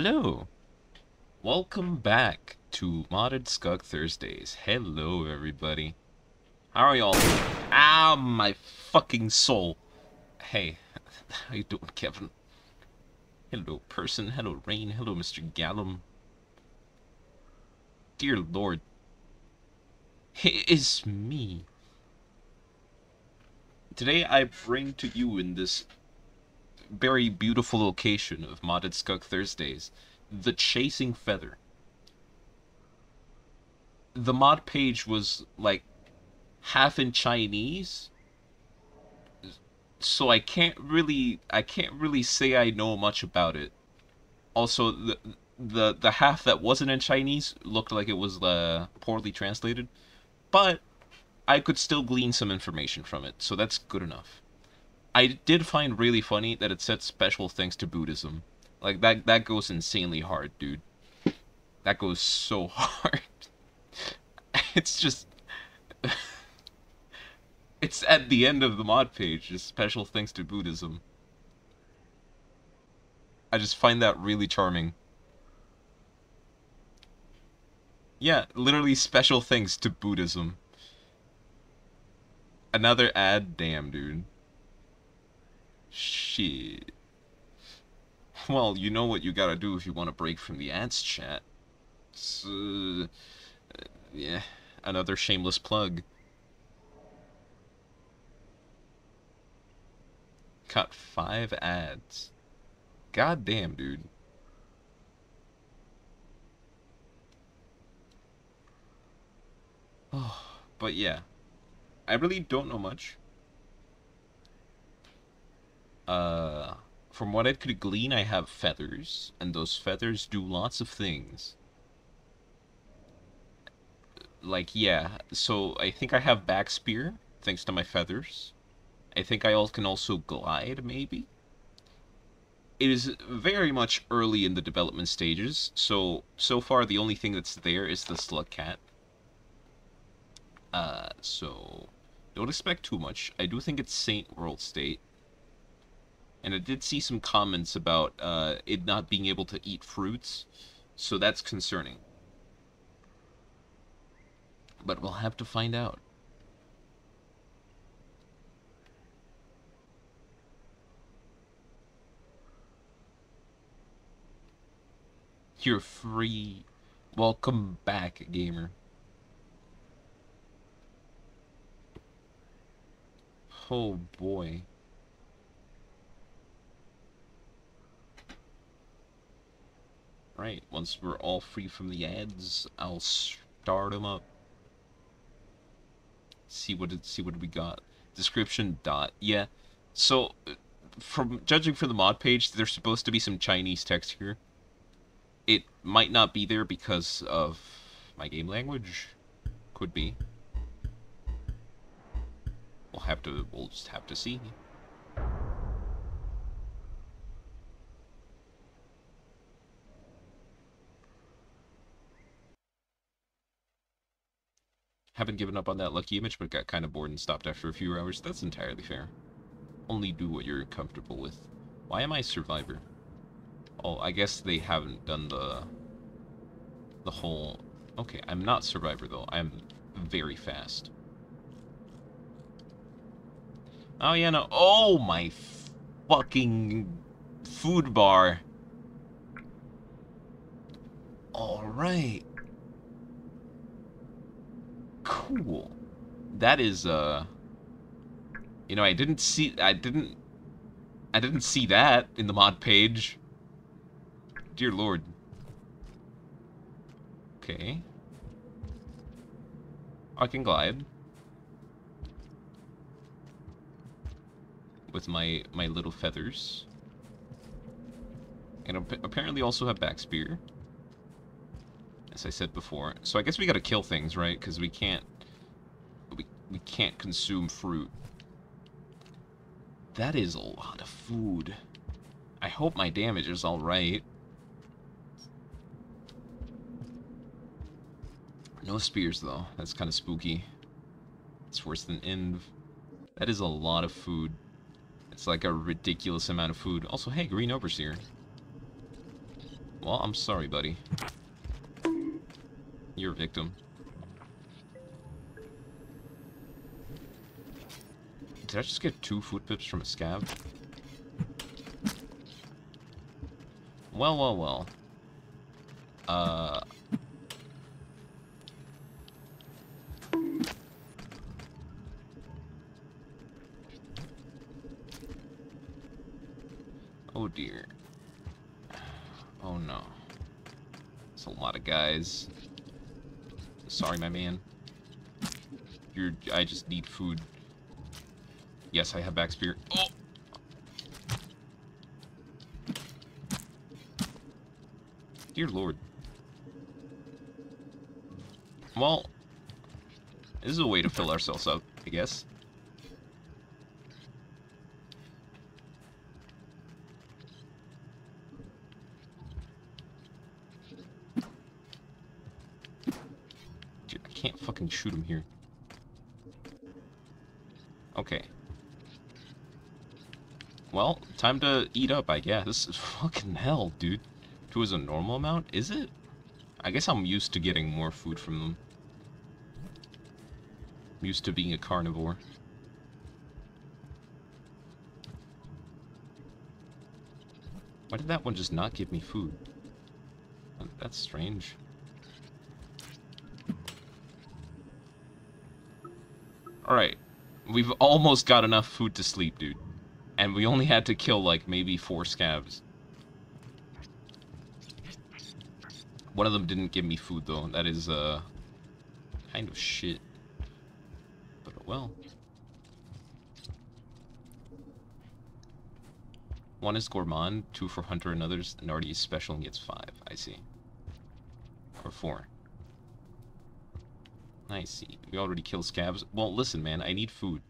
Hello. Welcome back to Modded Scug Thursdays. Hello, everybody. How are y'all? Ah, my fucking soul. Hey, how you doing, Kevin? Hello, person. Hello, Rain. Hello, Mr. Gallum. Dear Lord. It is me. Today I bring to you in this very beautiful location of Modded Scug Thursdays, the Chasing Feather. The mod page was like half in Chinese, so I can't really I can't really say I know much about it. Also, the the the half that wasn't in Chinese looked like it was uh, poorly translated, but I could still glean some information from it, so that's good enough. I did find really funny that it said special thanks to Buddhism. Like that that goes insanely hard, dude. That goes so hard. it's just it's at the end of the mod page, just special thanks to Buddhism. I just find that really charming. Yeah, literally special thanks to Buddhism. Another ad, damn, dude. Shit. Well, you know what you gotta do if you want to break from the ads chat. uh, yeah, another shameless plug. Cut five ads. God damn, dude. Oh, but yeah. I really don't know much. Uh, from what I could glean, I have feathers, and those feathers do lots of things. Like, yeah, so I think I have back spear, thanks to my feathers. I think I can also glide, maybe? It is very much early in the development stages, so, so far the only thing that's there is the slug cat. Uh, so, don't expect too much. I do think it's Saint World State. And I did see some comments about uh, it not being able to eat fruits, so that's concerning. But we'll have to find out. You're free. Welcome back, gamer. Oh boy. Right, once we're all free from the ads, I'll start them up. See what it, see what we got. Description dot. Yeah. So, from judging from the mod page, there's supposed to be some Chinese text here. It might not be there because of my game language. Could be. We'll have to. We'll just have to see. Haven't given up on that lucky image, but got kind of bored and stopped after a few hours. That's entirely fair. Only do what you're comfortable with. Why am I survivor? Oh, I guess they haven't done the... The whole... Okay, I'm not survivor, though. I'm very fast. Oh, yeah, no. Oh, my fucking food bar. Alright cool. That is, uh... You know, I didn't see... I didn't... I didn't see that in the mod page. Dear lord. Okay. I can glide. With my, my little feathers. And apparently also have back spear as I said before. So I guess we gotta kill things, right? Because we can't... We, we can't consume fruit. That is a lot of food. I hope my damage is alright. No spears, though. That's kind of spooky. It's worse than Inv. That is a lot of food. It's like a ridiculous amount of food. Also, hey, Green Overseer. Well, I'm sorry, buddy. You're a victim. Did I just get two food pips from a scav? Well, well, well. Uh... Oh dear. Oh no. It's a lot of guys. Sorry, my man. You're. I just need food. Yes, I have back spear. Oh! Dear lord. Well, this is a way to fill ourselves up, I guess. Dude, I can't shoot him here. Okay. Well, time to eat up, I guess. This is fucking hell, dude. Two is a normal amount? Is it? I guess I'm used to getting more food from them. I'm used to being a carnivore. Why did that one just not give me food? That's strange. Alright. We've almost got enough food to sleep, dude. And we only had to kill, like, maybe four scavs. One of them didn't give me food, though. That is, uh, kind of shit. But, well. One is Gourmand, two for Hunter, and others. And already is special and gets five. I see. Or four. I see. We already killed scavs. Well, listen, man. I need food.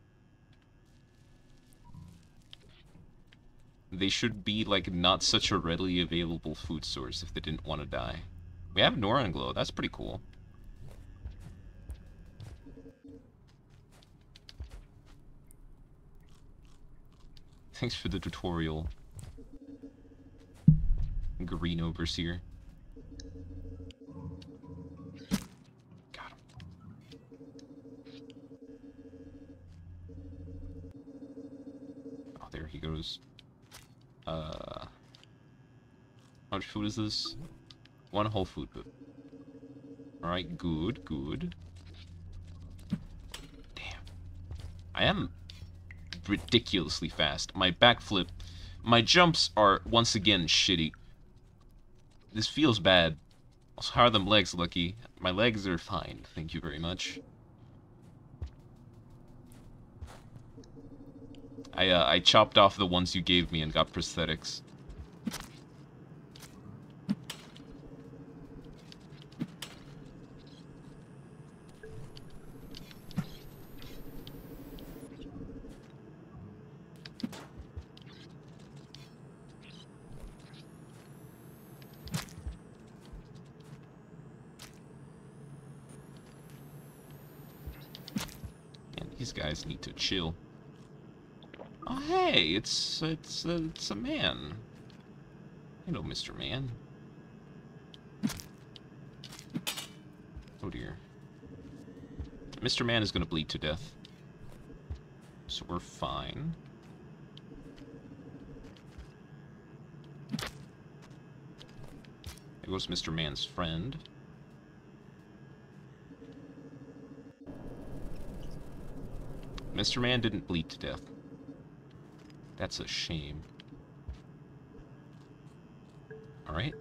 They should be, like, not such a readily available food source if they didn't want to die. We have neuron glow. That's pretty cool. Thanks for the tutorial. Green Overseer. Got him. Oh, there goes. Uh, how much food is this? One whole food. Alright, good, good. Damn. I am ridiculously fast. My backflip, my jumps are once again shitty. This feels bad. How are them legs, Lucky? My legs are fine, thank you very much. I, uh, I chopped off the ones you gave me and got prosthetics. these guys need to chill. Hey, it's it's uh, it's a man. Hello, Mr. Man. Oh dear. Mr. Man is gonna bleed to death. So we're fine. There goes Mr. Man's friend. Mr. Man didn't bleed to death. That's a shame. Alright.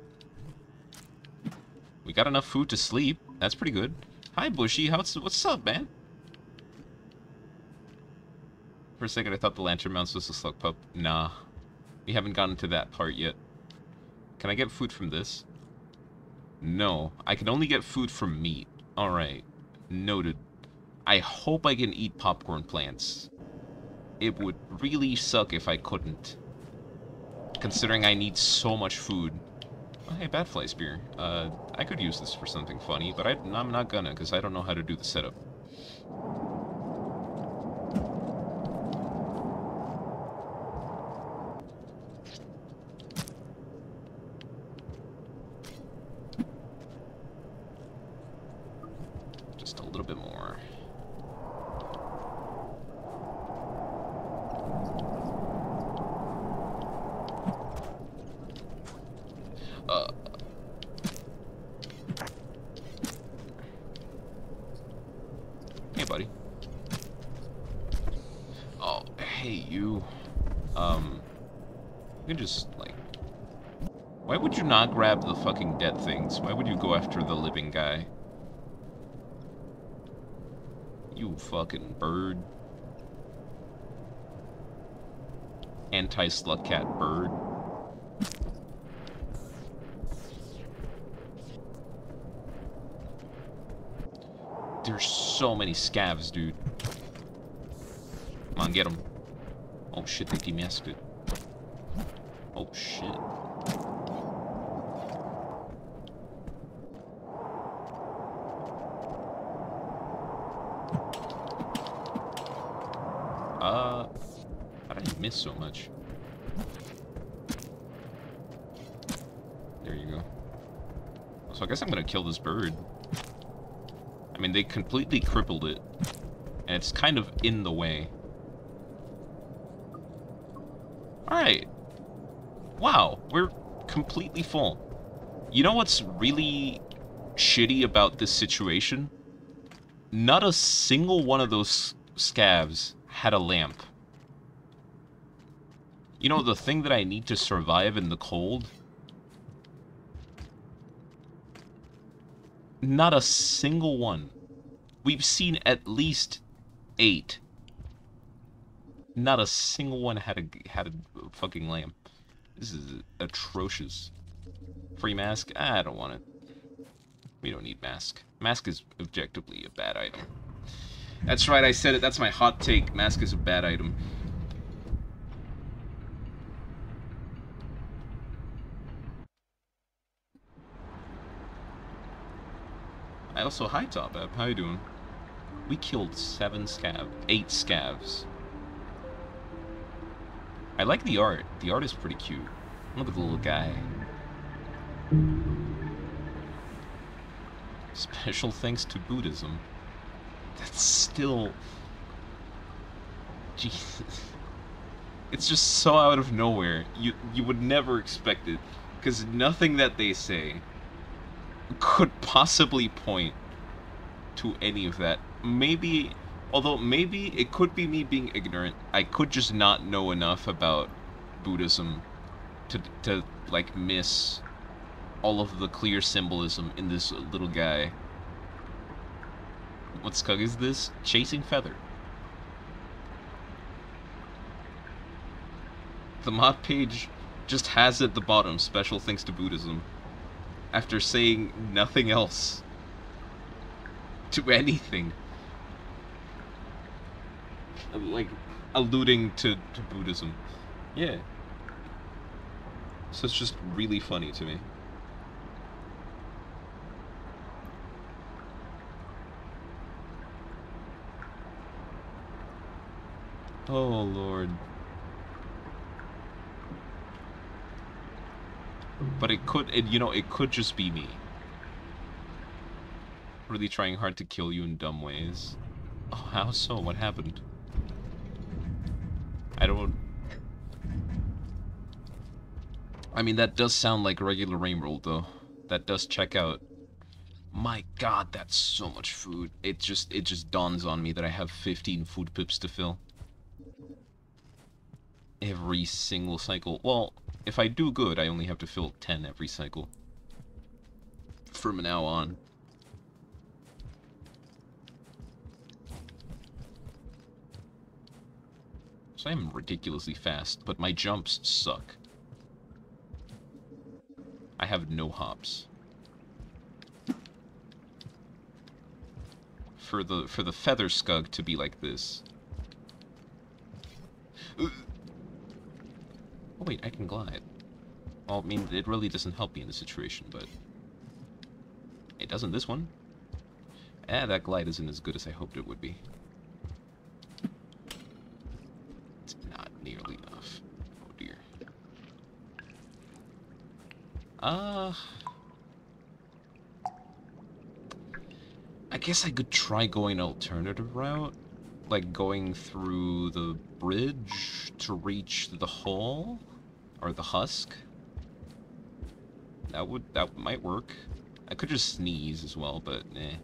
We got enough food to sleep. That's pretty good. Hi, Bushy. How's, what's up, man? For a second, I thought the lantern mouse was a slug pup. Nah. We haven't gotten to that part yet. Can I get food from this? No. I can only get food from meat. Alright. Noted. I hope I can eat popcorn plants. It would really suck if I couldn't. Considering I need so much food. Oh, hey, Batfly Spear. Uh, I could use this for something funny, but I, I'm not gonna, because I don't know how to do the setup. little bit more. Uh. Hey, buddy. Oh, hey, you. Um, you can just, like... Why would you not grab the fucking dead things? Why would you go after the living guy? You fucking bird. Anti-slugcat bird. There's so many scavs, dude. Come on, get them. Oh shit, they demasked it. Oh shit. Uh, how did I miss so much? There you go. So I guess I'm gonna kill this bird. I mean, they completely crippled it. And it's kind of in the way. Alright. Wow, we're completely full. You know what's really shitty about this situation? Not a single one of those scavs had a lamp. You know, the thing that I need to survive in the cold? Not a single one. We've seen at least eight. Not a single one had a had a fucking lamp. This is atrocious. Free mask? Ah, I don't want it. We don't need mask. Mask is objectively a bad item. That's right, I said it. That's my hot take. Mask is a bad item. Also, hi Top App, how you doing? We killed seven scav, eight scavs. I like the art. The art is pretty cute. Look at the little guy. Special thanks to Buddhism. That's still... Jesus. It's just so out of nowhere. You, you would never expect it. Because nothing that they say could possibly point to any of that. Maybe, although maybe it could be me being ignorant. I could just not know enough about Buddhism to, to like, miss all of the clear symbolism in this little guy. What scug is this? Chasing Feather. The mod page just has at the bottom, special thanks to Buddhism after saying nothing else to anything. Like, alluding to, to Buddhism. Yeah. So it's just really funny to me. Oh, Lord. But it could, it, you know, it could just be me. Really trying hard to kill you in dumb ways. Oh, how so? What happened? I don't... I mean, that does sound like regular Rain World, though. That does check out. My god, that's so much food. It just, it just dawns on me that I have 15 food pips to fill. Every single cycle. Well, if I do good, I only have to fill 10 every cycle. From now on. So I'm ridiculously fast, but my jumps suck. I have no hops. For the for the feather scug to be like this. Oh wait, I can glide. Well, I mean, it really doesn't help me in this situation, but... It doesn't this one. Eh, that glide isn't as good as I hoped it would be. It's not nearly enough. Oh dear. Uh... I, guess I could try going alternative route. Like going through the bridge to reach the hull? Or the husk? That would, that might work. I could just sneeze as well, but eh.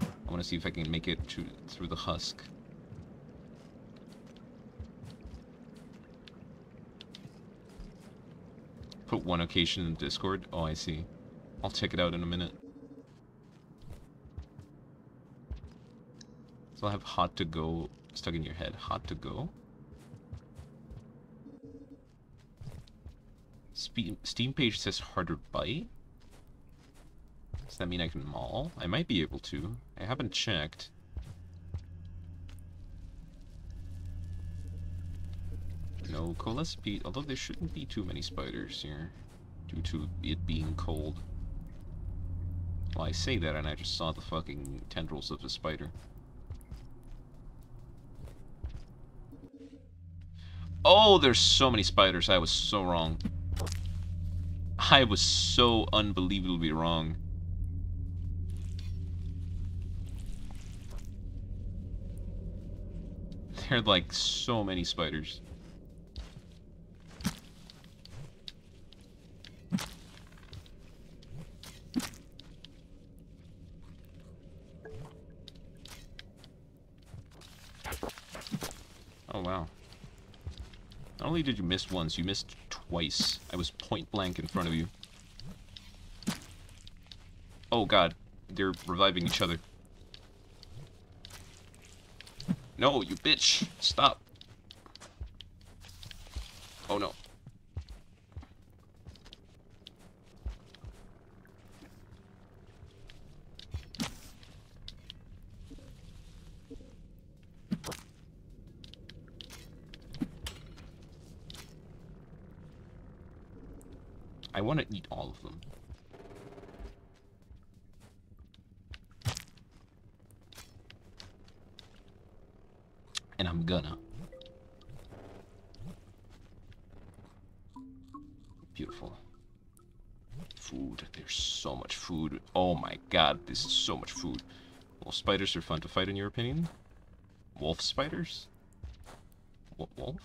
I want to see if I can make it to through the husk. Put one occasion in Discord? Oh, I see. I'll check it out in a minute. So I'll have hot to go stuck in your head. Hot to go? Steam page says harder bite? Does that mean I can maul? I might be able to. I haven't checked. No Coalescipede, although there shouldn't be too many spiders here, due to it being cold. Well, I say that and I just saw the fucking tendrils of the spider. Oh, there's so many spiders. I was so wrong. I was so unbelievably wrong. There are like so many spiders. Oh wow. Not only did you miss once, you missed twice. I was point blank in front of you. Oh god, they're reviving each other. No, you bitch! Stop! Oh no. I want to eat all of them. And I'm gonna. Beautiful. Food. There's so much food. Oh my god, this is so much food. Well, spiders are fun to fight in your opinion? Wolf spiders? wolf?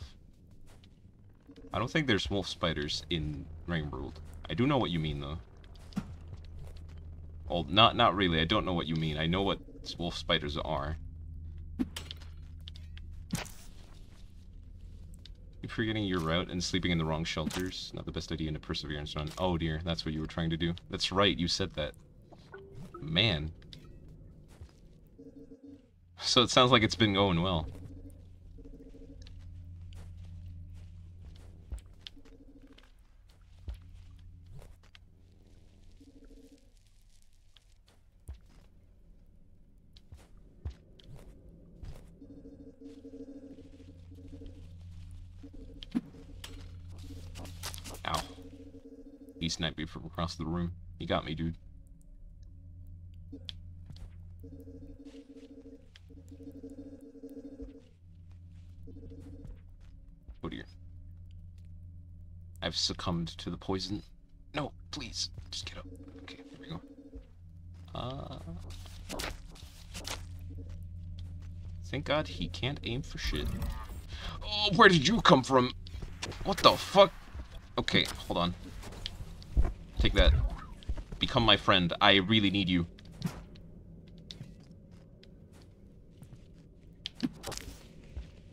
I don't think there's wolf spiders in Rainworld. I do know what you mean, though. Well, not not really. I don't know what you mean. I know what wolf spiders are. You're forgetting your route and sleeping in the wrong shelters. Not the best idea in a perseverance run. Oh dear, that's what you were trying to do. That's right, you said that. Man. So it sounds like it's been going well. Ow. He sniped me from across the room. He got me, dude. Oh dear. I've succumbed to the poison. No, please. Just get up. Okay, here we go. Uh... Thank God he can't aim for shit. Oh, where did you come from? What the fuck? Okay, hold on. Take that. Become my friend. I really need you.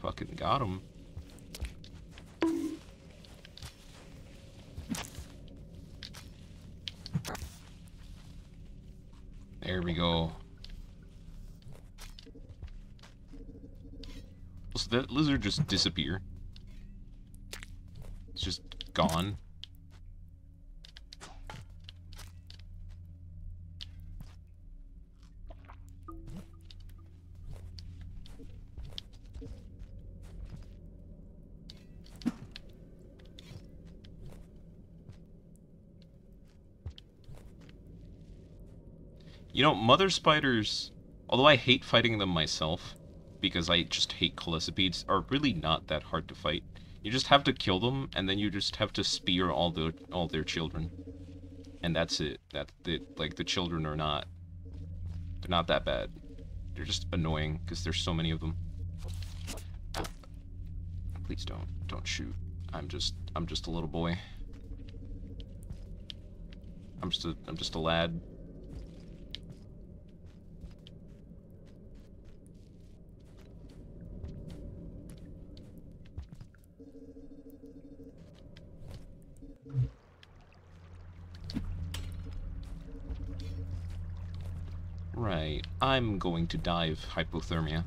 Fucking got him. There we go. So that lizard just disappear? It's just gone. You know, mother spiders, although I hate fighting them myself, because I just hate Coalescipedes, are really not that hard to fight. You just have to kill them, and then you just have to spear all the all their children. And that's it. That the like the children are not They're not that bad. They're just annoying because there's so many of them. Please don't. Don't shoot. I'm just I'm just a little boy. I'm just a I'm just a lad. Right. I'm going to die of hypothermia.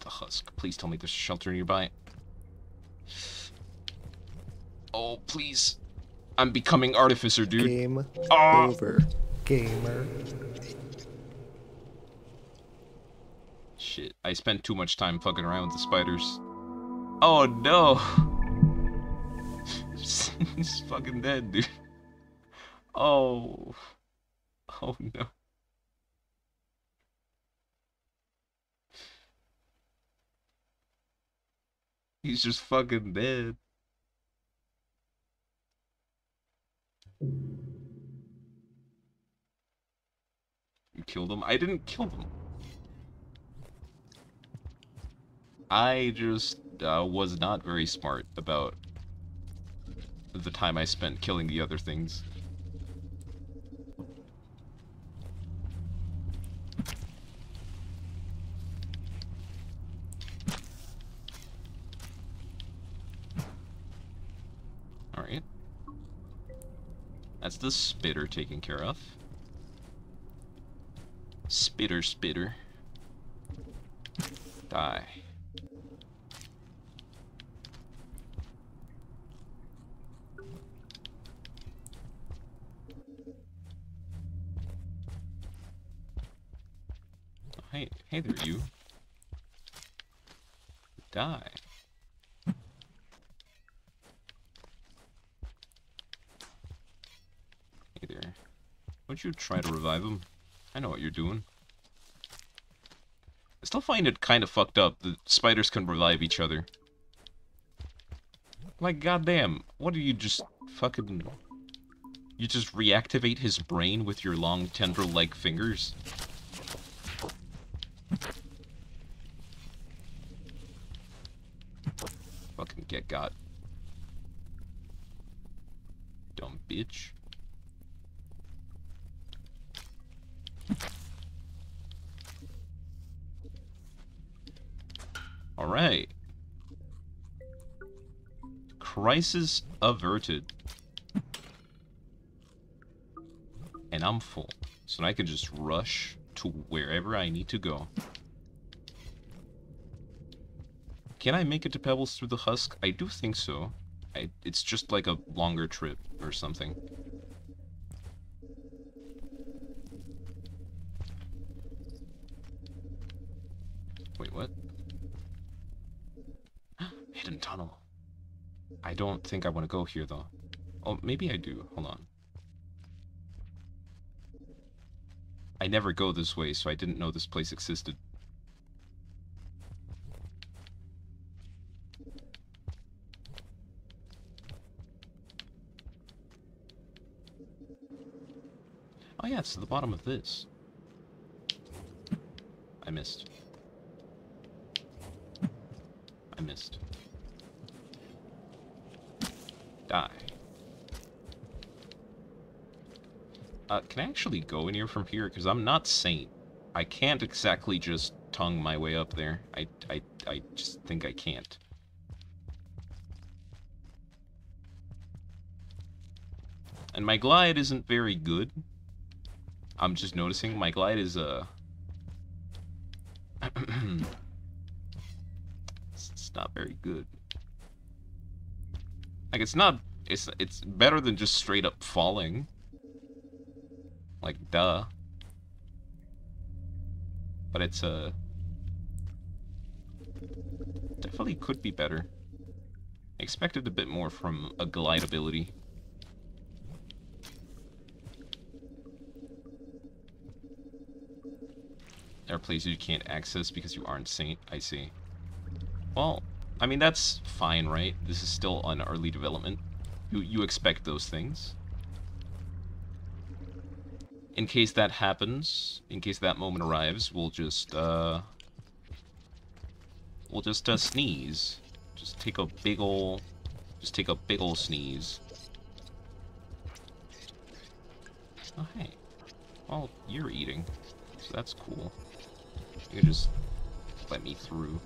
The husk. Please tell me there's a shelter nearby. Oh, please. I'm becoming artificer, dude. Game Ah! over. Gamer. Shit, I spent too much time fucking around with the spiders. Oh no! He's fucking dead, dude. Oh. Oh no. He's just fucking dead. You killed him? I didn't kill them. I just uh, was not very smart about the time I spent killing the other things. Alright. That's the spitter taken care of. Spitter, spitter. Die. Hey, hey there, you. Die. Hey there. Would you try to revive him? I know what you're doing. I still find it kind of fucked up that spiders can revive each other. Like, goddamn, what do you just fucking... You just reactivate his brain with your long tendril-like fingers? Fucking get got. Dumb bitch. Alright. Crisis averted. And I'm full. So I can just rush to wherever I need to go. Can I make it to Pebbles through the husk? I do think so. I, it's just like a longer trip or something. Wait, what? Hidden tunnel. I don't think I want to go here, though. Oh, maybe I do. Hold on. I never go this way, so I didn't know this place existed. It's to the bottom of this. I missed. I missed. Die. Uh, can I actually go in here from here? Because I'm not Saint. I can't exactly just tongue my way up there. I, I, I just think I can't. And my glide isn't very good. I'm just noticing my glide is, uh... it's, not very good. Like, it's not... It's, it's better than just straight up falling. Like, duh. But it's, uh... Definitely could be better. I expected a bit more from a glide ability. There are places you can't access because you aren't Saint, I see. Well, I mean, that's fine, right? This is still on early development. You, you expect those things. In case that happens, in case that moment arrives, we'll just, uh... We'll just, uh, sneeze. Just take a big ol... Just take a big ol' sneeze. Oh, hey. Well, you're eating. So that's cool. You just let me through.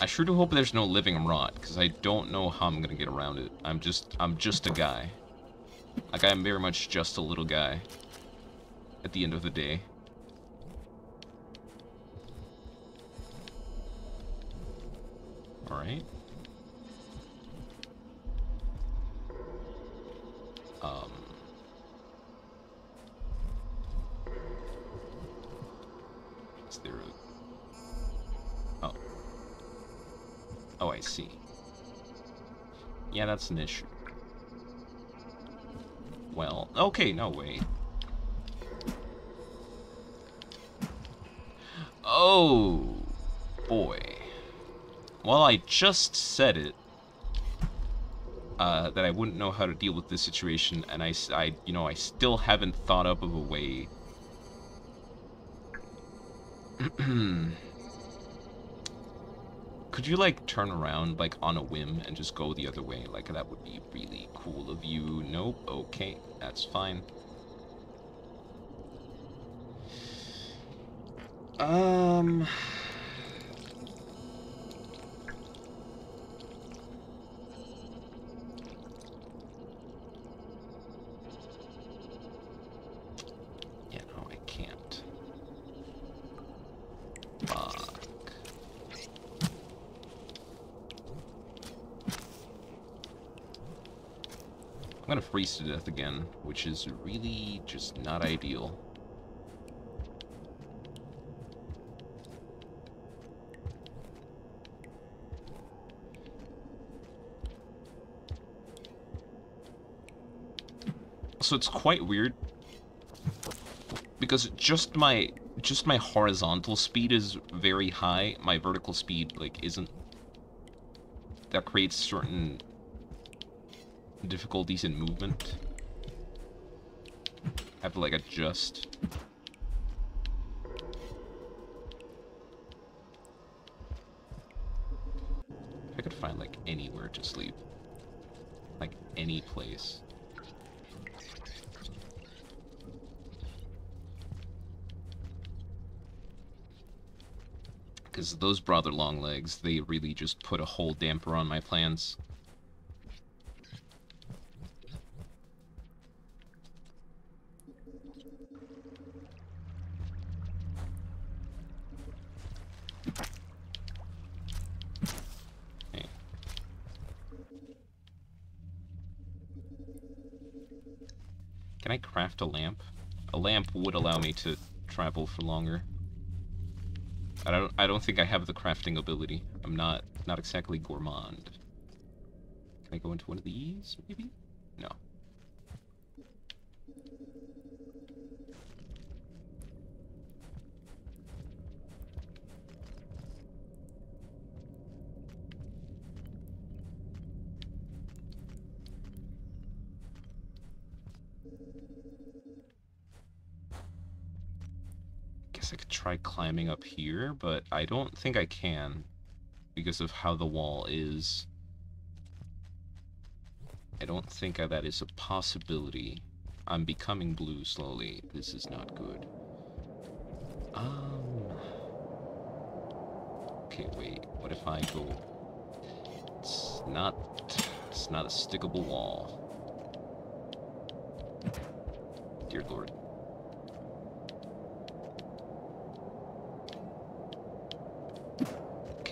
I sure do hope there's no living rot, because I don't know how I'm gonna get around it. I'm just, I'm just a guy. Like, I'm very much just a little guy. At the end of the day. Alright. Um... Is there a Oh, I see. Yeah, that's an issue. Well, okay, no, way. Oh, boy. Well, I just said it. Uh, that I wouldn't know how to deal with this situation, and I, I, you know, I still haven't thought up of a way. Could you, like, turn around, like, on a whim and just go the other way? Like, that would be really cool of you. Nope. Okay. That's fine. Um... gonna freeze to death again, which is really just not ideal. So it's quite weird because just my just my horizontal speed is very high. My vertical speed like isn't. That creates certain difficulties in movement. Have to like adjust. If I could find like anywhere to sleep. Like any place. Because those brother long legs, they really just put a whole damper on my plans. a lamp. A lamp would allow me to travel for longer. I don't I don't think I have the crafting ability. I'm not not exactly gourmand. Can I go into one of these, maybe? No. I could try climbing up here, but I don't think I can because of how the wall is. I don't think that is a possibility. I'm becoming blue slowly. This is not good. Um... Okay, wait. What if I go... It's not... It's not a stickable wall. Dear lord.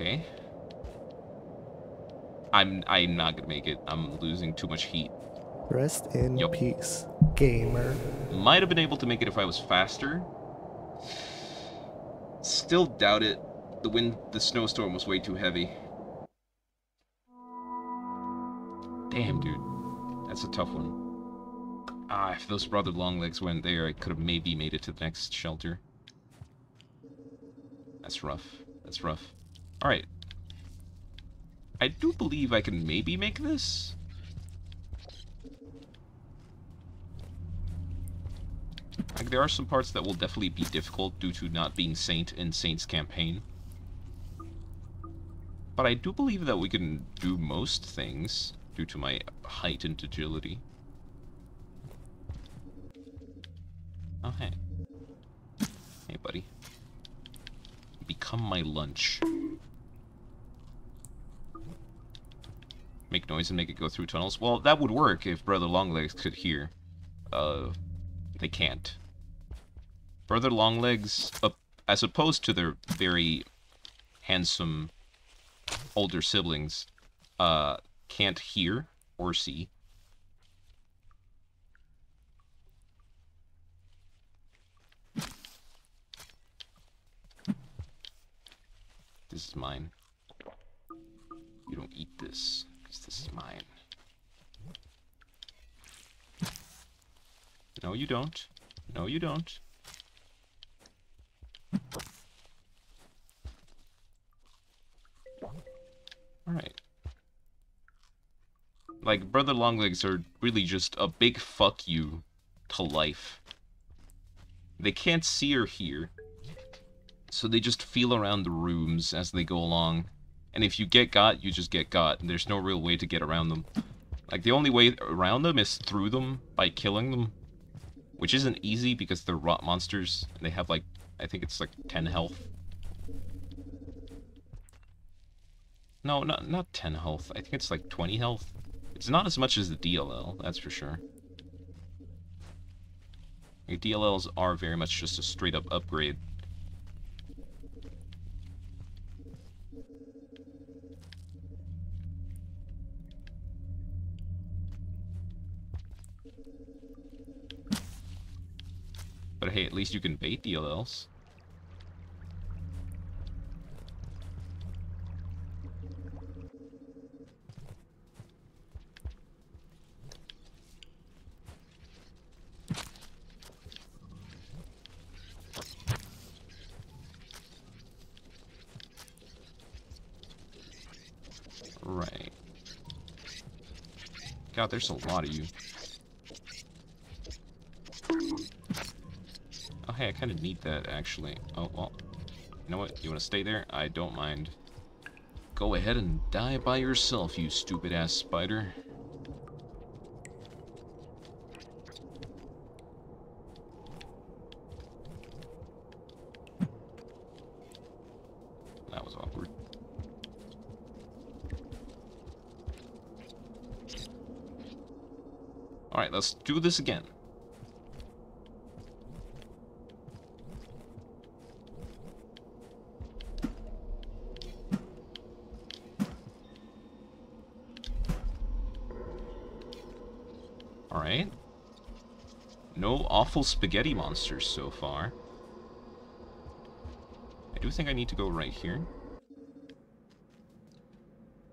Okay. I'm I'm not gonna make it. I'm losing too much heat. Rest in yep. peace, gamer. Might have been able to make it if I was faster. Still doubt it. The wind, the snowstorm was way too heavy. Damn, dude. That's a tough one. Ah, if those brother longlegs went there, I could have maybe made it to the next shelter. That's rough. That's rough. Alright. I do believe I can maybe make this. Like, there are some parts that will definitely be difficult due to not being Saint in Saint's campaign. But I do believe that we can do most things due to my height and agility. Oh, hey. Hey, buddy. Become my lunch. Make noise and make it go through tunnels. Well, that would work if Brother Longlegs could hear. Uh, they can't. Brother Longlegs, uh, as opposed to their very handsome older siblings, uh, can't hear or see. This is mine. You don't eat this, because this is mine. No, you don't. No, you don't. Alright. Like, Brother Longlegs are really just a big fuck you to life. They can't see or hear, so they just feel around the rooms as they go along. And if you get got, you just get got. There's no real way to get around them. Like, the only way around them is through them by killing them. Which isn't easy because they're rot monsters. And they have, like, I think it's like 10 health. No, not, not 10 health. I think it's like 20 health. It's not as much as the DLL, that's for sure. Like, DLLs are very much just a straight up upgrade. But hey, at least you can bait the LLs. Right. God, there's a lot of you. Oh, hey, I kind of need that, actually. Oh, well. You know what? You want to stay there? I don't mind. Go ahead and die by yourself, you stupid-ass spider. That was awkward. Alright, let's do this again. Alright. No awful spaghetti monsters so far. I do think I need to go right here.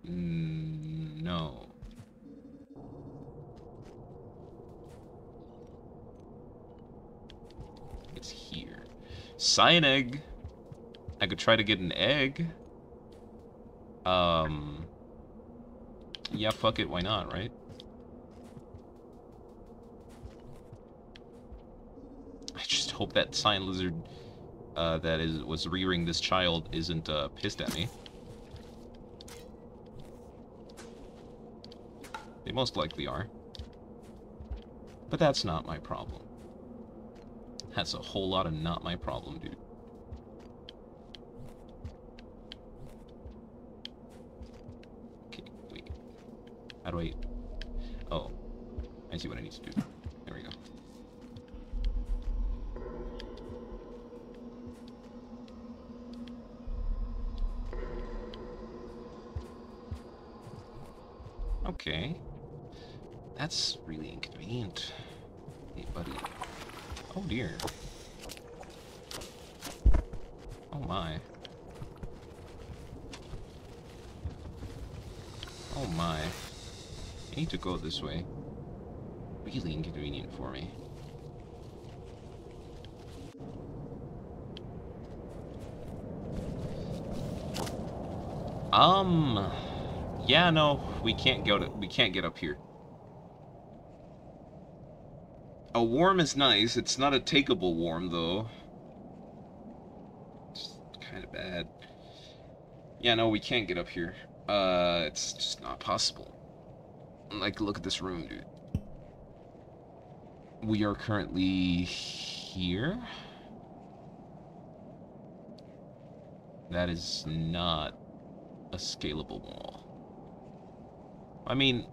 Mm, no. It's here. Cyan egg. I could try to get an egg. Um. Yeah, fuck it, why not, right? I just hope that cyan lizard uh, that is was rearing this child isn't uh, pissed at me. They most likely are. But that's not my problem. That's a whole lot of not my problem, dude. Okay, wait. How do I... Oh. I see what I need to do. That's really inconvenient. Hey, buddy. Oh, dear. Oh, my. Oh, my. I need to go this way. Really inconvenient for me. Um, yeah, no, we can't go to, we can't get up here. A worm is nice. It's not a takeable warm, though. It's kind of bad. Yeah, no, we can't get up here. Uh, it's just not possible. Like, look at this room, dude. We are currently here. That is not a scalable wall. I mean,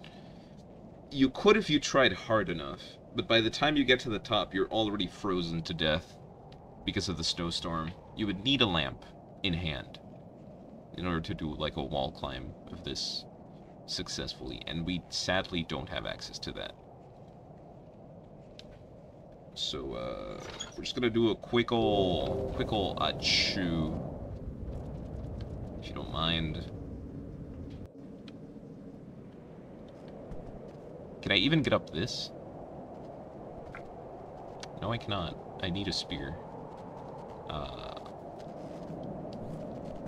you could if you tried hard enough, but by the time you get to the top, you're already frozen to death because of the snowstorm. You would need a lamp in hand in order to do like a wall climb of this successfully, and we sadly don't have access to that. So, uh, we're just gonna do a quick ol', quick ol' achoo. If you don't mind. Can I even get up this? No, I cannot. I need a spear. Uh,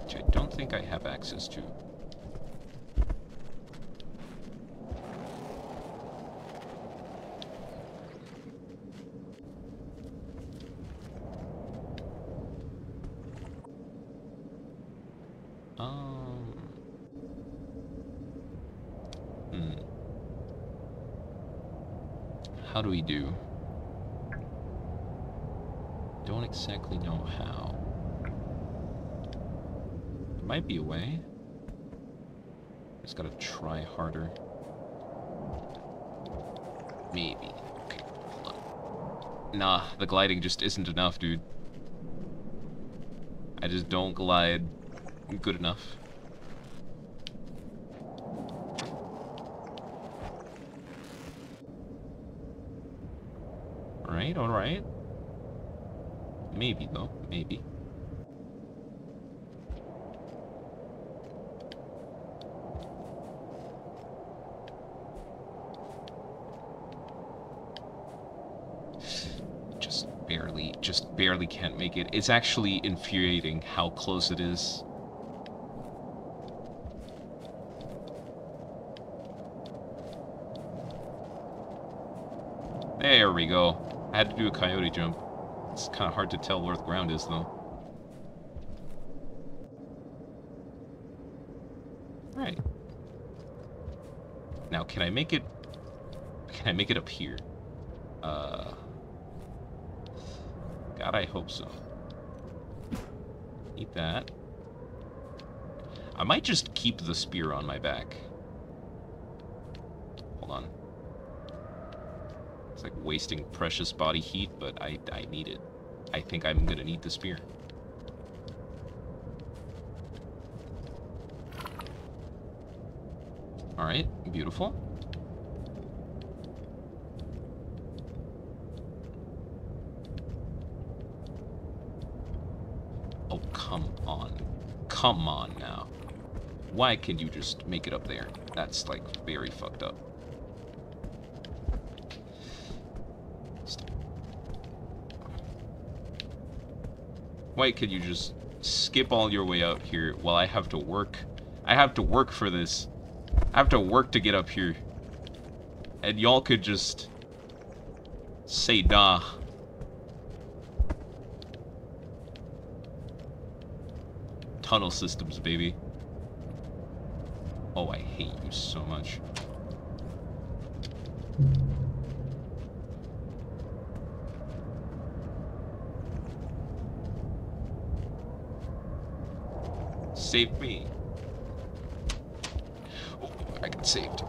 which I don't think I have access to. Um. Hmm. How do we do? Don't exactly know how. There might be a way. Just gotta try harder. Maybe. Nah, the gliding just isn't enough, dude. I just don't glide good enough. Alright, alright. Maybe, though. Maybe. Just barely, just barely can't make it. It's actually infuriating how close it is. There we go. I had to do a coyote jump. It's kind of hard to tell where the ground is, though. Right. Now, can I make it... Can I make it up here? Uh... God, I hope so. Eat that. I might just keep the spear on my back. Hold on. It's like wasting precious body heat, but I, I need it. I think I'm gonna need the spear. Alright, beautiful. Oh, come on. Come on now. Why can you just make it up there? That's, like, very fucked up. Why can you just skip all your way out here while I have to work? I have to work for this. I have to work to get up here. And y'all could just say nah. Tunnel systems, baby. Oh, I hate you so much. Save me. Oh, I got saved.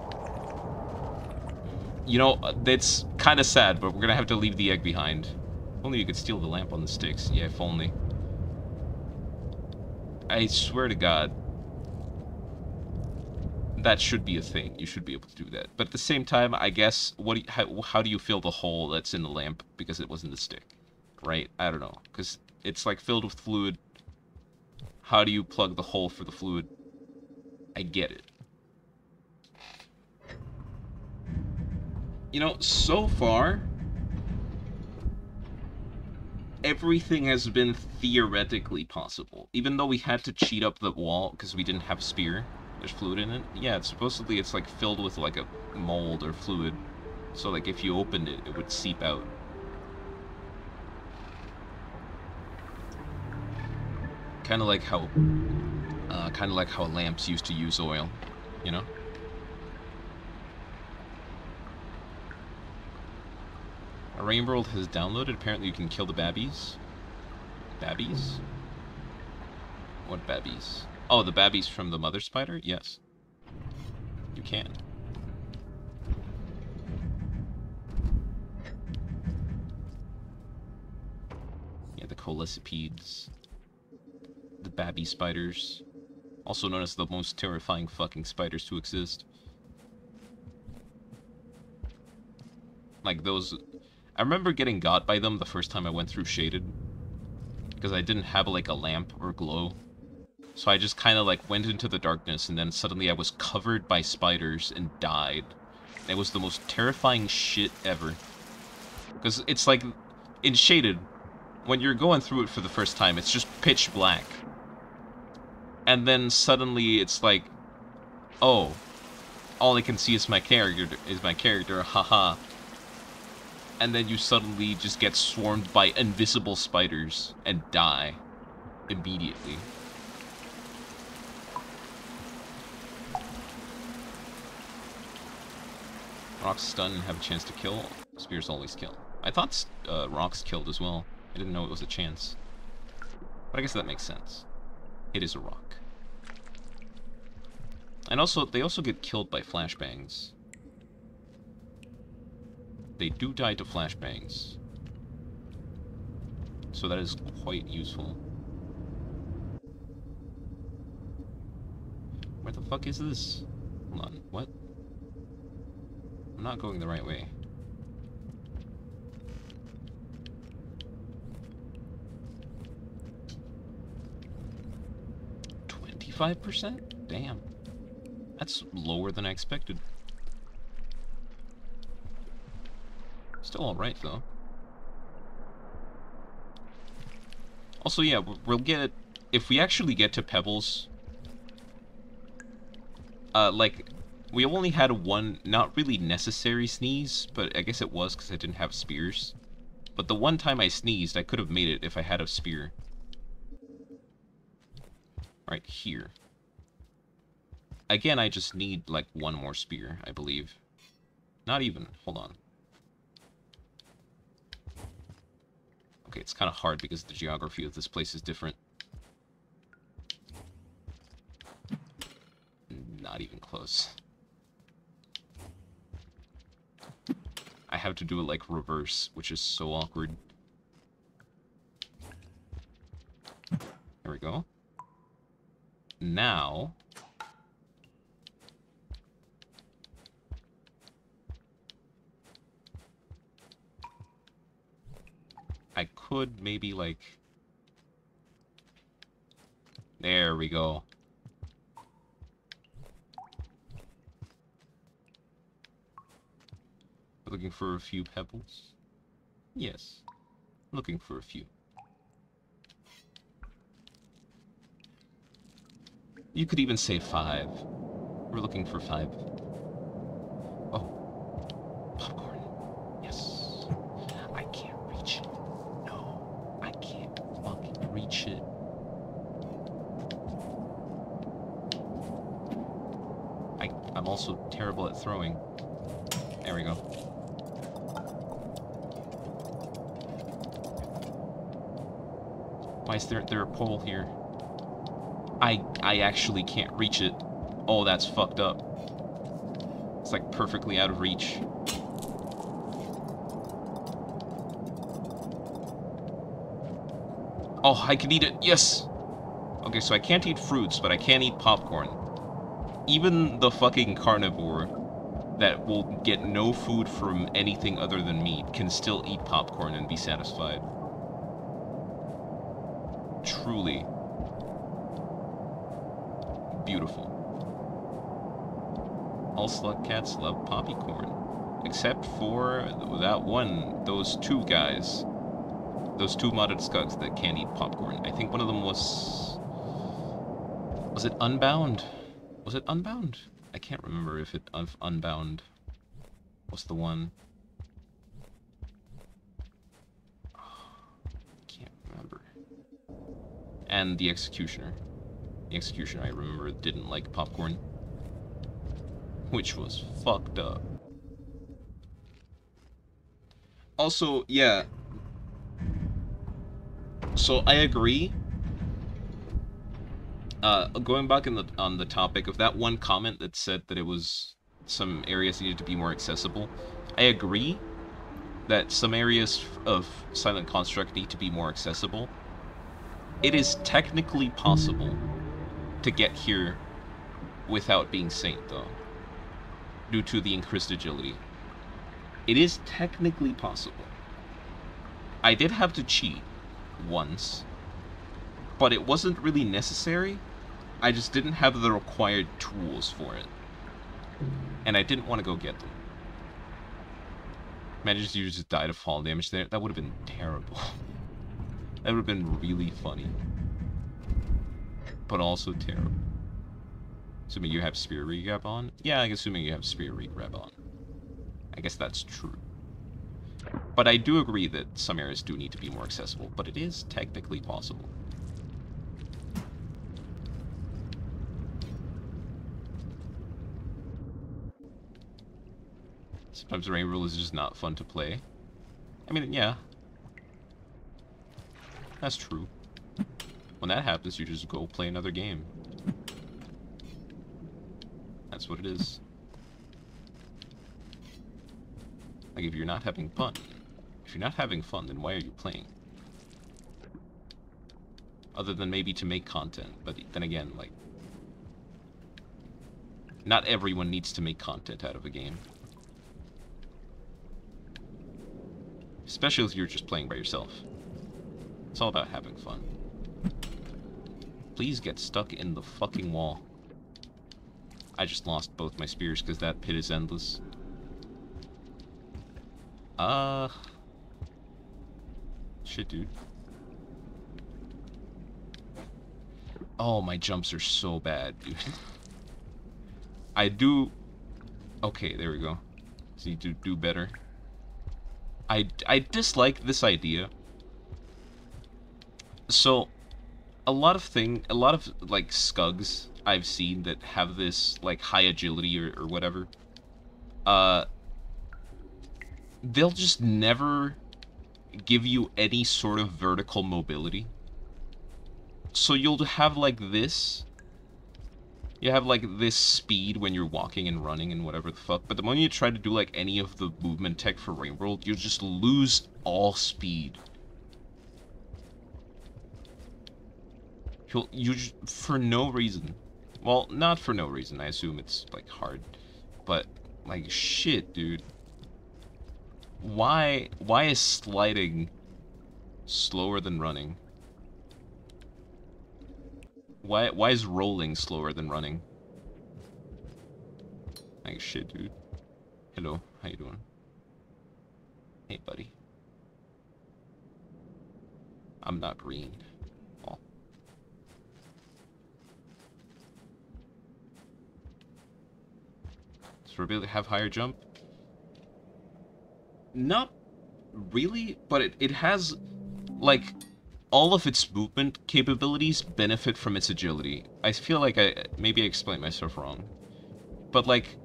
You know, that's kind of sad, but we're gonna have to leave the egg behind. If only you could steal the lamp on the sticks. Yeah, if only. I swear to God. That should be a thing. You should be able to do that. But at the same time, I guess, what do you, how, how do you fill the hole that's in the lamp because it wasn't the stick? Right? I don't know. Because it's like filled with fluid. How do you plug the hole for the fluid? I get it. You know, so far, everything has been theoretically possible. Even though we had to cheat up the wall because we didn't have a spear, there's fluid in it. Yeah, it's supposedly it's like filled with like a mold or fluid. So like if you opened it, it would seep out. Kind of like how, uh, kind of like how lamps used to use oil, you know? A Rain World has downloaded. Apparently you can kill the babbies. Babbies? What babbies? Oh, the babbies from the mother spider? Yes. You can. Yeah, the coalescipedes. The babby spiders. Also known as the most terrifying fucking spiders to exist. Like those... I remember getting got by them the first time I went through Shaded. Because I didn't have like a lamp or glow. So I just kind of like went into the darkness and then suddenly I was covered by spiders and died. It was the most terrifying shit ever. Because it's like, in Shaded, when you're going through it for the first time, it's just pitch black. And then suddenly it's like, oh, all I can see is my character, is my character, haha. And then you suddenly just get swarmed by invisible spiders and die immediately. Rocks stun and have a chance to kill. Spears always kill. I thought uh, Rocks killed as well. I didn't know it was a chance. But I guess that makes sense. It is a rock. And also, they also get killed by flashbangs. They do die to flashbangs. So that is quite useful. Where the fuck is this? Hold on, what? I'm not going the right way. Twenty-five percent? Damn. That's lower than I expected. Still alright, though. Also, yeah, we'll get... If we actually get to Pebbles... Uh, like, we only had one, not really necessary sneeze, but I guess it was because I didn't have spears. But the one time I sneezed, I could have made it if I had a spear. Right here. Again, I just need, like, one more spear, I believe. Not even. Hold on. Okay, it's kind of hard because the geography of this place is different. Not even close. I have to do it like reverse, which is so awkward. There we go. Now... I could maybe, like... There we go. Looking for a few pebbles? Yes. Looking for a few. You could even say five. We're looking for five. Oh. Popcorn. Yes. I can't reach it. No. I can't fucking reach it. I, I'm also terrible at throwing. There we go. Why is there, there a pole here? I, I actually can't reach it. Oh, that's fucked up. It's like perfectly out of reach. Oh, I can eat it. Yes! Okay, so I can't eat fruits, but I can eat popcorn. Even the fucking carnivore that will get no food from anything other than meat can still eat popcorn and be satisfied truly beautiful. All slugcats love poppy corn. Except for that one, those two guys. Those two modded scugs that can't eat popcorn. I think one of them was... Was it Unbound? Was it Unbound? I can't remember if it un Unbound was the one. Can't remember. And the Executioner. The Executioner, I remember, didn't like popcorn. Which was fucked up. Also, yeah. So I agree. Uh, going back in the on the topic of that one comment that said that it was some areas needed to be more accessible, I agree that some areas of Silent Construct need to be more accessible. It is technically possible to get here without being Saint, though, due to the increased agility. It is technically possible. I did have to cheat once, but it wasn't really necessary. I just didn't have the required tools for it. And I didn't want to go get them. Imagine if you just died of fall damage there. That would have been terrible. that would have been really funny. But also terrible. Assuming you have Spear Regrab on? Yeah, I'm assuming you have Spear Regrab on. I guess that's true. But I do agree that some areas do need to be more accessible, but it is technically possible. Sometimes Rain World is just not fun to play. I mean, yeah. That's true. When that happens, you just go play another game. That's what it is. Like, if you're not having fun, if you're not having fun, then why are you playing? Other than maybe to make content, but then again, like, not everyone needs to make content out of a game. Especially if you're just playing by yourself. It's all about having fun. Please get stuck in the fucking wall. I just lost both my spears because that pit is endless. Uh... Shit, dude. Oh, my jumps are so bad, dude. I do... Okay, there we go. So you do do better. I, I dislike this idea. So, a lot of thing, a lot of, like, scugs I've seen that have this, like, high agility or, or whatever, uh, they'll just never give you any sort of vertical mobility. So you'll have like this. You have like this speed when you're walking and running and whatever the fuck. But the moment you try to do like any of the movement tech for Rain World, you just lose all speed. You'll, you for no reason. Well, not for no reason. I assume it's like hard. But like shit, dude. Why why is sliding slower than running? Why why is rolling slower than running? Like shit, dude. Hello, how you doing? Hey, buddy. I'm not green. Oh. Able to have higher jump? Not really, but it, it has, like, all of its movement capabilities benefit from its agility. I feel like I, maybe I explained myself wrong. But, like,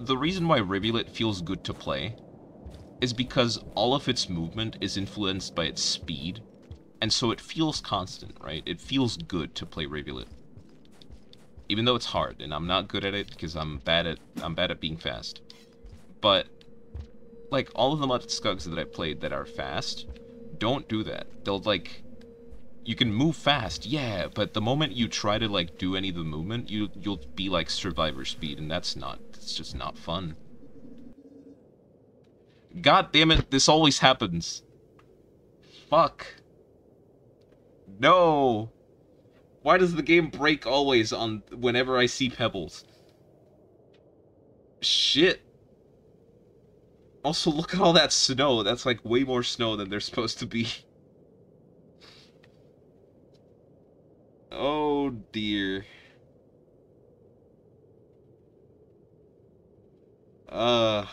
the reason why Rivulet feels good to play is because all of its movement is influenced by its speed, and so it feels constant, right? It feels good to play Rivulet. Even though it's hard, and I'm not good at it because I'm bad at I'm bad at being fast. But like all of the modded scugs that I played that are fast, don't do that. They'll like you can move fast, yeah, but the moment you try to like do any of the movement, you you'll be like survivor speed, and that's not it's just not fun. God damn it, this always happens. Fuck. No. Why does the game break always on whenever I see pebbles? Shit. Also, look at all that snow. That's like way more snow than there's supposed to be. Oh dear. Uh.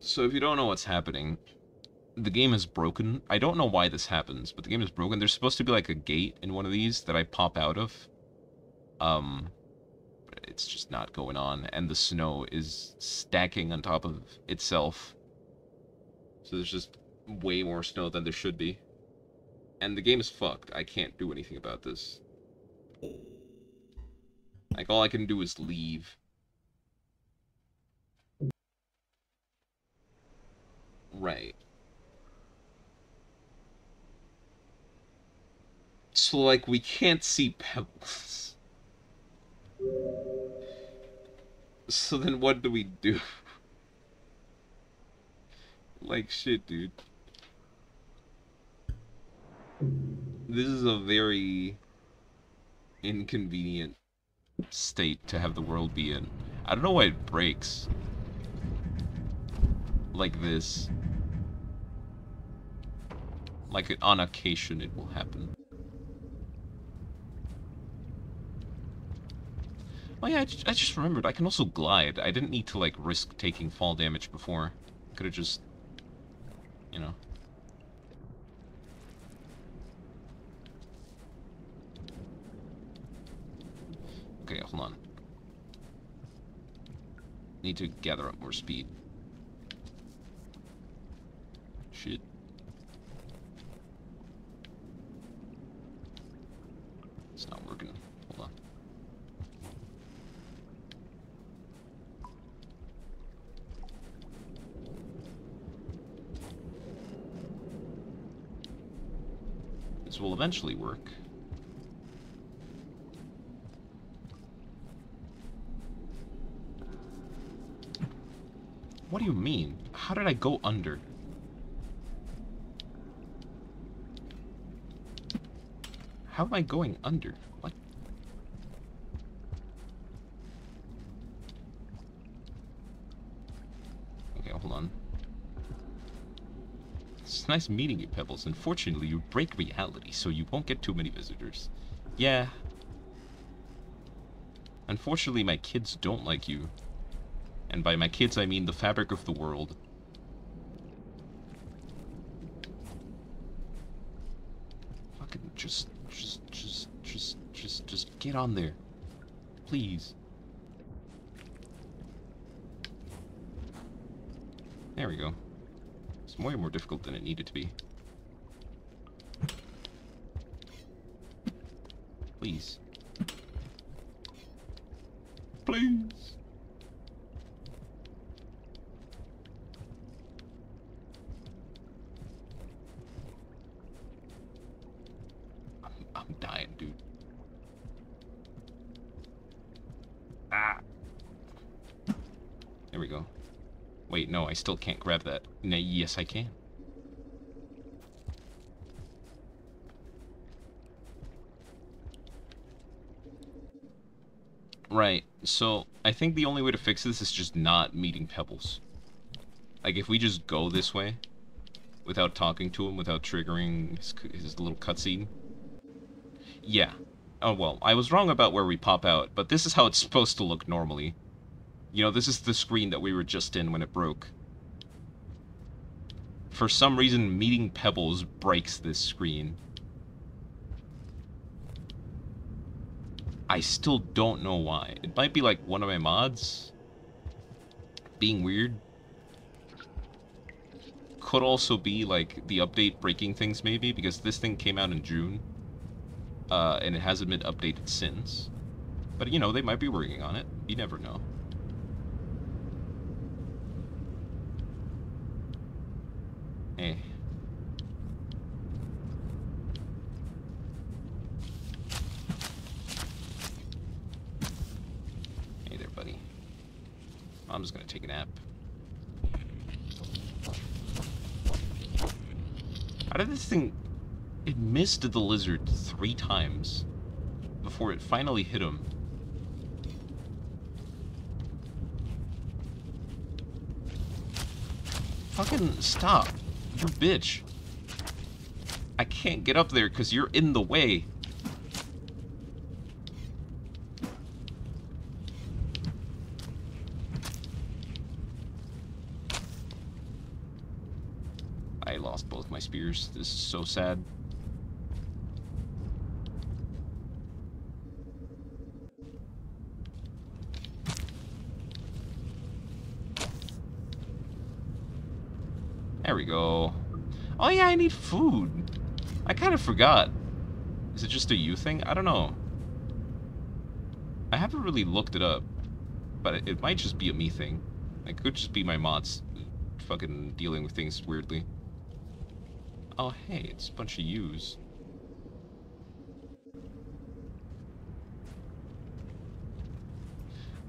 So if you don't know what's happening, the game is broken. I don't know why this happens, but the game is broken. There's supposed to be like a gate in one of these that I pop out of. Um, it's just not going on, and the snow is stacking on top of itself. So there's just way more snow than there should be. And the game is fucked. I can't do anything about this. Like, all I can do is leave. Right. So, like, we can't see pebbles. So then what do we do? like, shit, dude. This is a very inconvenient state to have the world be in. I don't know why it breaks like this. Like on occasion it will happen. Oh yeah, I just, I just remembered, I can also glide. I didn't need to like risk taking fall damage before. Could have just, you know. Okay, hold on. Need to gather up more speed. Shit. It's not working. Hold on. This will eventually work. What do you mean? How did I go under? How am I going under? What? Okay, hold on. It's nice meeting you, Pebbles. Unfortunately, you break reality, so you won't get too many visitors. Yeah. Unfortunately, my kids don't like you. And by my kids, I mean the fabric of the world. Fucking just, just, just, just, just, just get on there. Please. There we go. Way more difficult than it needed to be. Please. I'm, I'm dying, dude. Ah. There we go. Wait, no, I still can't grab that. No, yes, I can. Right, so I think the only way to fix this is just not meeting Pebbles. Like, if we just go this way, without talking to him, without triggering his, his little cutscene. Yeah. Oh, well, I was wrong about where we pop out, but this is how it's supposed to look normally. You know, this is the screen that we were just in when it broke. For some reason, meeting Pebbles breaks this screen. I still don't know why. It might be like one of my mods being weird. Could also be like the update breaking things maybe because this thing came out in June. Uh, and it hasn't been updated since. But you know, they might be working on it. You never know. thing, it missed the lizard three times before it finally hit him. Fucking stop, you bitch. I can't get up there because you're in the way. Both. This is so sad. There we go. Oh yeah, I need food. I kind of forgot. Is it just a you thing? I don't know. I haven't really looked it up. But it, it might just be a me thing. It could just be my mods fucking dealing with things weirdly. Oh, hey, it's a bunch of yous.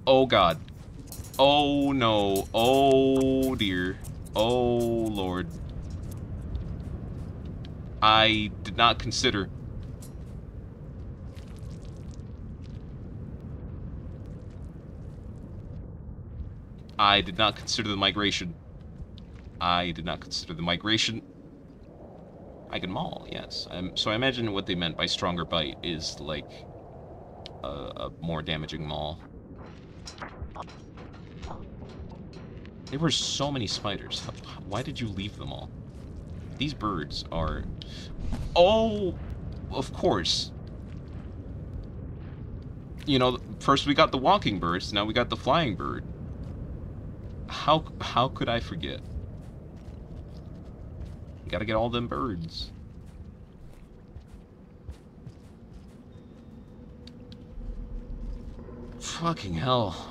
Oh god. Oh no. Oh dear. Oh lord. I did not consider. I did not consider the migration. I did not consider the migration. I can maul, yes. Um, so I imagine what they meant by stronger bite is like a, a more damaging maul. There were so many spiders. Why did you leave them all? These birds are... Oh! Of course. You know, first we got the walking birds, now we got the flying bird. How, how could I forget? Gotta get all them birds. Fucking hell.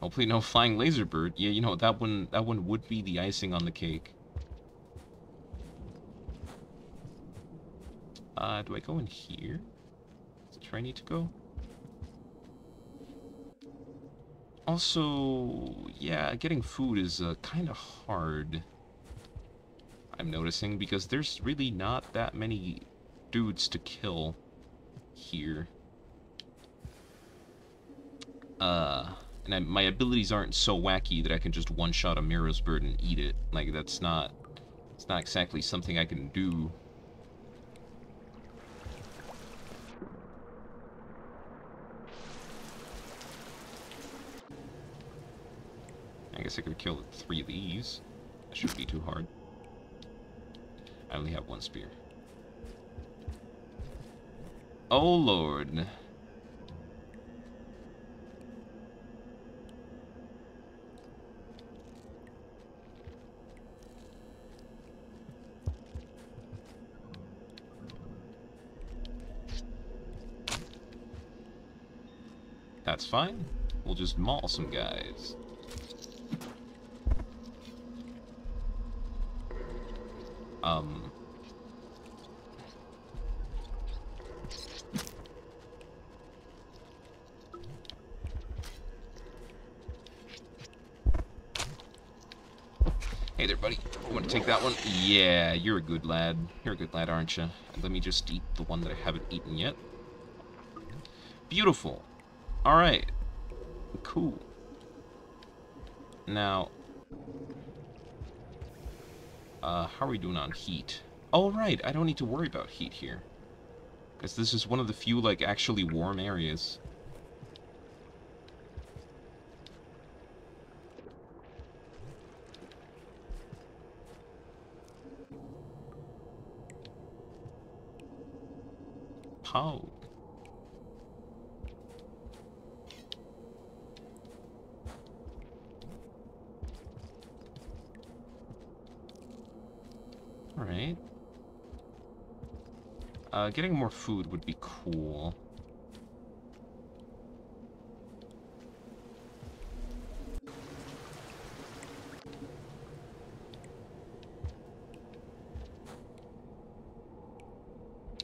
Hopefully no flying laser bird. Yeah, you know, that one that one would be the icing on the cake. Uh, do I go in here? Is it where I need to go? Also, yeah, getting food is uh, kind of hard. I'm noticing, because there's really not that many dudes to kill here. Uh, and I, my abilities aren't so wacky that I can just one-shot a Miros bird and eat it. Like, that's not... It's not exactly something I can do. I guess I could kill three of these. That shouldn't be too hard. I only have one spear. Oh lord. That's fine. We'll just maul some guys. Um... Hey there, buddy. Want to take that one? Yeah, you're a good lad. You're a good lad, aren't you? Let me just eat the one that I haven't eaten yet. Beautiful. Alright. Cool. Now, uh, how are we doing on heat? Oh, right, I don't need to worry about heat here. Because this is one of the few, like, actually warm areas. Pow. Alright. Uh, getting more food would be cool.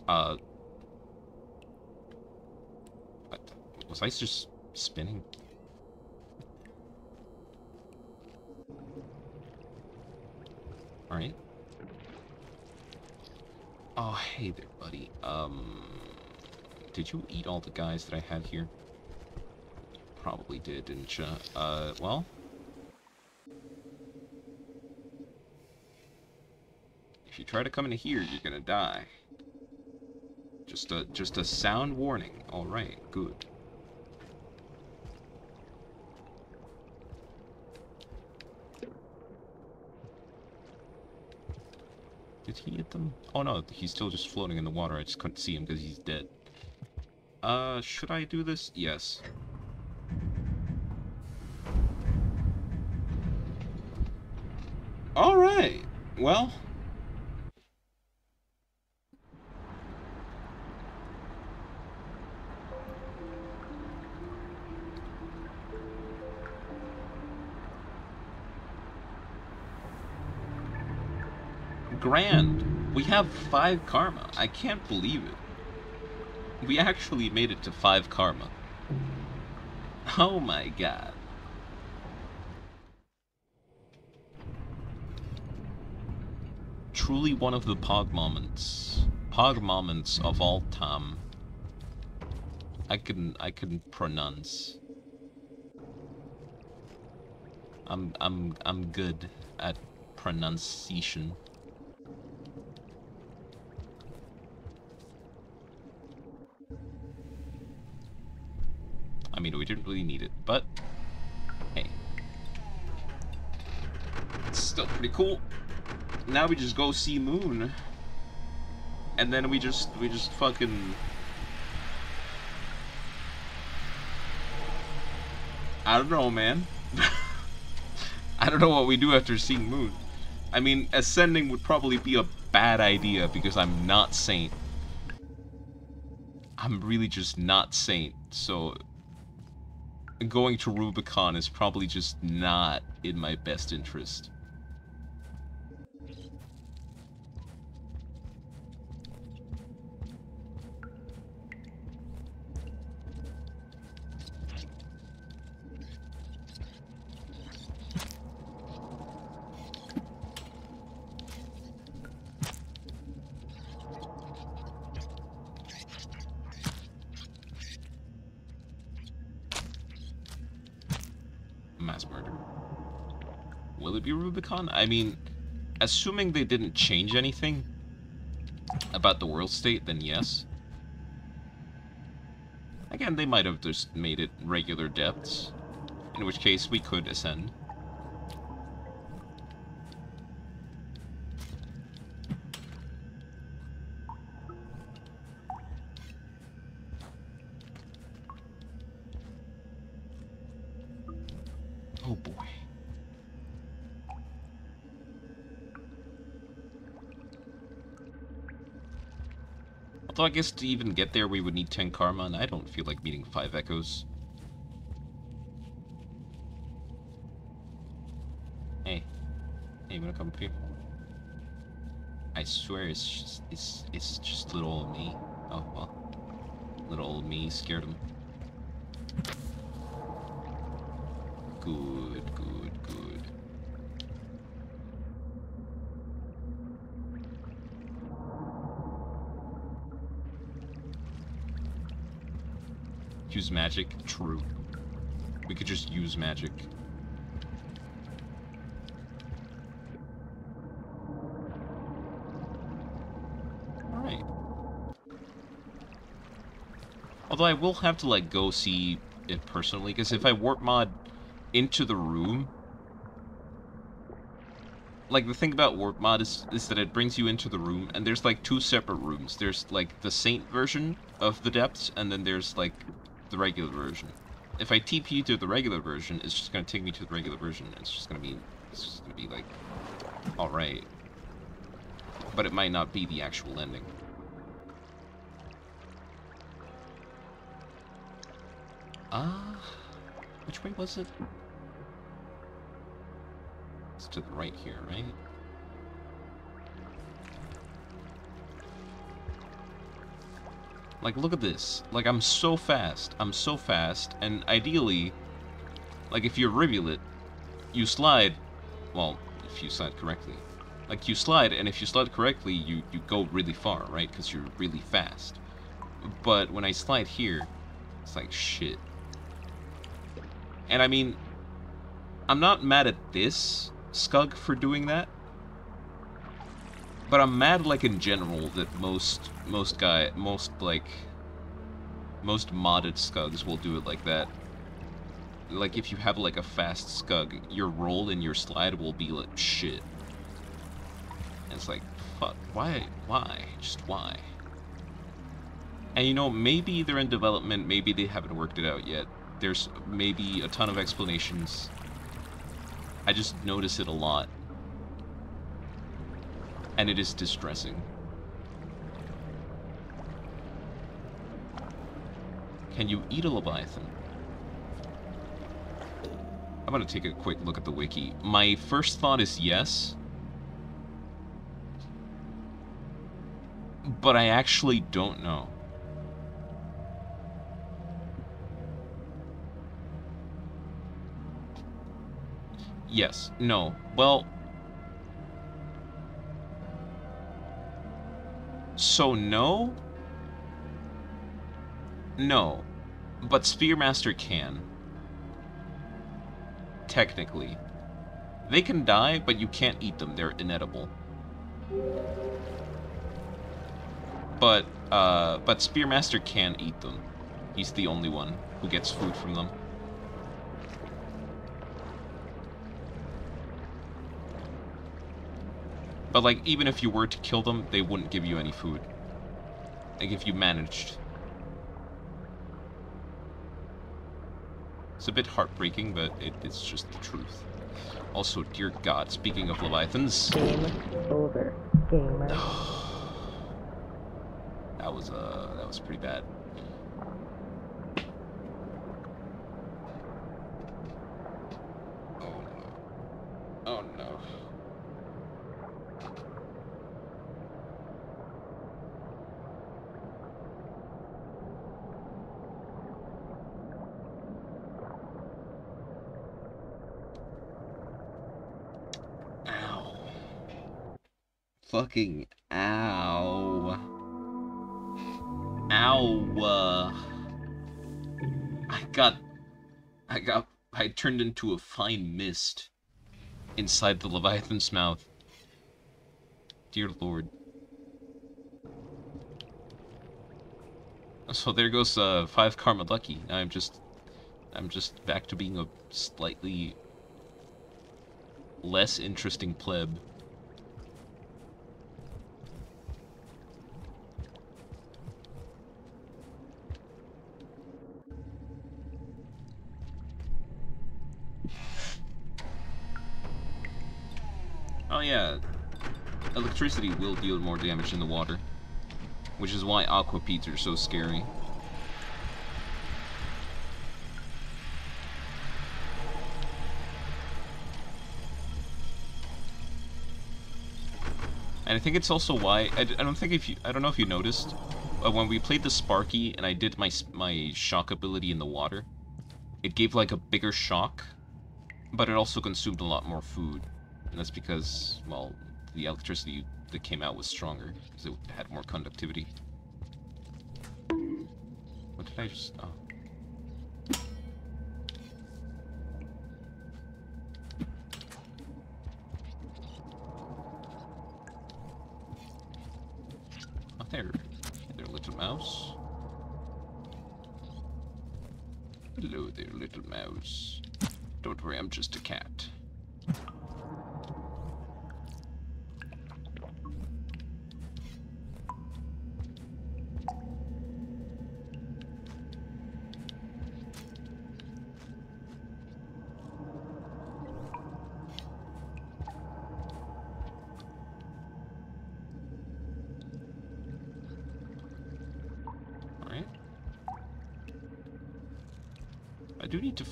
Uh... Was I just spinning? Alright. Oh, hey there, buddy. Um, did you eat all the guys that I had here? probably did, didn't you? Uh, well... If you try to come in here, you're gonna die. Just a, just a sound warning. Alright, good. Did he hit them? Oh no, he's still just floating in the water. I just couldn't see him because he's dead. Uh, should I do this? Yes. Alright. Well. Grand. We have five karma. I can't believe it. We actually made it to five karma. Oh my god. Truly one of the pog moments. Pog moments of all time. I can I can pronounce. I'm I'm I'm good at pronunciation. I mean, we didn't really need it, but hey. It's still pretty cool. Now we just go see Moon. And then we just, we just fucking... I don't know, man. I don't know what we do after seeing Moon. I mean, ascending would probably be a bad idea because I'm not Saint. I'm really just not Saint, so going to Rubicon is probably just not in my best interest. I mean, assuming they didn't change anything about the world state, then yes. Again, they might have just made it regular depths, in which case we could ascend. I guess to even get there we would need 10 karma, and I don't feel like meeting 5 echoes. Hey. Hey, you wanna come up here? I swear it's just, it's, it's just little old me. Oh, well. Little old me scared him. Use magic? True. We could just use magic. Alright. Although I will have to, like, go see it personally, because if I warp mod into the room... Like, the thing about warp mod is, is that it brings you into the room, and there's, like, two separate rooms. There's, like, the Saint version of the depths, and then there's, like, the regular version. If I TP to the regular version, it's just gonna take me to the regular version. It's just gonna be, it's just gonna be like, all right. But it might not be the actual ending. Ah, uh, which way was it? It's to the right here, right? Like, look at this. Like, I'm so fast. I'm so fast. And ideally, like, if you're rivulet, you slide, well, if you slide correctly. Like, you slide, and if you slide correctly, you, you go really far, right? Because you're really fast. But when I slide here, it's like, shit. And I mean, I'm not mad at this Scug for doing that. But I'm mad, like, in general, that most, most guy, most, like, most modded Scugs will do it like that. Like, if you have, like, a fast Scug, your roll and your slide will be, like, shit. And it's like, fuck, why, why, just why? And, you know, maybe they're in development, maybe they haven't worked it out yet. There's maybe a ton of explanations. I just notice it a lot and it is distressing. Can you eat a Leviathan? I'm gonna take a quick look at the wiki. My first thought is yes. But I actually don't know. Yes. No. Well, So no? No. But Spearmaster can. Technically. They can die, but you can't eat them. They're inedible. But, uh, but Spearmaster can eat them. He's the only one who gets food from them. But, like, even if you were to kill them, they wouldn't give you any food. Like, if you managed. It's a bit heartbreaking, but it, it's just the truth. Also, dear God, speaking of Leviathans... Game over, gamer. that was, uh, that was pretty bad. Fucking ow. Ow. I got... I got... I turned into a fine mist inside the Leviathan's mouth. Dear Lord. So there goes uh, five karma lucky. Now I'm just, I'm just back to being a slightly less interesting pleb. Oh yeah, electricity will deal more damage in the water, which is why aquapedes are so scary. And I think it's also why I, I don't think if you I don't know if you noticed, but when we played the Sparky and I did my my shock ability in the water, it gave like a bigger shock, but it also consumed a lot more food. And that's because, well, the electricity that came out was stronger, because it had more conductivity. What did I just... Oh. Oh, there. There, little mouse. Hello there, little mouse. Don't worry, I'm just a cat.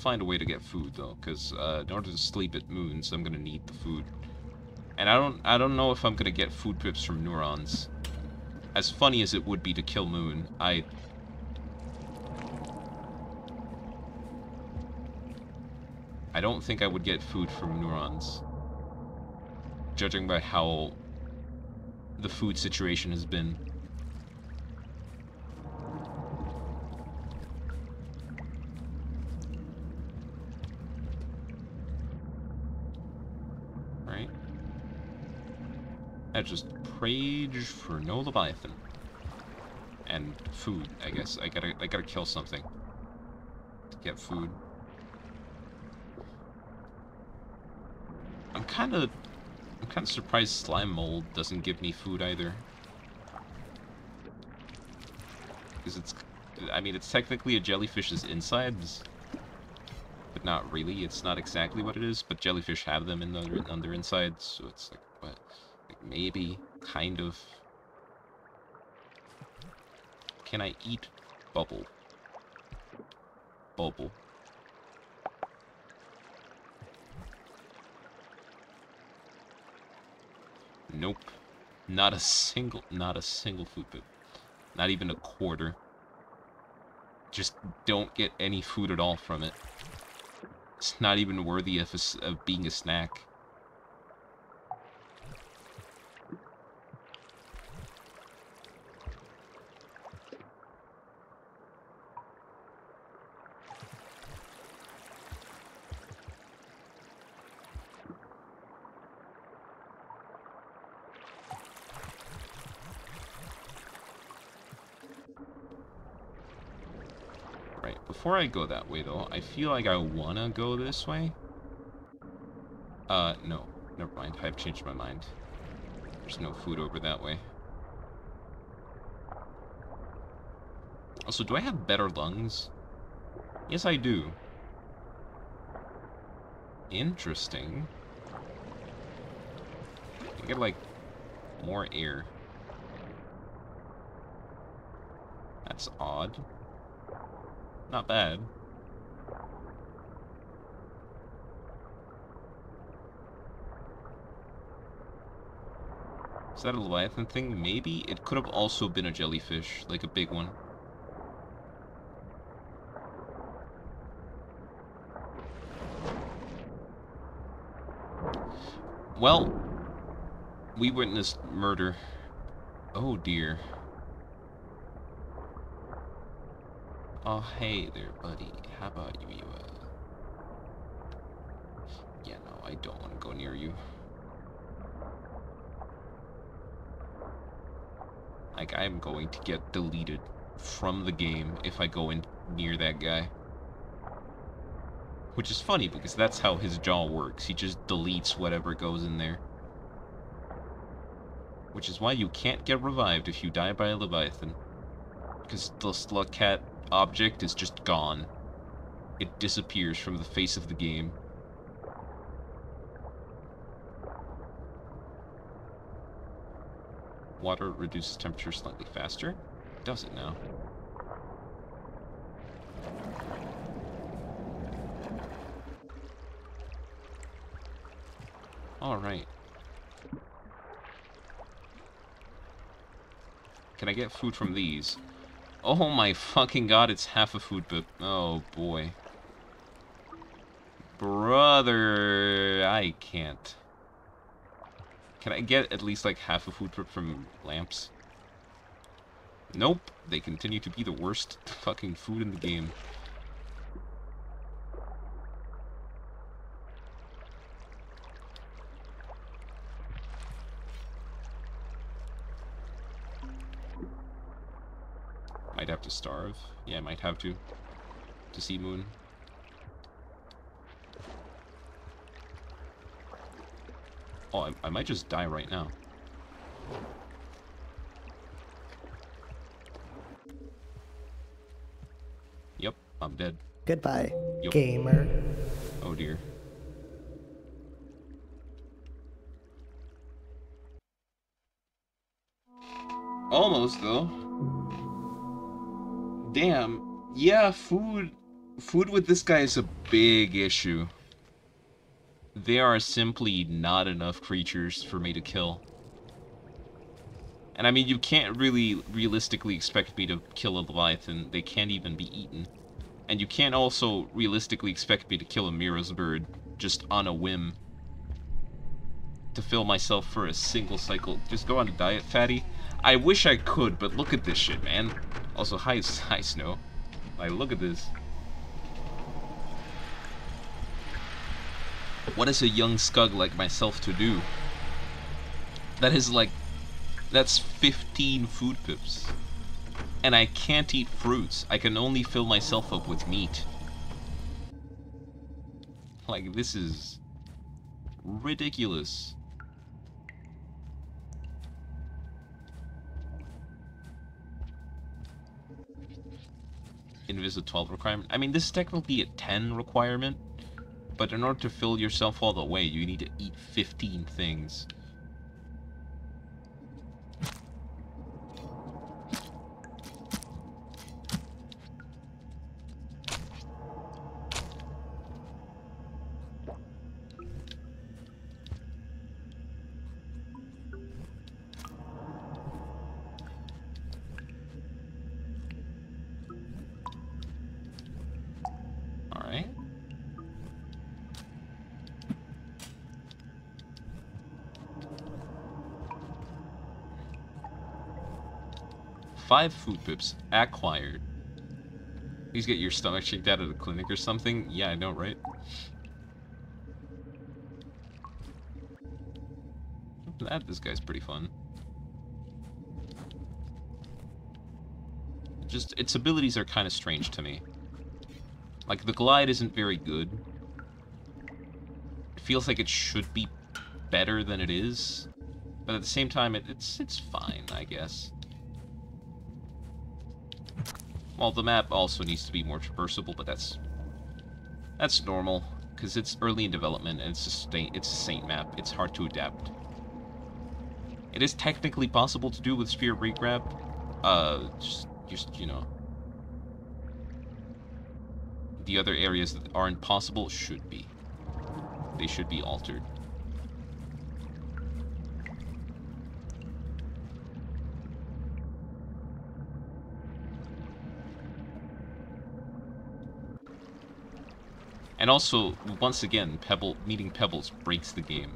Find a way to get food though, because uh, in order to sleep at Moons, I'm gonna need the food. And I don't, I don't know if I'm gonna get food pips from neurons. As funny as it would be to kill Moon, I. I don't think I would get food from neurons. Judging by how the food situation has been. I prayed for no Leviathan. And food, I guess. I gotta I gotta kill something. To get food. I'm kinda I'm kinda surprised slime mold doesn't give me food either. Because it's I mean it's technically a jellyfish's insides. But not really. It's not exactly what it is, but jellyfish have them in their on their insides, so it's like what like maybe kind of can I eat bubble? Bubble. Nope. Not a single, not a single food bit. Not even a quarter. Just don't get any food at all from it. It's not even worthy of, a, of being a snack. I go that way, though, I feel like I want to go this way. Uh, no. Never mind. I've changed my mind. There's no food over that way. Also, do I have better lungs? Yes, I do. Interesting. I get, like, more air. That's odd. Not bad. Is that a Leviathan thing? Maybe. It could have also been a jellyfish, like a big one. Well, we witnessed murder. Oh dear. Oh, hey there, buddy. How about you, you, uh... Yeah, no, I don't want to go near you. Like, I'm going to get deleted from the game if I go in near that guy. Which is funny, because that's how his jaw works. He just deletes whatever goes in there. Which is why you can't get revived if you die by a Leviathan. Because the slugcat object is just gone. It disappears from the face of the game. Water reduces temperature slightly faster. Does it now? Alright. Can I get food from these? Oh my fucking god, it's half a food but Oh boy. Brother, I can't. Can I get at least like half a food trip from lamps? Nope, they continue to be the worst fucking food in the game. Starve. Yeah, I might have to. To see Moon. Oh, I, I might just die right now. Yep, I'm dead. Goodbye, yep. gamer. Oh dear. Almost, though damn, yeah, food, food with this guy is a big issue. There are simply not enough creatures for me to kill. And I mean, you can't really realistically expect me to kill a Leviathan. They can't even be eaten. And you can't also realistically expect me to kill a Mira's bird just on a whim. To fill myself for a single cycle. Just go on a diet, fatty. I wish I could, but look at this shit, man. Also, high, hi, Snow. Like, look at this. What is a young scug like myself to do? That is like, that's 15 food pips. And I can't eat fruits. I can only fill myself up with meat. Like, this is ridiculous. Invis a 12 requirement. I mean, this is technically a 10 requirement, but in order to fill yourself all the way, you need to eat 15 things. Five food pips acquired. Please get your stomach checked out at a clinic or something. Yeah, I know, right? That this guy's pretty fun. Just its abilities are kind of strange to me. Like, the glide isn't very good. It feels like it should be better than it is. But at the same time, it, it's it's fine, I guess. Well, the map also needs to be more traversable, but that's that's normal because it's early in development and it's a it's a saint map. It's hard to adapt. It is technically possible to do with spear regrab. Uh, just just you know, the other areas that aren't possible should be. They should be altered. And also, once again, Pebble meeting Pebbles breaks the game.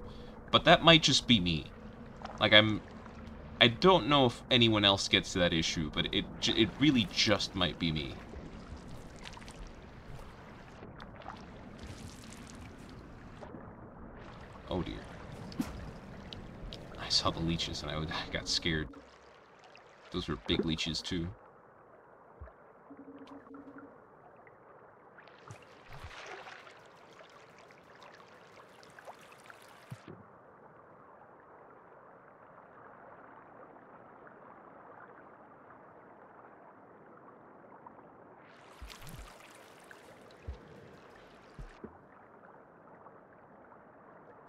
But that might just be me. Like, I'm... I don't know if anyone else gets to that issue, but it, it really just might be me. Oh dear. I saw the leeches and I, I got scared. Those were big leeches too.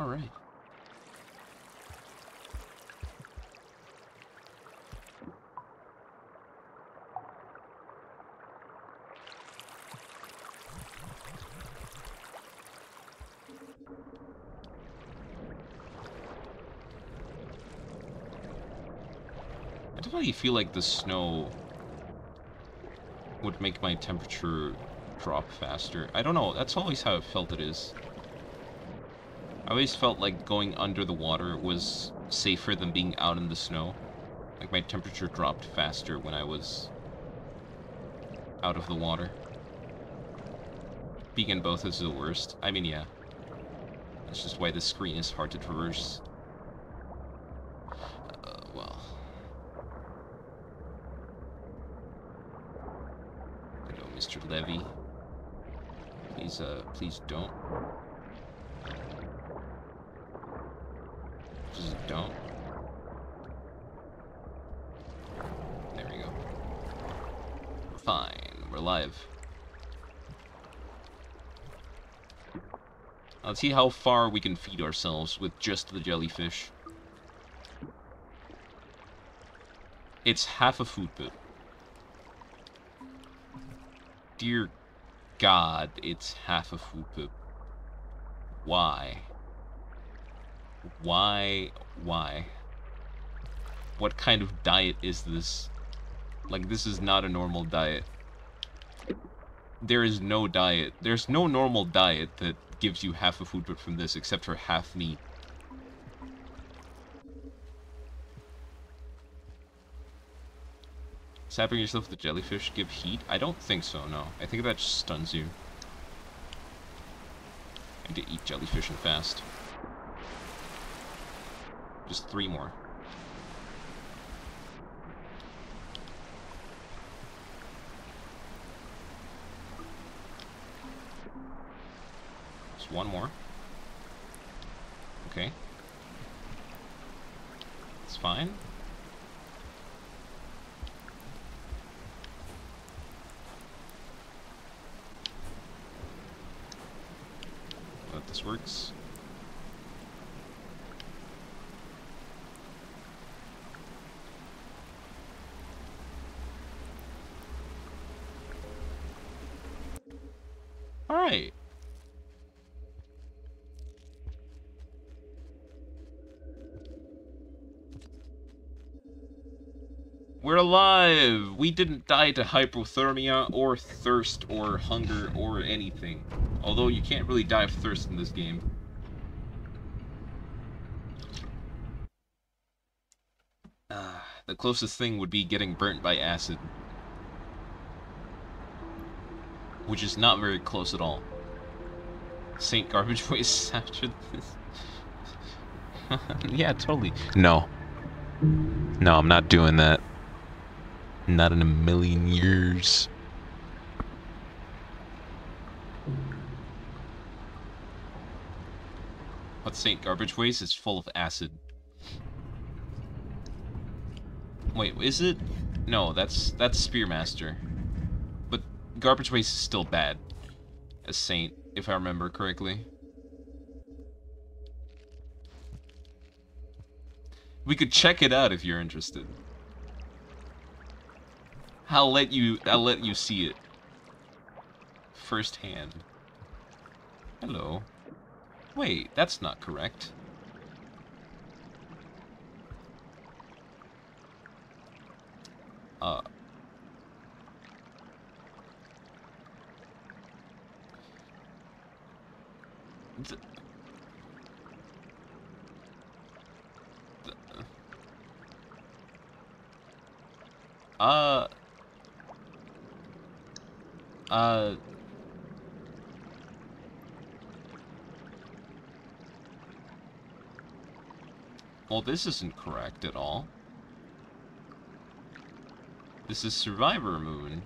All right. I definitely feel like the snow would make my temperature drop faster. I don't know, that's always how I felt it is. I always felt like going under the water was safer than being out in the snow. Like my temperature dropped faster when I was out of the water. Being in both is the worst. I mean, yeah. That's just why the screen is hard to traverse. Uh, well. Hello, Mr. Levy. Please, don't. Just don't. There we go. Fine. We're live. Let's see how far we can feed ourselves with just the jellyfish. It's half a food pip. Dear God, it's half a food pip. Why? Why? Why? What kind of diet is this? Like, this is not a normal diet. There is no diet. There's no normal diet that gives you half a food but from this, except for half meat. Sapping yourself with a jellyfish give heat? I don't think so, no. I think that just stuns you. I need to eat jellyfish and fast. Just three more. Just one more. Okay. It's fine. Works. Alright. We're alive! We didn't die to hypothermia, or thirst, or hunger, or anything. Although you can't really die of thirst in this game. Uh, the closest thing would be getting burnt by acid. Which is not very close at all. Saint Garbage Waste after this. yeah, totally. No. No, I'm not doing that. Not in a million years. Saint Garbage Waste is full of acid. Wait, is it? No, that's that's Spearmaster. But Garbage Waste is still bad. As Saint, if I remember correctly. We could check it out if you're interested. I'll let you I'll let you see it firsthand. Hello. Wait, that's not correct. Uh. Th- uh. Uh Well, this isn't correct at all. This is Survivor Moon.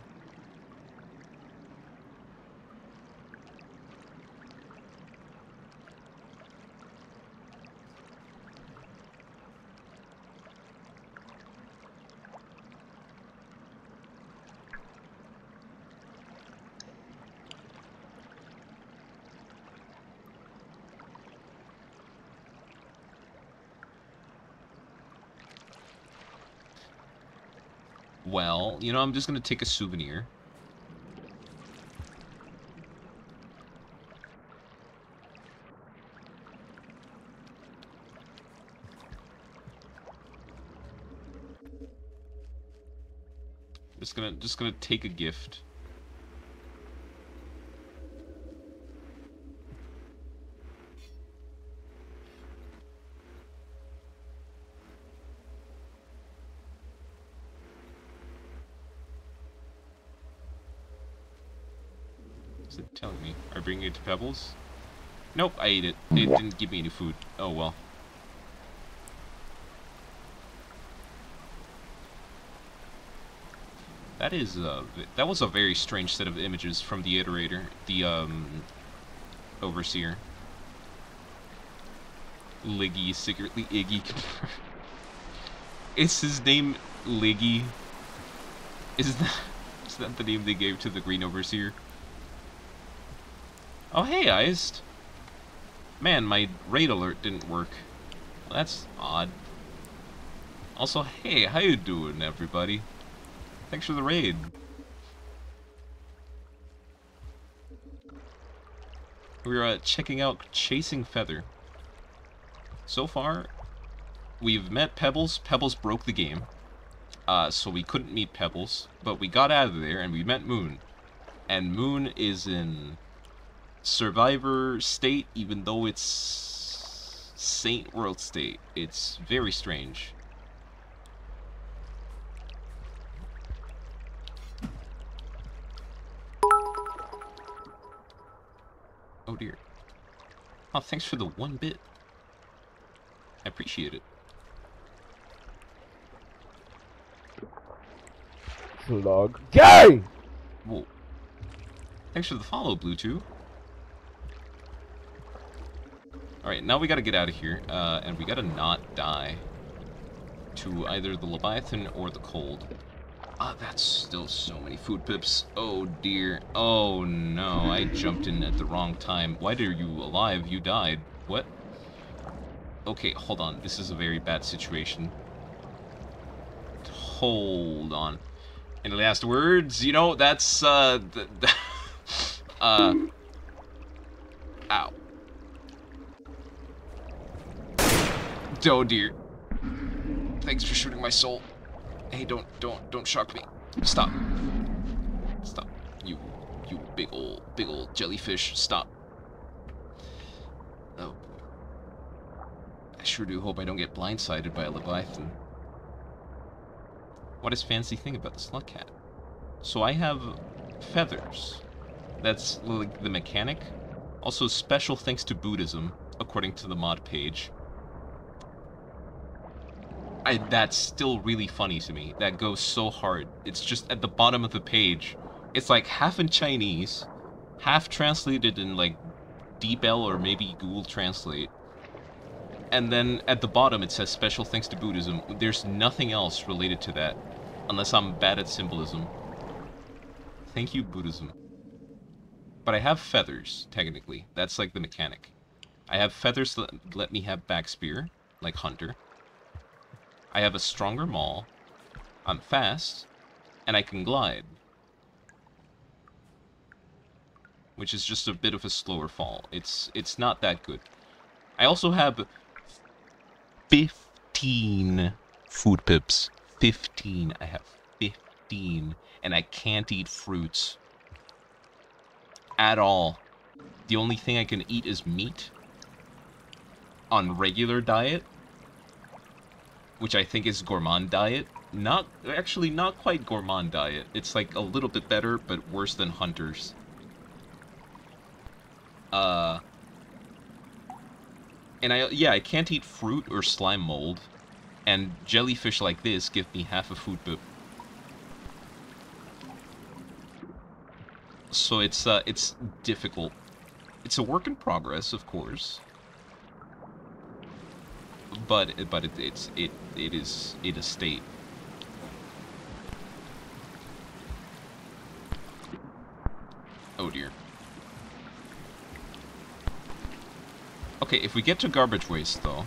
Well, you know, I'm just gonna take a souvenir. Just gonna, just gonna take a gift. What's it telling me? Are bringing it to Pebbles? Nope, I ate it. It didn't give me any food. Oh well. That is uh that was a very strange set of images from the iterator, the um overseer. Liggy secretly Iggy. is his name Liggy? Is that is that the name they gave to the green overseer? Oh hey, Iced. Man, my raid alert didn't work. That's odd. Also, hey, how you doing, everybody? Thanks for the raid. We're uh, checking out Chasing Feather. So far, we've met Pebbles. Pebbles broke the game. Uh, so we couldn't meet Pebbles, but we got out of there and we met Moon. And Moon is in Survivor state, even though it's Saint World state. It's very strange. Oh dear. Oh, thanks for the one bit. I appreciate it. Slug. Gay! Whoa. Thanks for the follow, Bluetooth. Alright, now we gotta get out of here, uh, and we gotta not die to either the Leviathan or the cold. Ah, that's still so many food pips. Oh dear. Oh no, I jumped in at the wrong time. Why are you alive? You died. What? Okay, hold on. This is a very bad situation. Hold on. Any last words? You know, that's, uh... uh... Ow. Oh dear. Thanks for shooting my soul. Hey, don't, don't, don't shock me. Stop. Stop. You, you big old, big old jellyfish. Stop. Oh. I sure do hope I don't get blindsided by a leviathan. What is fancy thing about the slugcat? So I have feathers. That's like the mechanic. Also special thanks to Buddhism, according to the mod page. I, that's still really funny to me. That goes so hard. It's just at the bottom of the page. It's like half in Chinese, half translated in like DeepL or maybe Google Translate. And then at the bottom it says special thanks to Buddhism. There's nothing else related to that, unless I'm bad at symbolism. Thank you, Buddhism. But I have feathers, technically. That's like the mechanic. I have feathers that let me have back spear, like Hunter. I have a stronger maul. I'm fast, and I can glide. Which is just a bit of a slower fall. It's it's not that good. I also have 15 food pips. 15. I have 15. And I can't eat fruits. At all. The only thing I can eat is meat. On regular diet which I think is gourmand diet. Not actually not quite gourmand diet. It's like a little bit better, but worse than hunters. Uh, and I yeah I can't eat fruit or slime mold, and jellyfish like this give me half a food pip. So it's uh it's difficult. It's a work in progress, of course but but it, it's it it is in a state. Oh dear. Okay, if we get to garbage waste though,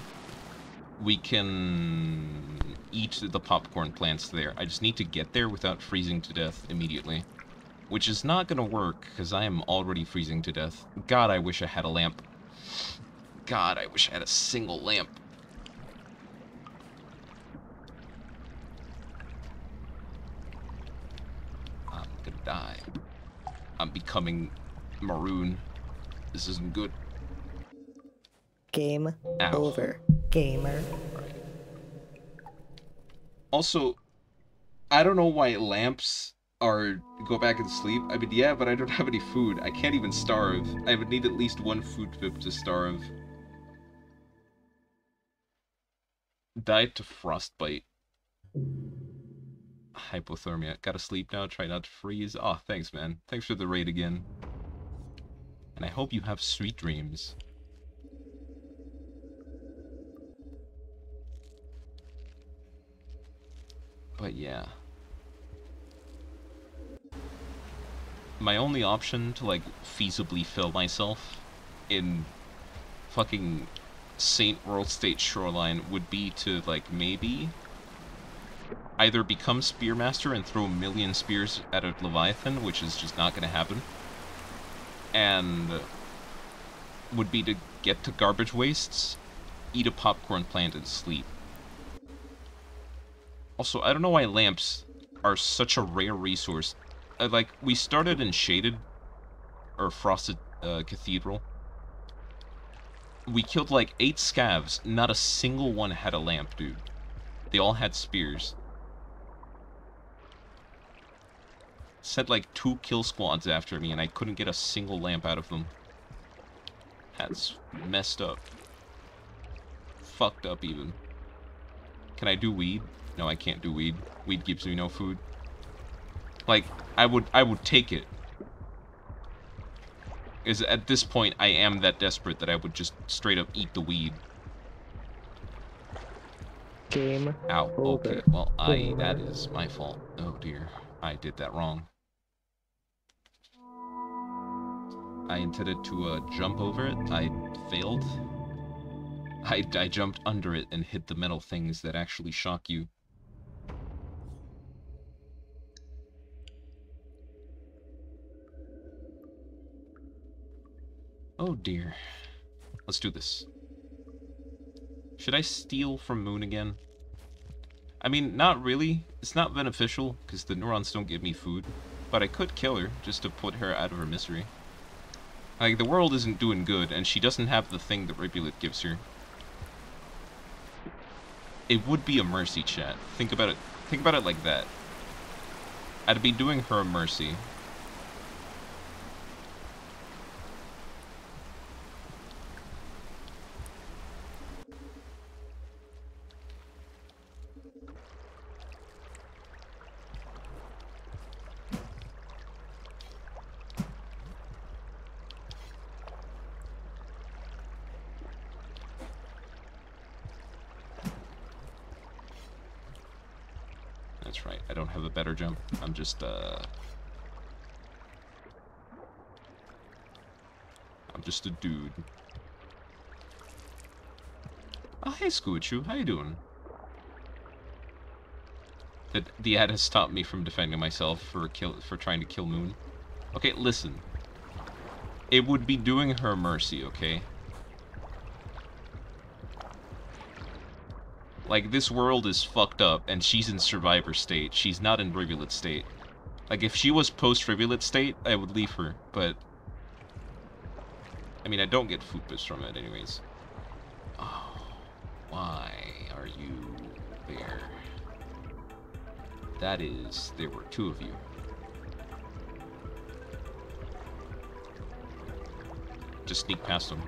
we can eat the popcorn plants there. I just need to get there without freezing to death immediately. Which is not gonna work, because I am already freezing to death. God, I wish I had a lamp. God, I wish I had a single lamp. Die. I'm becoming maroon. This isn't good. Game Ow. over, gamer. Also, I don't know why lamps are go back and sleep. I mean, yeah, but I don't have any food. I can't even starve. I would need at least one food pip to starve. Died to frostbite. Hypothermia. Gotta sleep now, try not to freeze. Oh, thanks, man. Thanks for the raid again. And I hope you have sweet dreams. But yeah. My only option to, like, feasibly fill myself in fucking Saint World State Shoreline would be to, like, maybe either become Spearmaster and throw a million spears at a Leviathan, which is just not going to happen, and would be to get to garbage wastes, eat a popcorn plant, and sleep. Also, I don't know why lamps are such a rare resource. Uh, like, we started in Shaded, or Frosted uh, Cathedral. We killed like eight scavs, not a single one had a lamp, dude. They all had spears. Sent like two kill squads after me and I couldn't get a single lamp out of them. That's messed up. Fucked up even. Can I do weed? No, I can't do weed. Weed gives me no food. Like, I would I would take it. Is at this point, I am that desperate that I would just straight up eat the weed. Game Ow. over. Okay. Well, I that is my fault. Oh dear. I did that wrong. I intended to uh, jump over it. I failed. I, I jumped under it and hit the metal things that actually shock you. Oh dear. Let's do this. Should I steal from Moon again? I mean, not really. It's not beneficial, because the neurons don't give me food. But I could kill her, just to put her out of her misery. Like, the world isn't doing good, and she doesn't have the thing that Rivulet gives her. It would be a mercy, chat. Think about it. Think about it like that. I'd be doing her a mercy. That's right. I don't have a better jump. I'm just, uh... I'm just a dude. Oh, hey, Scoochu. How you doing? The, the ad has stopped me from defending myself for kill for trying to kill Moon. Okay, listen. It would be doing her mercy, okay? Like, this world is fucked up, and she's in survivor state. She's not in rivulet state. Like, if she was post-rivulet state, I would leave her, but... I mean, I don't get food foopus from it anyways. Oh, why are you there? That is, there were two of you. Just sneak past him.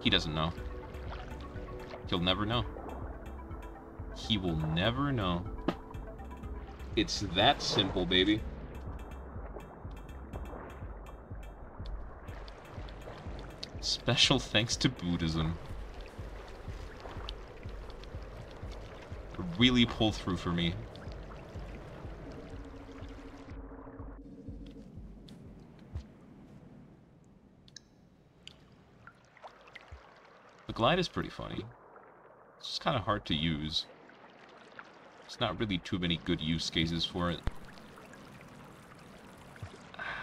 He doesn't know. He'll never know. He will never know. It's that simple, baby. Special thanks to Buddhism. Really pull through for me. The glide is pretty funny. It's just kind of hard to use. There's not really too many good use cases for it.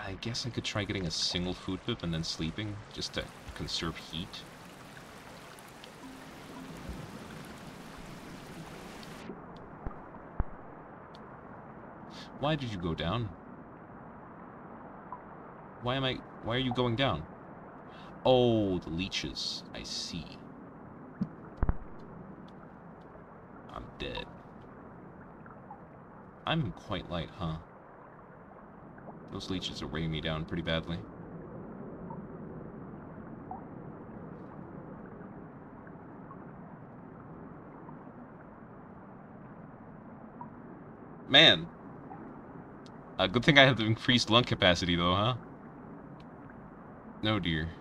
I guess I could try getting a single food pip and then sleeping, just to conserve heat. Why did you go down? Why am I... Why are you going down? Oh, the leeches. I see. I'm dead. I'm quite light, huh? Those leeches are weighing me down pretty badly. Man. A good thing I have the increased lung capacity, though, huh? No, dear.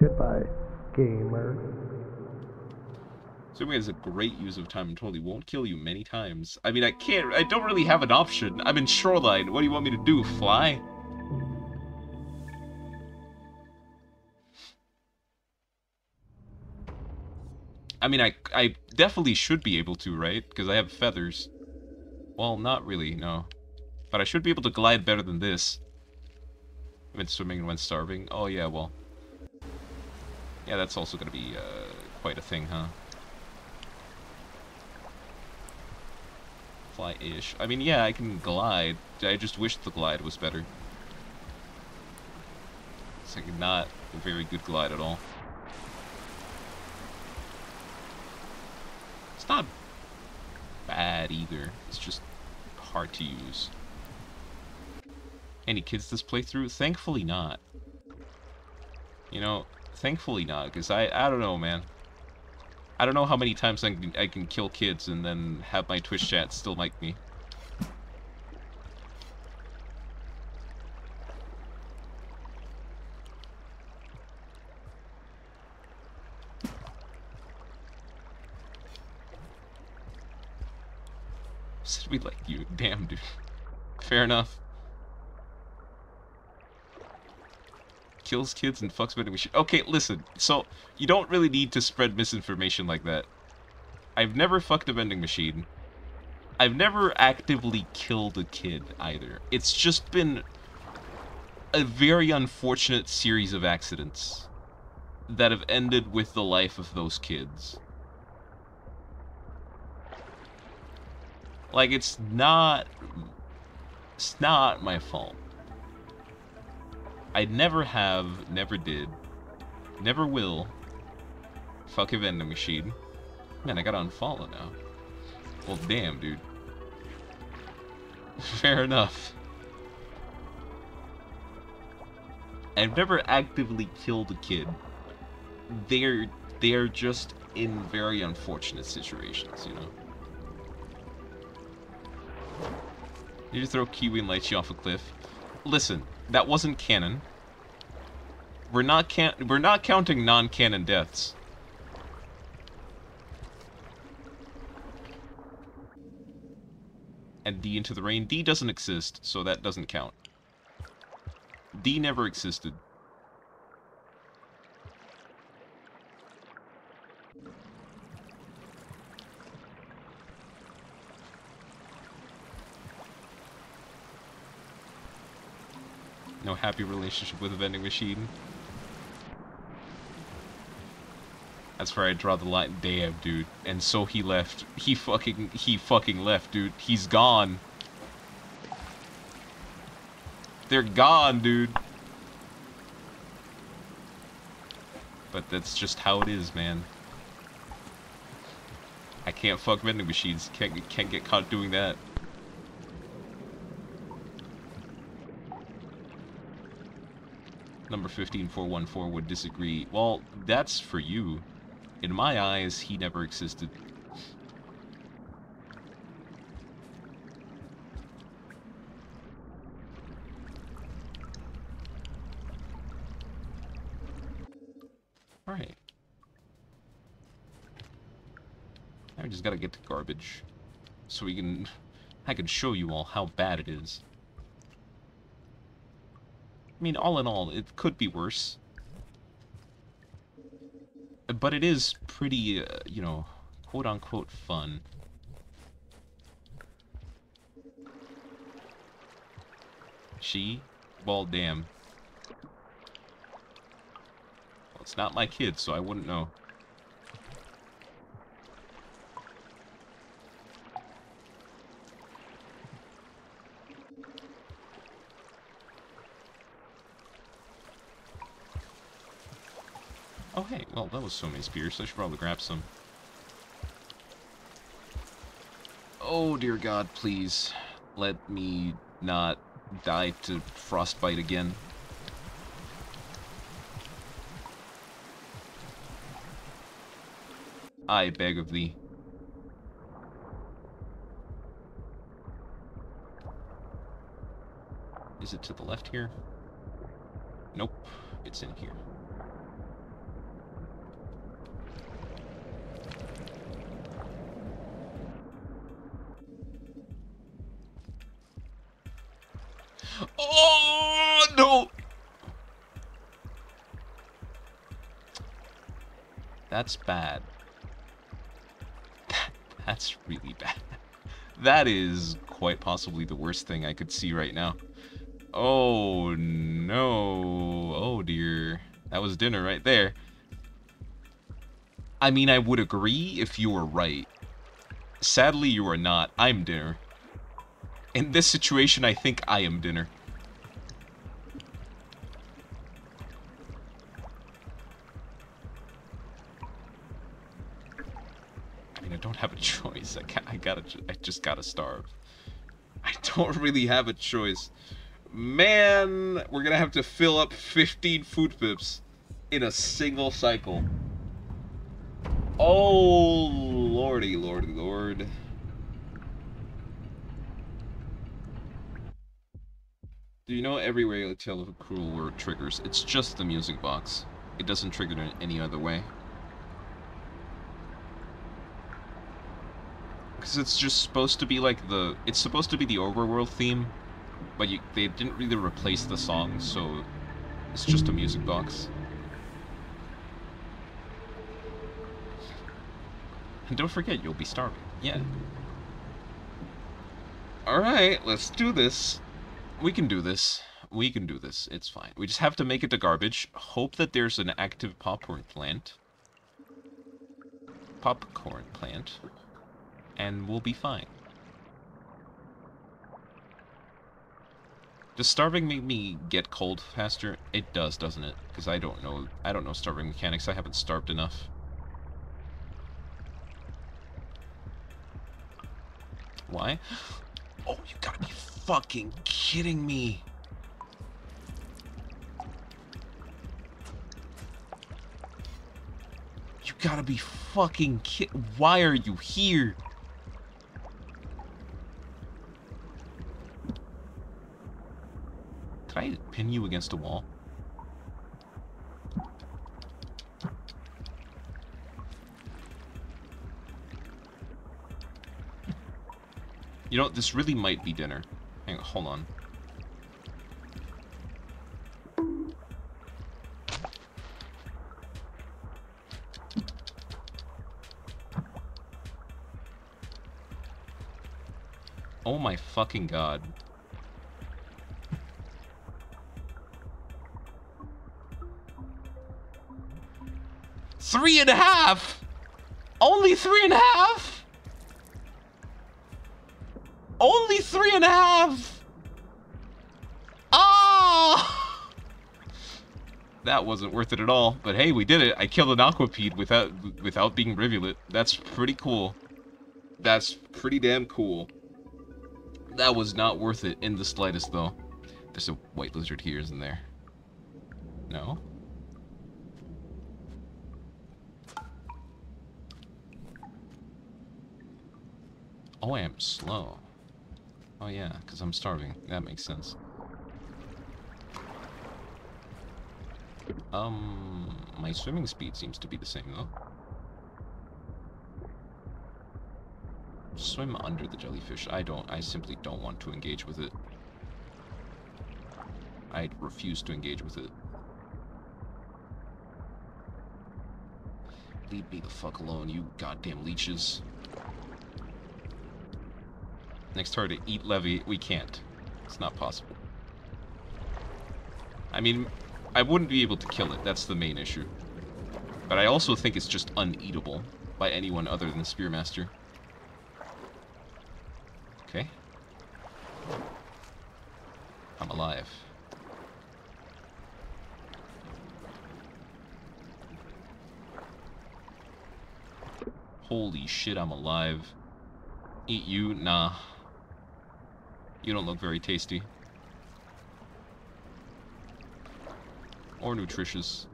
Goodbye, gamer. Assuming it's a great use of time and totally won't kill you many times. I mean, I can't, I don't really have an option. I'm in Shoreline. What do you want me to do, fly? I mean, I, I definitely should be able to, right? Because I have feathers. Well, not really, no. But I should be able to glide better than this. When swimming and when starving. Oh, yeah, well. Yeah, that's also going to be uh, quite a thing, huh? Fly-ish. I mean, yeah, I can glide. I just wish the glide was better. It's like not a very good glide at all. Not bad either. It's just hard to use. Any kids this playthrough? Thankfully not. You know, thankfully not, because I, I don't know, man. I don't know how many times I can, I can kill kids and then have my Twitch chat still like me. Said we like you. Damn, dude. Fair enough. Kills kids and fucks vending machine. Okay, listen. So, you don't really need to spread misinformation like that. I've never fucked a vending machine. I've never actively killed a kid either. It's just been a very unfortunate series of accidents that have ended with the life of those kids. Like it's not it's not my fault. I never have, never did, never will fuck a vending machine. Man, I gotta unfollow now. Well, damn, dude. Fair enough. I've never actively killed a kid. They're they're just in very unfortunate situations, you know. Did you throw Kiwi and Lychee off a cliff? Listen, that wasn't canon. We're not can we're not counting non-canon deaths. And D into the rain. D doesn't exist, so that doesn't count. D never existed. No happy relationship with a vending machine. That's where I draw the line. Damn, dude. And so he left. He fucking, he fucking left, dude. He's gone. They're gone, dude. But that's just how it is, man. I can't fuck vending machines. Can't can't get caught doing that. Number 15414 would disagree. Well, that's for you. In my eyes, he never existed. Alright. We just gotta get to garbage. So we can... I can show you all how bad it is. I mean, all in all, it could be worse. But it is pretty, uh, you know, quote-unquote fun. She? Well, damn. Well, it's not my kid, so I wouldn't know. Oh, hey. Well, that was so many spears. I should probably grab some. Oh, dear God, please. Let me not die to frostbite again. I beg of thee. Is it to the left here? Nope, it's in here. That's bad. That's really bad. That is quite possibly the worst thing I could see right now. Oh, no. Oh, dear. That was dinner right there. I mean, I would agree if you were right. Sadly, you are not. I'm dinner. In this situation, I think I am dinner. Just gotta starve. I don't really have a choice. Man, we're gonna have to fill up 15 food pips in a single cycle. Oh, lordy, lordy, lord. Do you know everywhere a tale of a cruel word triggers? It's just the music box. It doesn't trigger in any other way. Because it's just supposed to be like the... It's supposed to be the overworld theme, but you, they didn't really replace the song, so it's just a music box. And don't forget, you'll be starving. Yeah. Alright, let's do this. We can do this. We can do this. It's fine. We just have to make it to garbage. Hope that there's an active popcorn plant. Popcorn plant. And we'll be fine. Does starving make me get cold faster? It does, doesn't it? Because I don't know. I don't know starving mechanics. I haven't starved enough. Why? Oh, you gotta be fucking kidding me. You gotta be fucking kid. Why are you here? Did I pin you against a wall? You know, this really might be dinner. Hang on, hold on. Oh my fucking god. Three and a half! Only three and a half? Only three and a half! Ah! That wasn't worth it at all, but hey, we did it. I killed an aquapede without without being rivulet. That's pretty cool. That's pretty damn cool. That was not worth it in the slightest, though. There's a white lizard here, isn't there? No? Oh, I am slow. Oh yeah, because I'm starving. That makes sense. Um, my swimming speed seems to be the same, though. Swim under the jellyfish. I don't, I simply don't want to engage with it. I refuse to engage with it. Leave me the fuck alone, you goddamn leeches. Next target, to eat Levy. We can't. It's not possible. I mean, I wouldn't be able to kill it. That's the main issue. But I also think it's just uneatable by anyone other than Spearmaster. Okay. I'm alive. Holy shit, I'm alive. Eat you? Nah. You don't look very tasty. Or nutritious.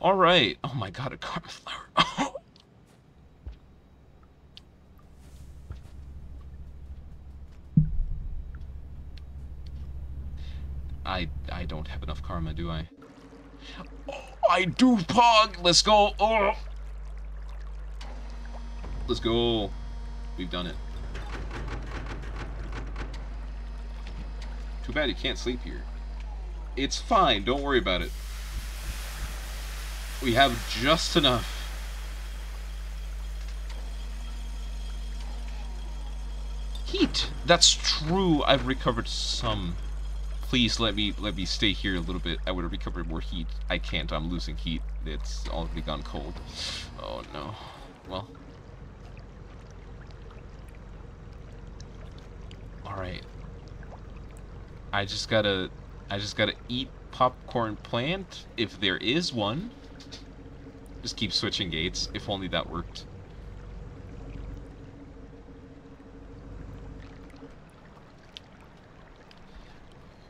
Alright. Oh my god, a karma flower. I I don't have enough karma, do I? Oh, I do, Pog! Let's go! Oh! Let's go. We've done it. Too bad you can't sleep here. It's fine, don't worry about it. We have just enough. Heat! That's true, I've recovered some. Please let me let me stay here a little bit. I would have recovered more heat. I can't, I'm losing heat. It's already gone cold. Oh no. Well. Alright. I just gotta I just gotta eat popcorn plant if there is one. Just keep switching gates, if only that worked.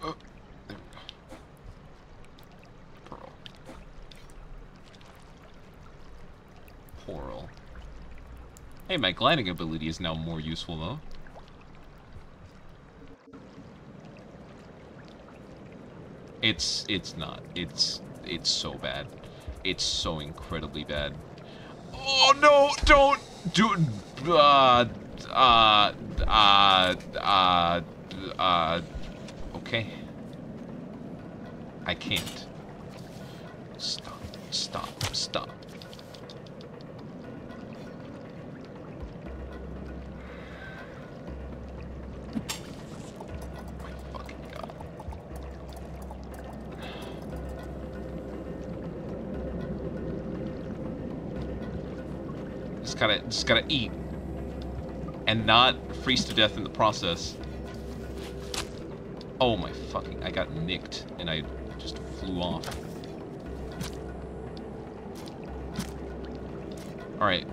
Oh, there we go. Pearl. Pearl. Hey, my gliding ability is now more useful, though. It's it's not. It's it's so bad. It's so incredibly bad. Oh no! Don't do. Uh, uh, uh, uh, uh. Okay. I can't. Just gotta, just gotta eat. And not freeze to death in the process. Oh my fucking, I got nicked and I just flew off. Alright.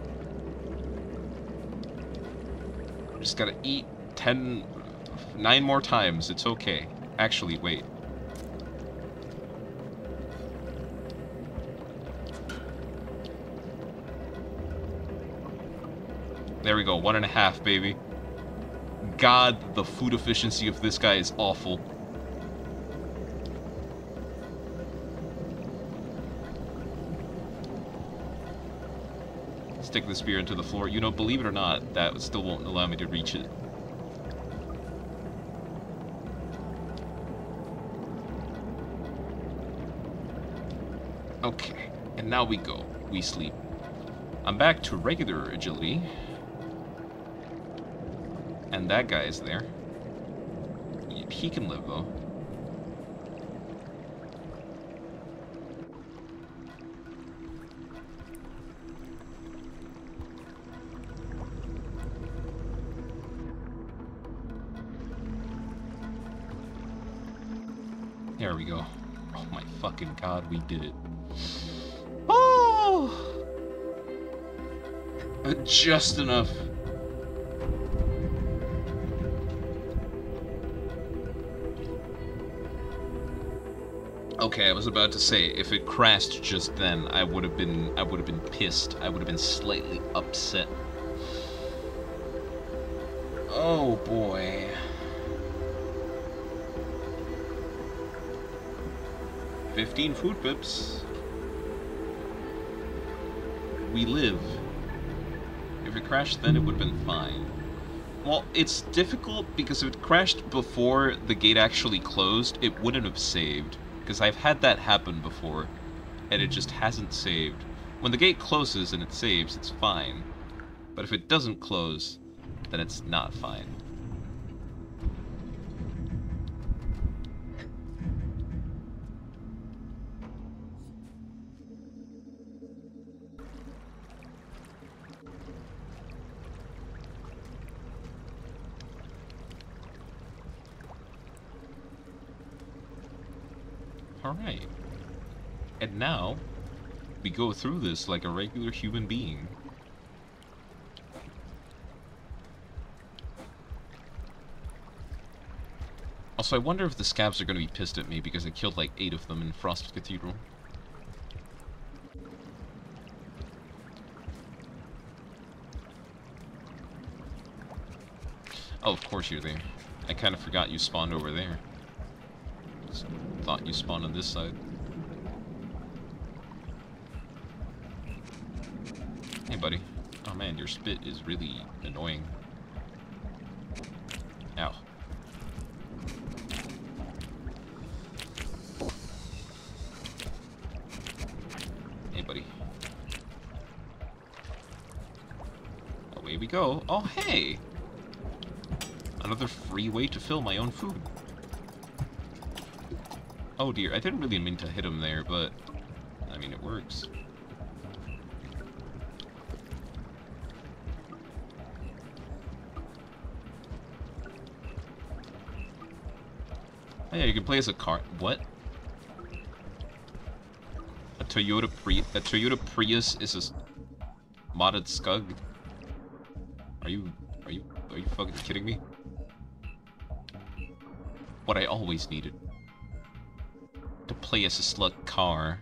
Just gotta eat ten, nine more times, it's okay. Actually, wait. There we go, one and a half, baby. God, the food efficiency of this guy is awful. Stick the spear into the floor. You know, believe it or not, that still won't allow me to reach it. Okay, and now we go. We sleep. I'm back to regular agility. And that guy is there. He can live, though. There we go. Oh my fucking god, we did it. Oh! Uh, Just enough. Okay, I was about to say if it crashed just then, I would have been I would have been pissed. I would have been slightly upset. Oh boy. Fifteen food pips. We live. If it crashed then, it would have been fine. Well, it's difficult because if it crashed before the gate actually closed, it wouldn't have saved. Because I've had that happen before, and it just hasn't saved. When the gate closes and it saves, it's fine. But if it doesn't close, then it's not fine. Alright. And now, we go through this like a regular human being. Also, I wonder if the scavs are going to be pissed at me because I killed like eight of them in Frost Cathedral. Oh, of course you're there. I kind of forgot you spawned over there. Just thought you spawned on this side. Hey, buddy. Oh man, your spit is really annoying. Ow. Hey, buddy. Away we go. Oh, hey! Another free way to fill my own food. Oh dear, I didn't really mean to hit him there, but... I mean, it works. Oh yeah, you can play as a car. What? A Toyota Pri a Toyota Prius is a modded Scug. Are you are you are you fucking kidding me? What I always needed. To play as a slug car.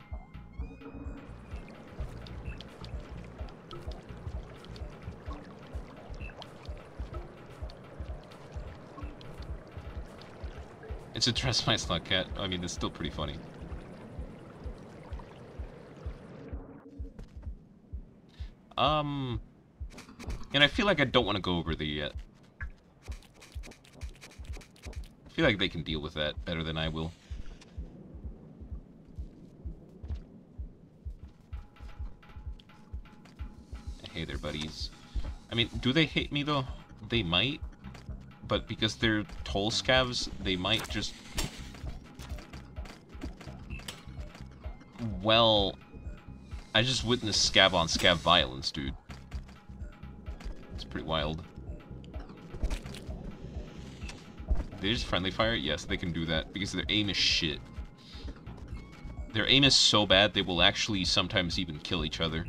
It's a dress my slugcat. I mean, it's still pretty funny. Um, and I feel like I don't want to go over there yet. I feel like they can deal with that better than I will. Hey there, buddies. I mean, do they hate me, though? They might. But because they're toll scavs, they might just... Well... I just witnessed scav on scav violence, dude. It's pretty wild. They just friendly fire? Yes, they can do that, because their aim is shit. Their aim is so bad, they will actually sometimes even kill each other.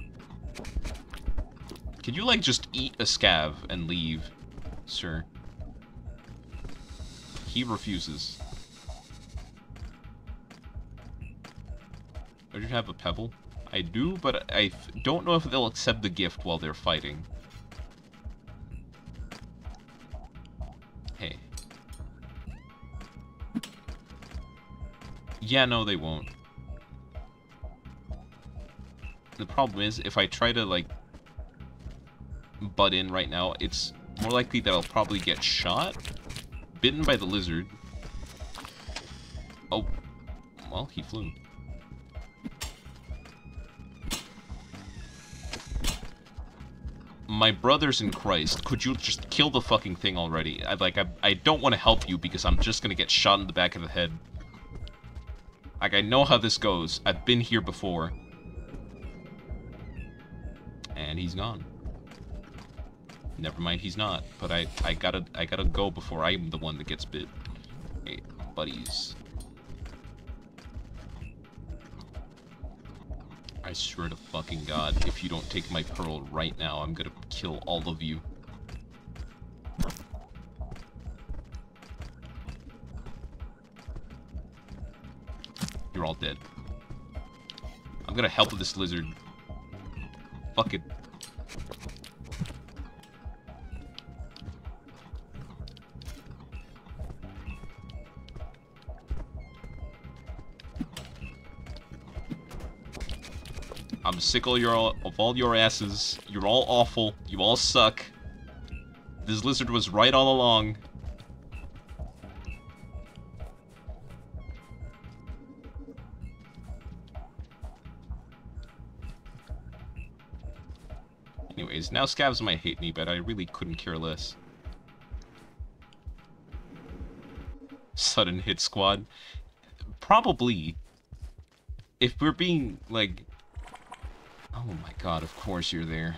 Could you, like, just eat a scav and leave, sir? He refuses. Do you have a pebble? I do, but I don't know if they'll accept the gift while they're fighting. Hey. Yeah, no, they won't. The problem is, if I try to, like, butt in right now, it's more likely that I'll probably get shot. Bitten by the lizard. Oh. Well, he flew. My brothers in Christ, could you just kill the fucking thing already? I, like, I, I don't want to help you because I'm just gonna get shot in the back of the head. Like, I know how this goes. I've been here before. And he's gone. Never mind, he's not. But I, I gotta, I gotta go before I'm the one that gets bit. Hey, buddies. I swear to fucking god, if you don't take my pearl right now, I'm gonna kill all of you. You're all dead. I'm gonna help this lizard. Fuck it. Sick of, your, of all your asses. You're all awful. You all suck. This lizard was right all along. Anyways, now scavs might hate me, but I really couldn't care less. Sudden hit squad. Probably. If we're being, like, Oh my god, of course you're there.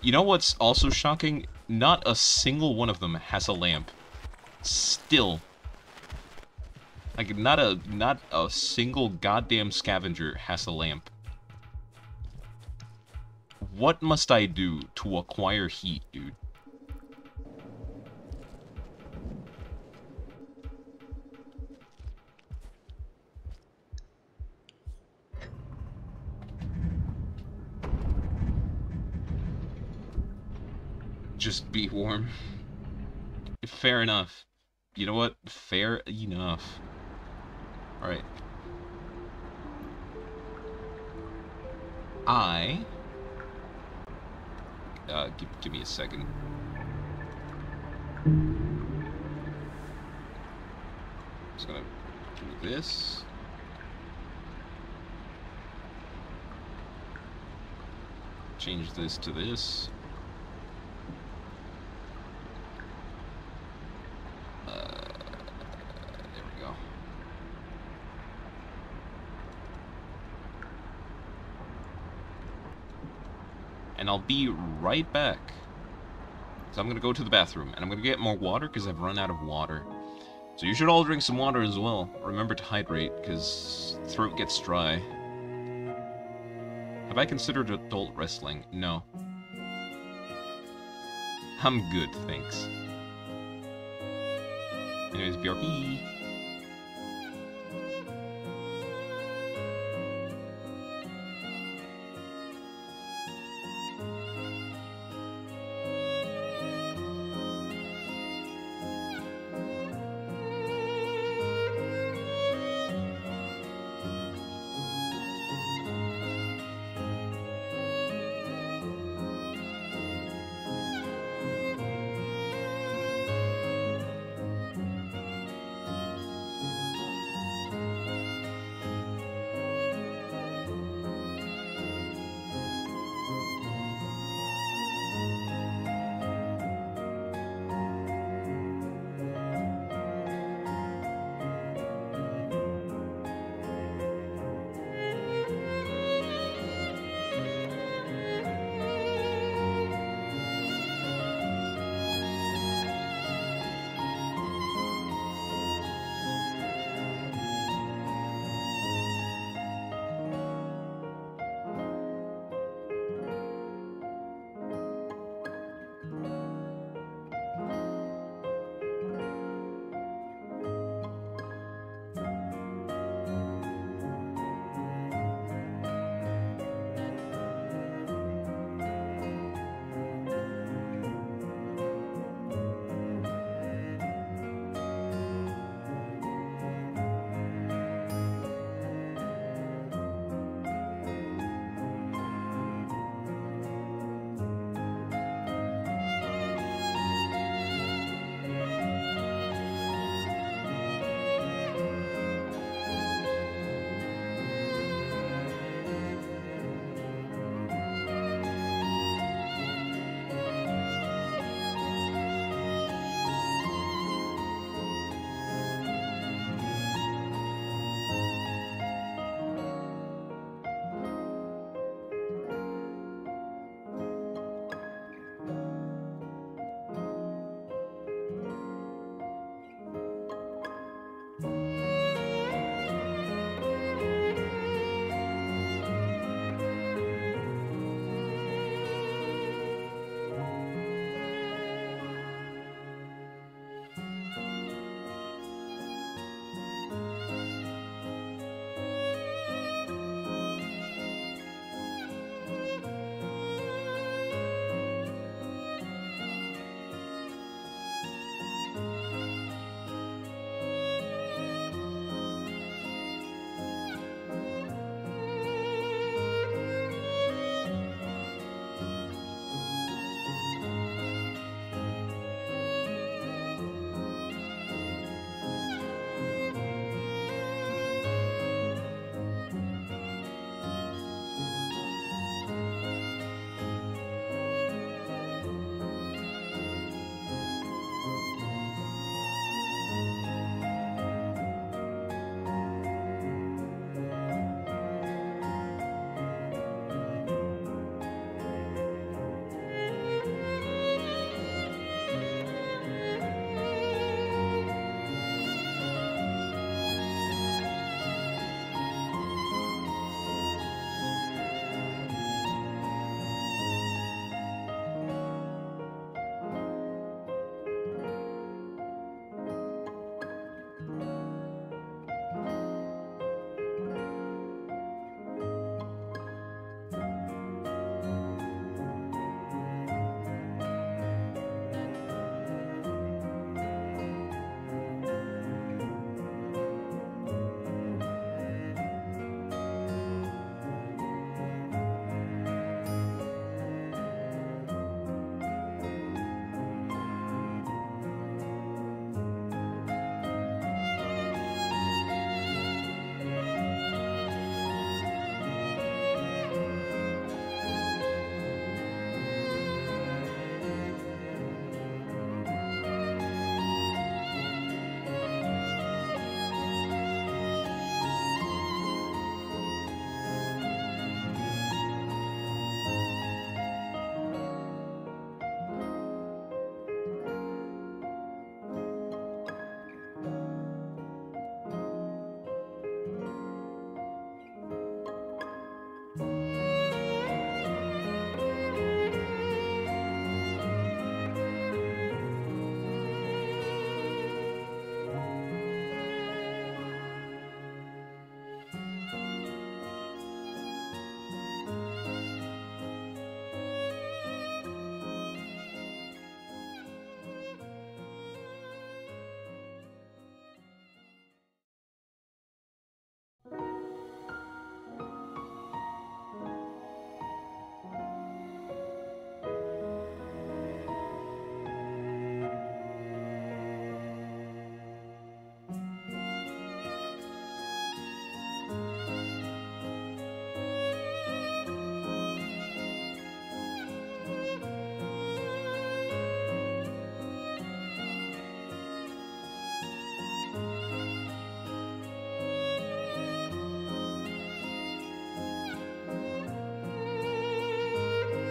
You know what's also shocking? Not a single one of them has a lamp. Still. Like, not a, not a single goddamn scavenger has a lamp. What must I do to acquire heat, dude? Just be warm. Fair enough. You know what? Fair enough. Alright. I... Uh, give, give me a second. Just gonna do this. Change this to this. And I'll be right back. So I'm going to go to the bathroom, and I'm going to get more water because I've run out of water. So you should all drink some water as well. Remember to hydrate, because throat gets dry. Have I considered adult wrestling? No. I'm good, thanks. Anyways, BRB.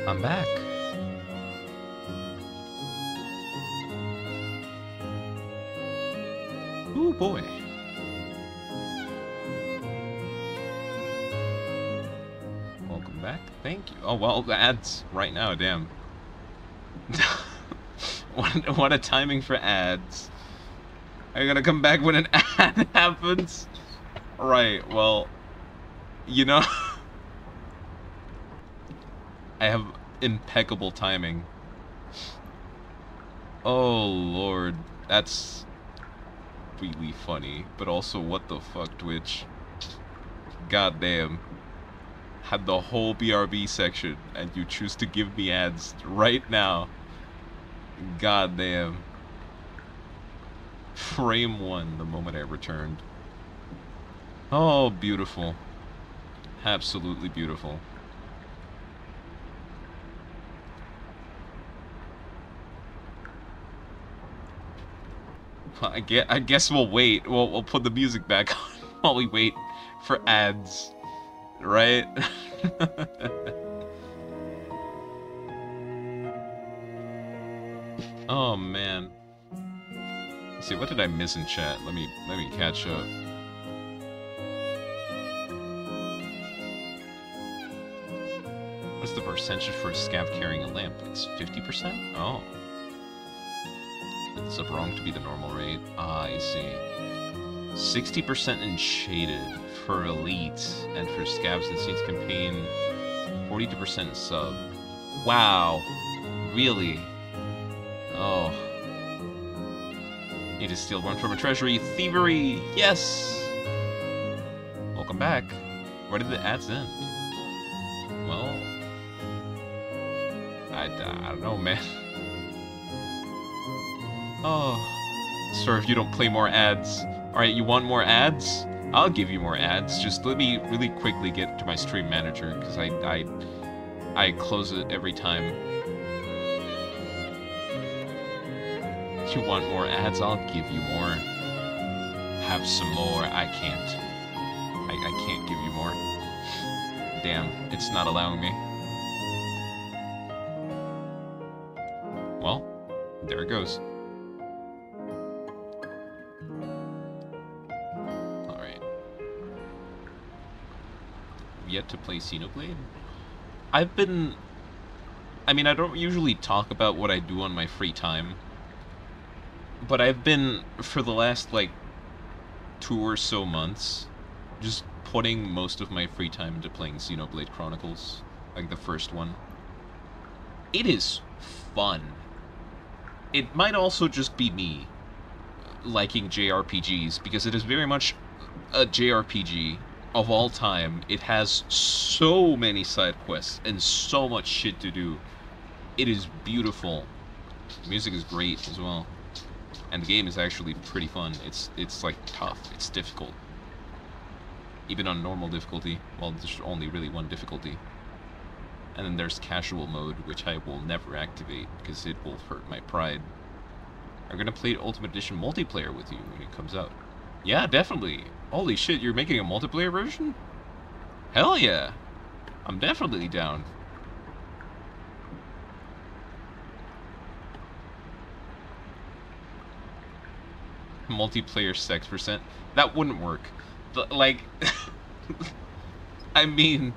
I'm back. Ooh boy. Welcome back. Thank you. Oh well, ads right now. Damn. what, what a timing for ads. Are you gonna come back when an ad happens? Right. Well, you know. I have impeccable timing. Oh lord, that's really funny. But also, what the fuck, Twitch? Goddamn. Had the whole BRB section, and you choose to give me ads right now. Goddamn. Frame one, the moment I returned. Oh, beautiful. Absolutely beautiful. I guess, I guess we'll wait. We'll, we'll put the music back on while we wait for ads. Right? oh, man. Let's see, what did I miss in chat? Let me, let me catch up. What's the percentage for a scav carrying a lamp? It's 50%? Oh. It's wrong to be the normal rate. Ah, I see. 60% in shaded for elite, and for Scabs and seeds campaign, 42% sub. Wow. Really? Oh. Need to steal one from a treasury. Thievery! Yes! Welcome back. Where did the ads end? Well... I, I don't know, man. Oh. Sir, if you don't play more ads. Alright, you want more ads? I'll give you more ads. Just let me really quickly get to my stream manager, because I, I, I close it every time. If you want more ads, I'll give you more. Have some more. I can't. I, I can't give you more. Damn, it's not allowing me. Well, there it goes. Yet to play Xenoblade? I've been... I mean, I don't usually talk about what I do on my free time. But I've been, for the last, like, two or so months, just putting most of my free time into playing Xenoblade Chronicles. Like the first one. It is fun. It might also just be me uh, liking JRPGs, because it is very much a JRPG of all time. It has so many side quests and so much shit to do. It is beautiful. music is great as well. And the game is actually pretty fun. It's it's like tough. It's difficult. Even on normal difficulty. Well, there's only really one difficulty. And then there's casual mode, which I will never activate because it will hurt my pride. I'm gonna play Ultimate Edition multiplayer with you when it comes out. Yeah, definitely. Holy shit, you're making a multiplayer version? Hell yeah. I'm definitely down. Multiplayer 6%? That wouldn't work. But, like, I mean,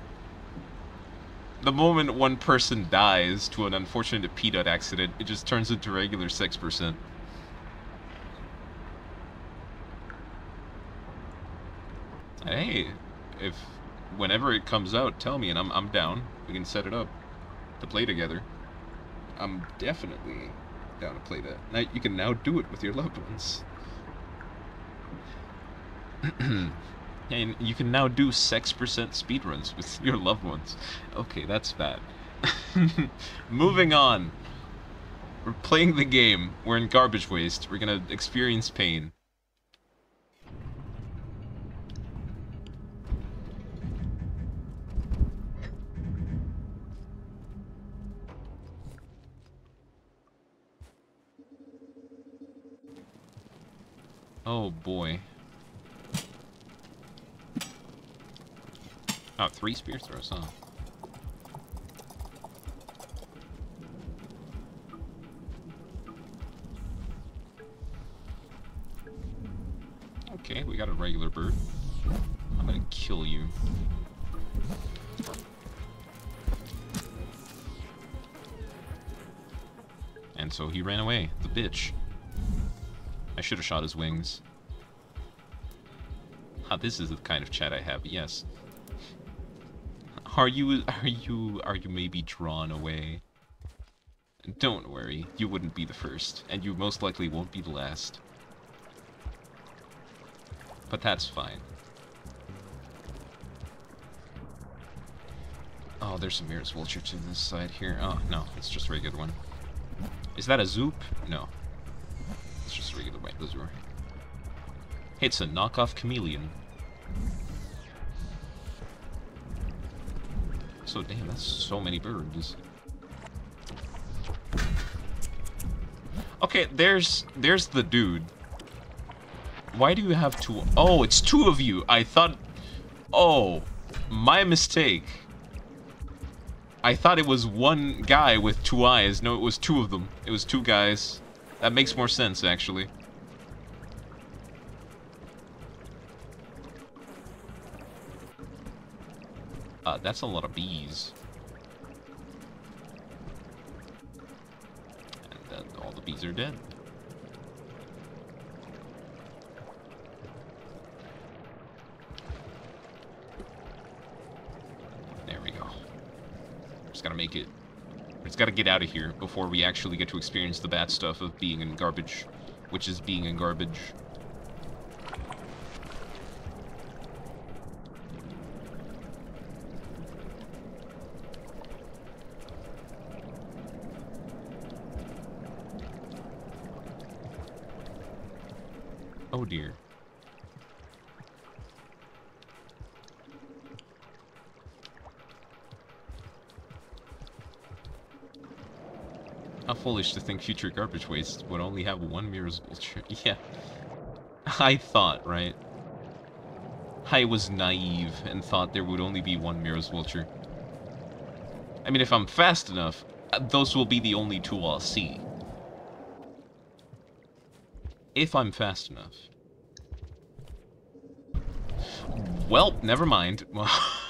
the moment one person dies to an unfortunate PDOT accident, it just turns into regular 6%. Hey, if whenever it comes out, tell me, and I'm I'm down. We can set it up to play together. I'm definitely down to play that. Now you can now do it with your loved ones. and you can now do sex percent speedruns with your loved ones. Okay, that's bad. Moving on. We're playing the game. We're in garbage waste. We're gonna experience pain. Oh boy. Oh, three spear throws, huh? Okay, we got a regular bird. I'm gonna kill you. And so he ran away, the bitch. I should have shot his wings. Ah, this is the kind of chat I have, yes. Are you, are you, are you maybe drawn away? Don't worry, you wouldn't be the first, and you most likely won't be the last. But that's fine. Oh, there's some Miros Vulture to this side here. Oh, no, it's just a regular one. Is that a Zoop? No. It's just a regular white. It's a knockoff chameleon. So damn, that's so many birds. Okay, there's there's the dude. Why do you have two? Oh, it's two of you. I thought. Oh, my mistake. I thought it was one guy with two eyes. No, it was two of them. It was two guys. That makes more sense, actually. Uh, that's a lot of bees. And all the bees are dead. There we go. Just gotta make it... Just gotta get out of here before we actually get to experience the bad stuff of being in garbage. Which is being in garbage. Oh dear. Foolish to think future garbage waste would only have one mirror's vulture. Yeah. I thought, right? I was naive and thought there would only be one Miros vulture. I mean, if I'm fast enough, those will be the only two I'll see. If I'm fast enough. Well, never mind.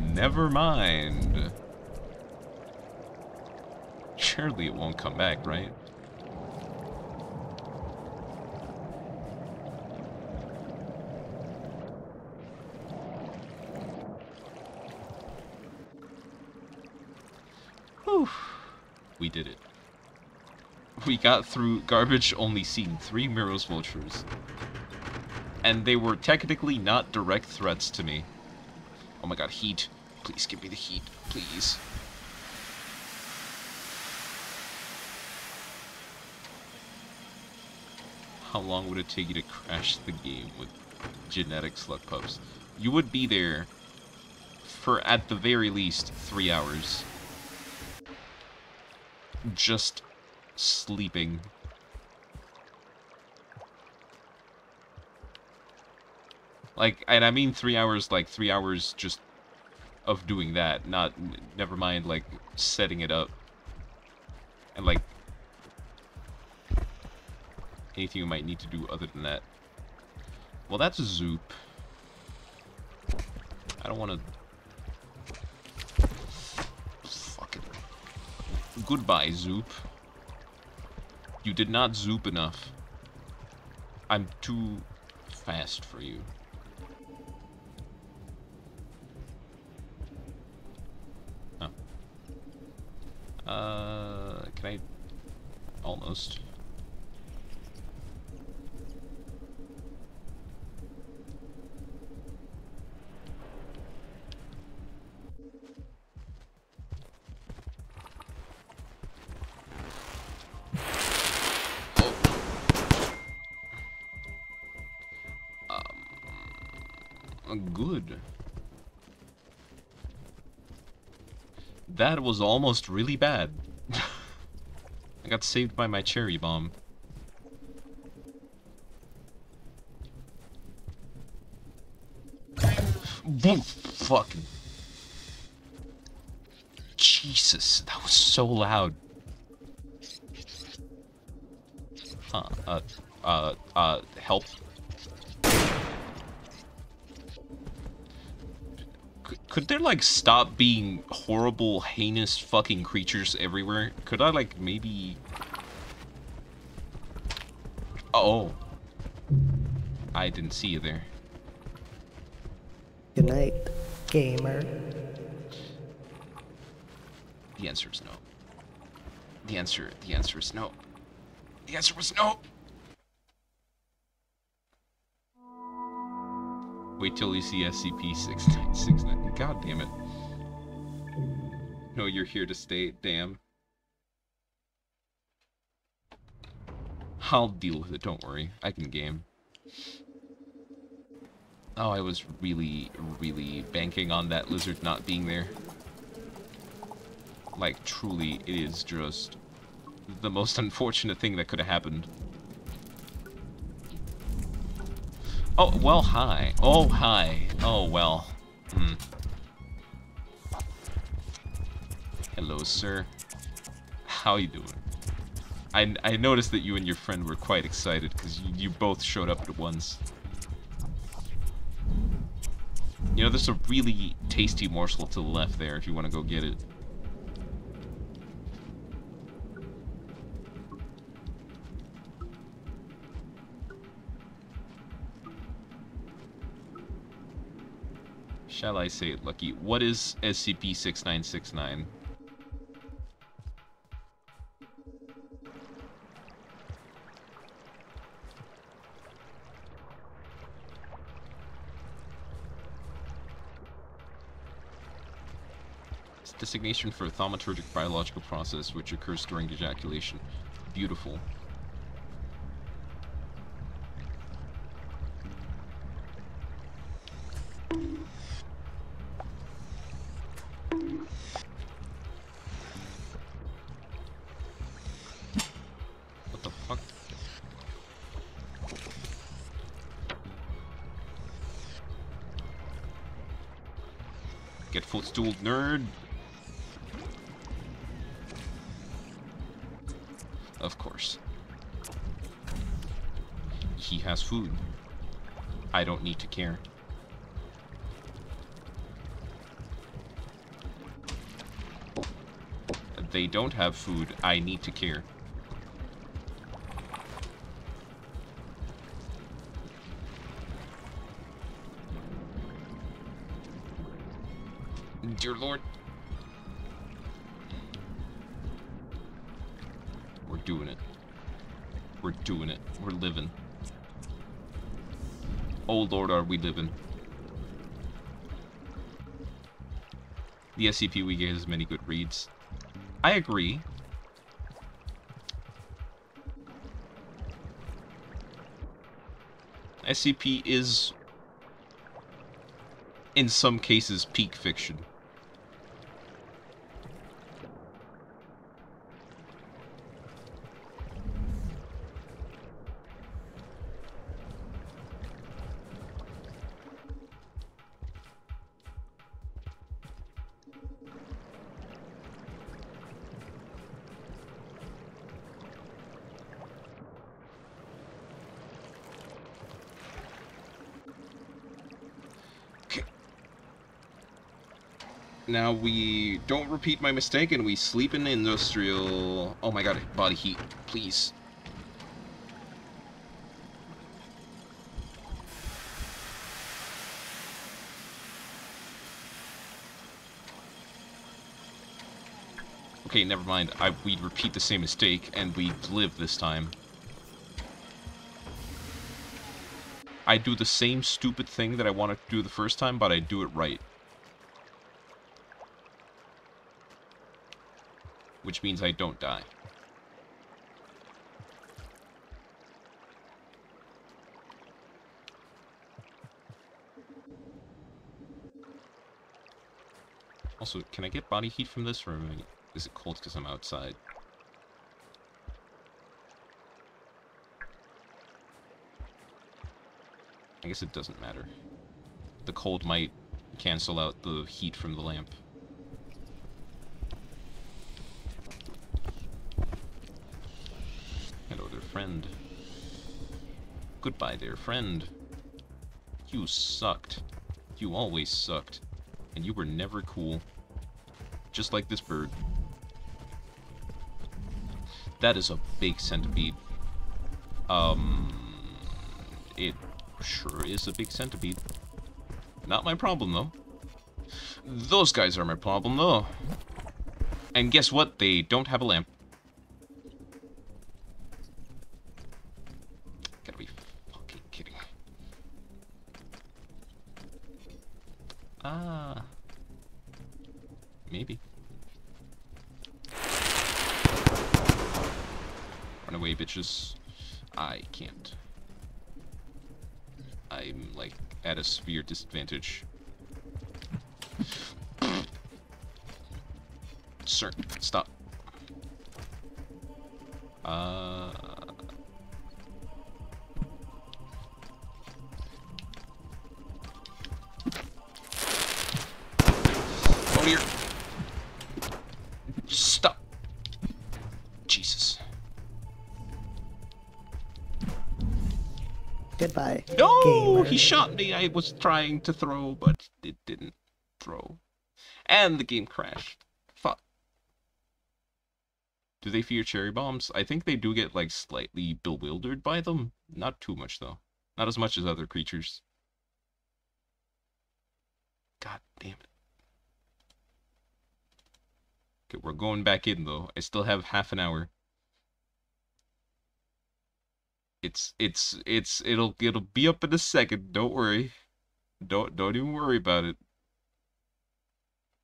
never mind. Surely it won't come back, right? Whew. We did it. We got through garbage only seen three Miros Vultures. And they were technically not direct threats to me. Oh my god, heat. Please give me the heat, please. How long would it take you to crash the game with genetic slug pups? You would be there for, at the very least, three hours. Just sleeping. Like, and I mean three hours, like three hours just of doing that, not, never mind, like, setting it up. And, like, anything you might need to do other than that. Well, that's a Zoop. I don't want to... Fucking... Goodbye, Zoop. You did not zoop enough. I'm too fast for you. Uh, can I... Almost. That was almost really bad. I got saved by my cherry bomb. Fucking. Jesus, that was so loud. Huh. Uh, uh, uh, help. Could, there, like, stop being horrible, heinous fucking creatures everywhere? Could I, like, maybe... Oh. I didn't see you there. Good night. Gamer. The answer is no. The answer, the answer is no. The answer was no! Wait till you see SCP-6969. God damn it. No, you're here to stay, damn. I'll deal with it, don't worry. I can game. Oh, I was really, really banking on that lizard not being there. Like, truly, it is just the most unfortunate thing that could have happened. Oh, well, hi. Oh, hi. Oh, well. Hmm. Hello, sir. How you doing? I, I noticed that you and your friend were quite excited, because you, you both showed up at once. You know, there's a really tasty morsel to the left there if you want to go get it. Shall I say it, Lukky? What is SCP-6969? It's designation for a thaumaturgic biological process which occurs during ejaculation. Beautiful. Nerd! Of course. He has food. I don't need to care. They don't have food. I need to care. Dear Lord. We're doing it. We're doing it. We're living. Oh Lord, are we living. The SCP we get has many good reads. I agree. SCP is, in some cases, peak fiction. Now we don't repeat my mistake and we sleep in industrial... Oh my god, body heat, please. Okay, never mind. I, we'd repeat the same mistake and we'd live this time. I do the same stupid thing that I wanted to do the first time, but I do it right. Which means I don't die. Also, can I get body heat from this, or is it cold because I'm outside? I guess it doesn't matter. The cold might cancel out the heat from the lamp. Friend. Goodbye dear friend. You sucked. You always sucked. And you were never cool. Just like this bird. That is a big centipede. Um, it sure is a big centipede. Not my problem, though. Those guys are my problem, though. And guess what? They don't have a lamp. Gotta be fucking kidding. Ah. Maybe. Run away, bitches. I can't. I'm, like, at a severe disadvantage. Shot me. I was trying to throw, but it didn't throw. And the game crashed. Fuck. Do they fear cherry bombs? I think they do get, like, slightly bewildered by them. Not too much, though. Not as much as other creatures. God damn it. Okay, we're going back in, though. I still have half an hour. It's it's it's it'll it'll be up in a second. Don't worry. Don't don't even worry about it.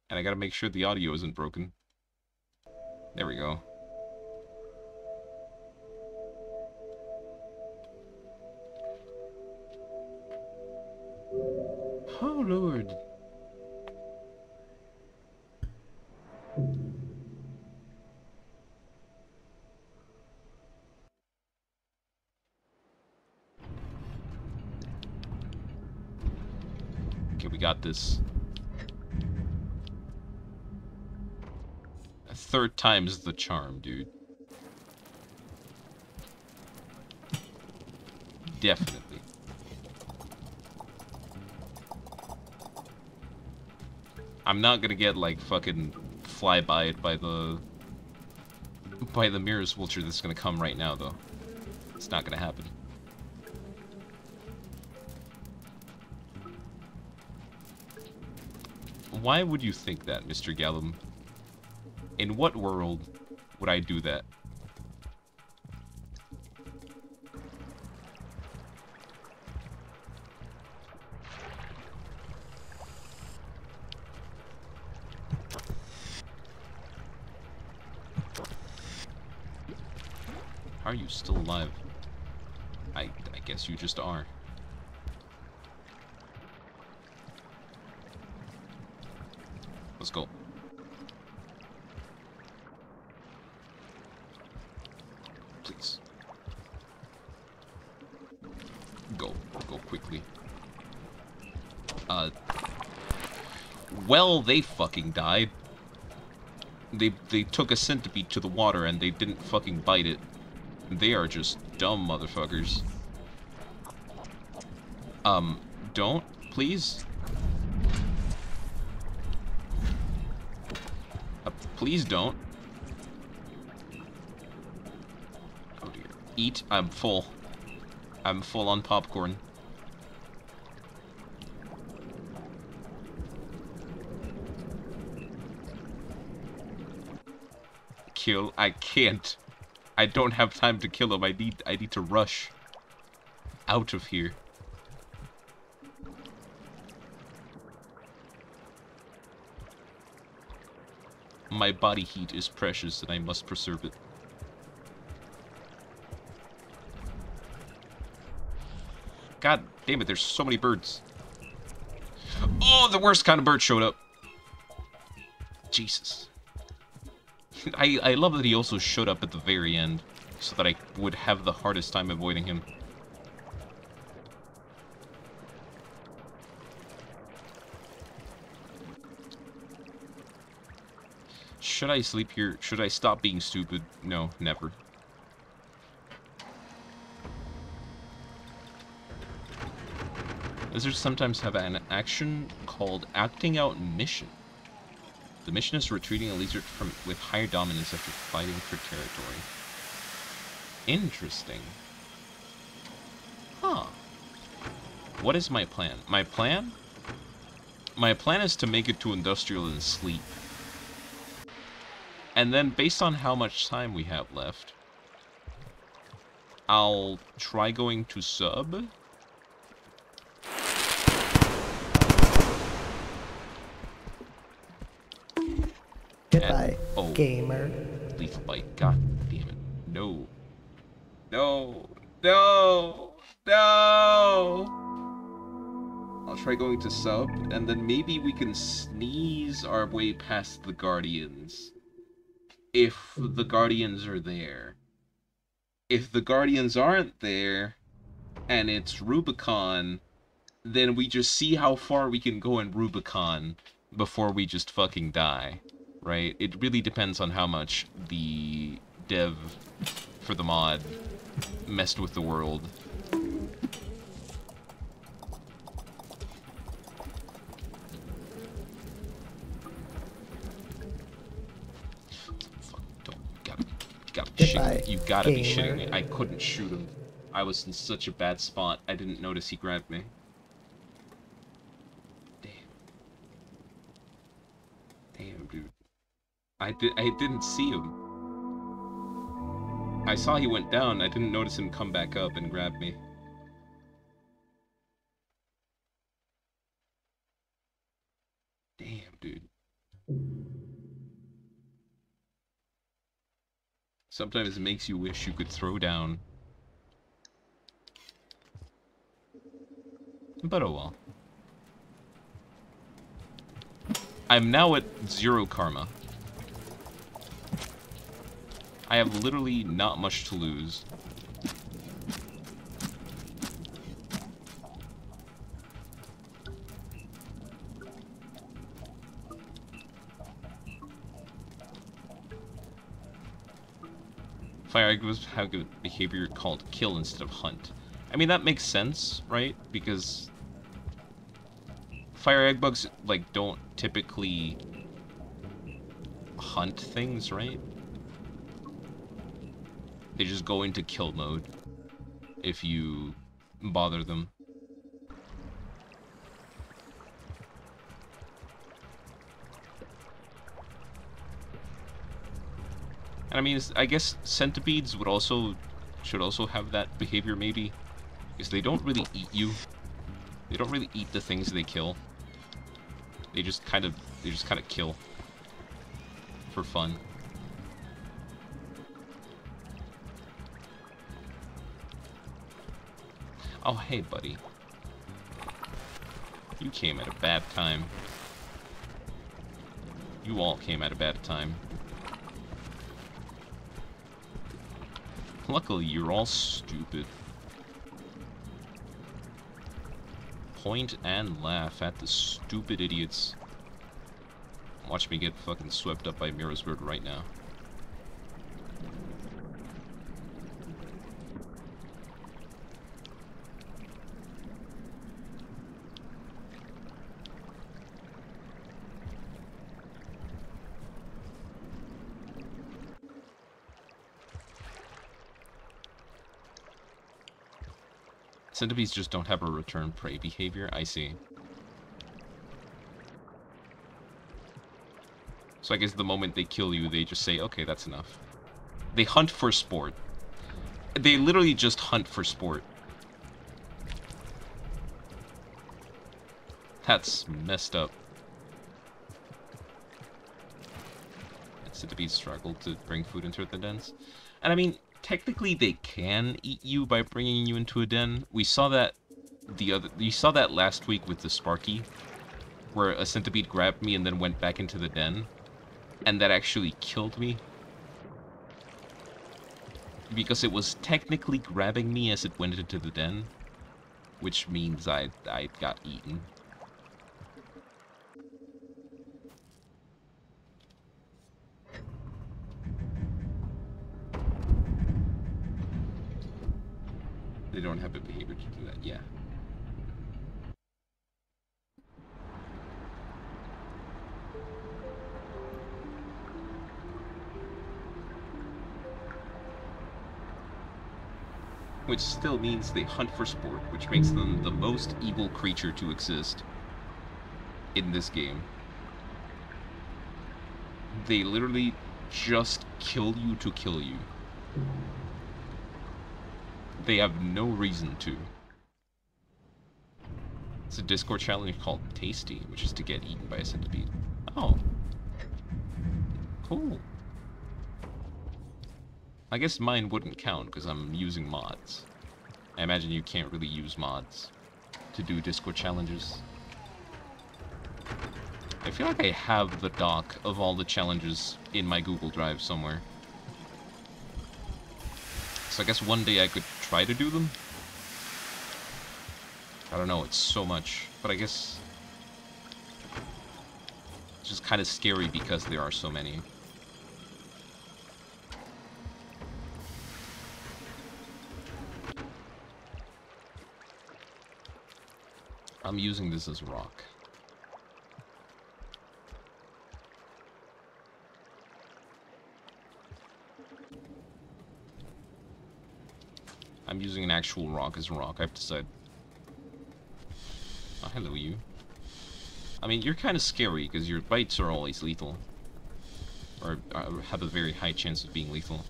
And I gotta make sure the audio isn't broken. There we go. Oh lord. We got this. A third time's the charm, dude. Definitely. I'm not gonna get like fucking fly by it by the by the Miros vulture that's gonna come right now though. It's not gonna happen. Why would you think that, Mr. Gallum? In what world would I do that? Are you still alive? I, I guess you just are. Let's go. Please. Go. Go quickly. Uh. Well, they fucking died. They, they took a centipede to the water and they didn't fucking bite it. They are just dumb motherfuckers. Um, don't, please? Please don't. Oh dear. Eat. I'm full. I'm full on popcorn. Kill. I can't. I don't have time to kill him. I need I need to rush out of here. My body heat is precious and I must preserve it. God damn it, there's so many birds. Oh, the worst kind of bird showed up. Jesus. I, I love that he also showed up at the very end, so that I would have the hardest time avoiding him. Should I sleep here? Should I stop being stupid? No, never. Lizards sometimes have an action called acting out mission. The mission is retreating a lizard from with higher dominance after fighting for territory. Interesting. Huh. What is my plan? My plan? My plan is to make it to industrial and sleep. And then based on how much time we have left, I'll try going to sub. Goodbye, oh. gamer. Lethal bite. God damn it. No. No. No. No. I'll try going to sub, and then maybe we can sneeze our way past the Guardians. If the Guardians are there. If the Guardians aren't there, and it's Rubicon, then we just see how far we can go in Rubicon before we just fucking die right? It really depends on how much the dev for the mod messed with the world. Shitting, you gotta be shitting me. I couldn't shoot him. I was in such a bad spot, I didn't notice he grabbed me. Damn. Damn, dude. I did. I didn't see him. I saw he went down. I didn't notice him come back up and grab me. Damn, dude. Sometimes it makes you wish you could throw down. But oh well. I'm now at zero karma. I have literally not much to lose. Fire Egg was have good behavior called kill instead of hunt. I mean that makes sense, right? Because fire egg bugs like don't typically hunt things, right? They just go into kill mode if you bother them. I mean, I guess centipedes would also should also have that behavior maybe, because they don't really eat you. They don't really eat the things they kill. They just kind of they just kind of kill for fun. Oh, hey, buddy. You came at a bad time. You all came at a bad time. Luckily, you're all stupid. Point and laugh at the stupid idiots. Watch me get fucking swept up by Miros bird right now. Centipedes just don't have a return prey behavior, I see. So I guess the moment they kill you, they just say, okay, that's enough. They hunt for sport. They literally just hunt for sport. That's messed up. Centipedes struggle to bring food into the dens. And I mean, technically they can eat you by bringing you into a den. We saw that the other you saw that last week with the Sparky where a centipede grabbed me and then went back into the den and that actually killed me because it was technically grabbing me as it went into the den which means I I got eaten. Which still means they hunt for sport, which makes them the most evil creature to exist in this game. They literally just kill you to kill you. They have no reason to. It's a Discord challenge called Tasty, which is to get eaten by a centipede. Oh. Cool. I guess mine wouldn't count because I'm using mods. I imagine you can't really use mods to do Discord challenges. I feel like I have the doc of all the challenges in my Google Drive somewhere. So I guess one day I could try to do them. I don't know, it's so much. But I guess... It's just kind of scary because there are so many. I'm using this as rock. I'm using an actual rock as rock, I've decided. Oh, hello you. I mean, you're kind of scary, because your bites are always lethal. Or uh, have a very high chance of being lethal.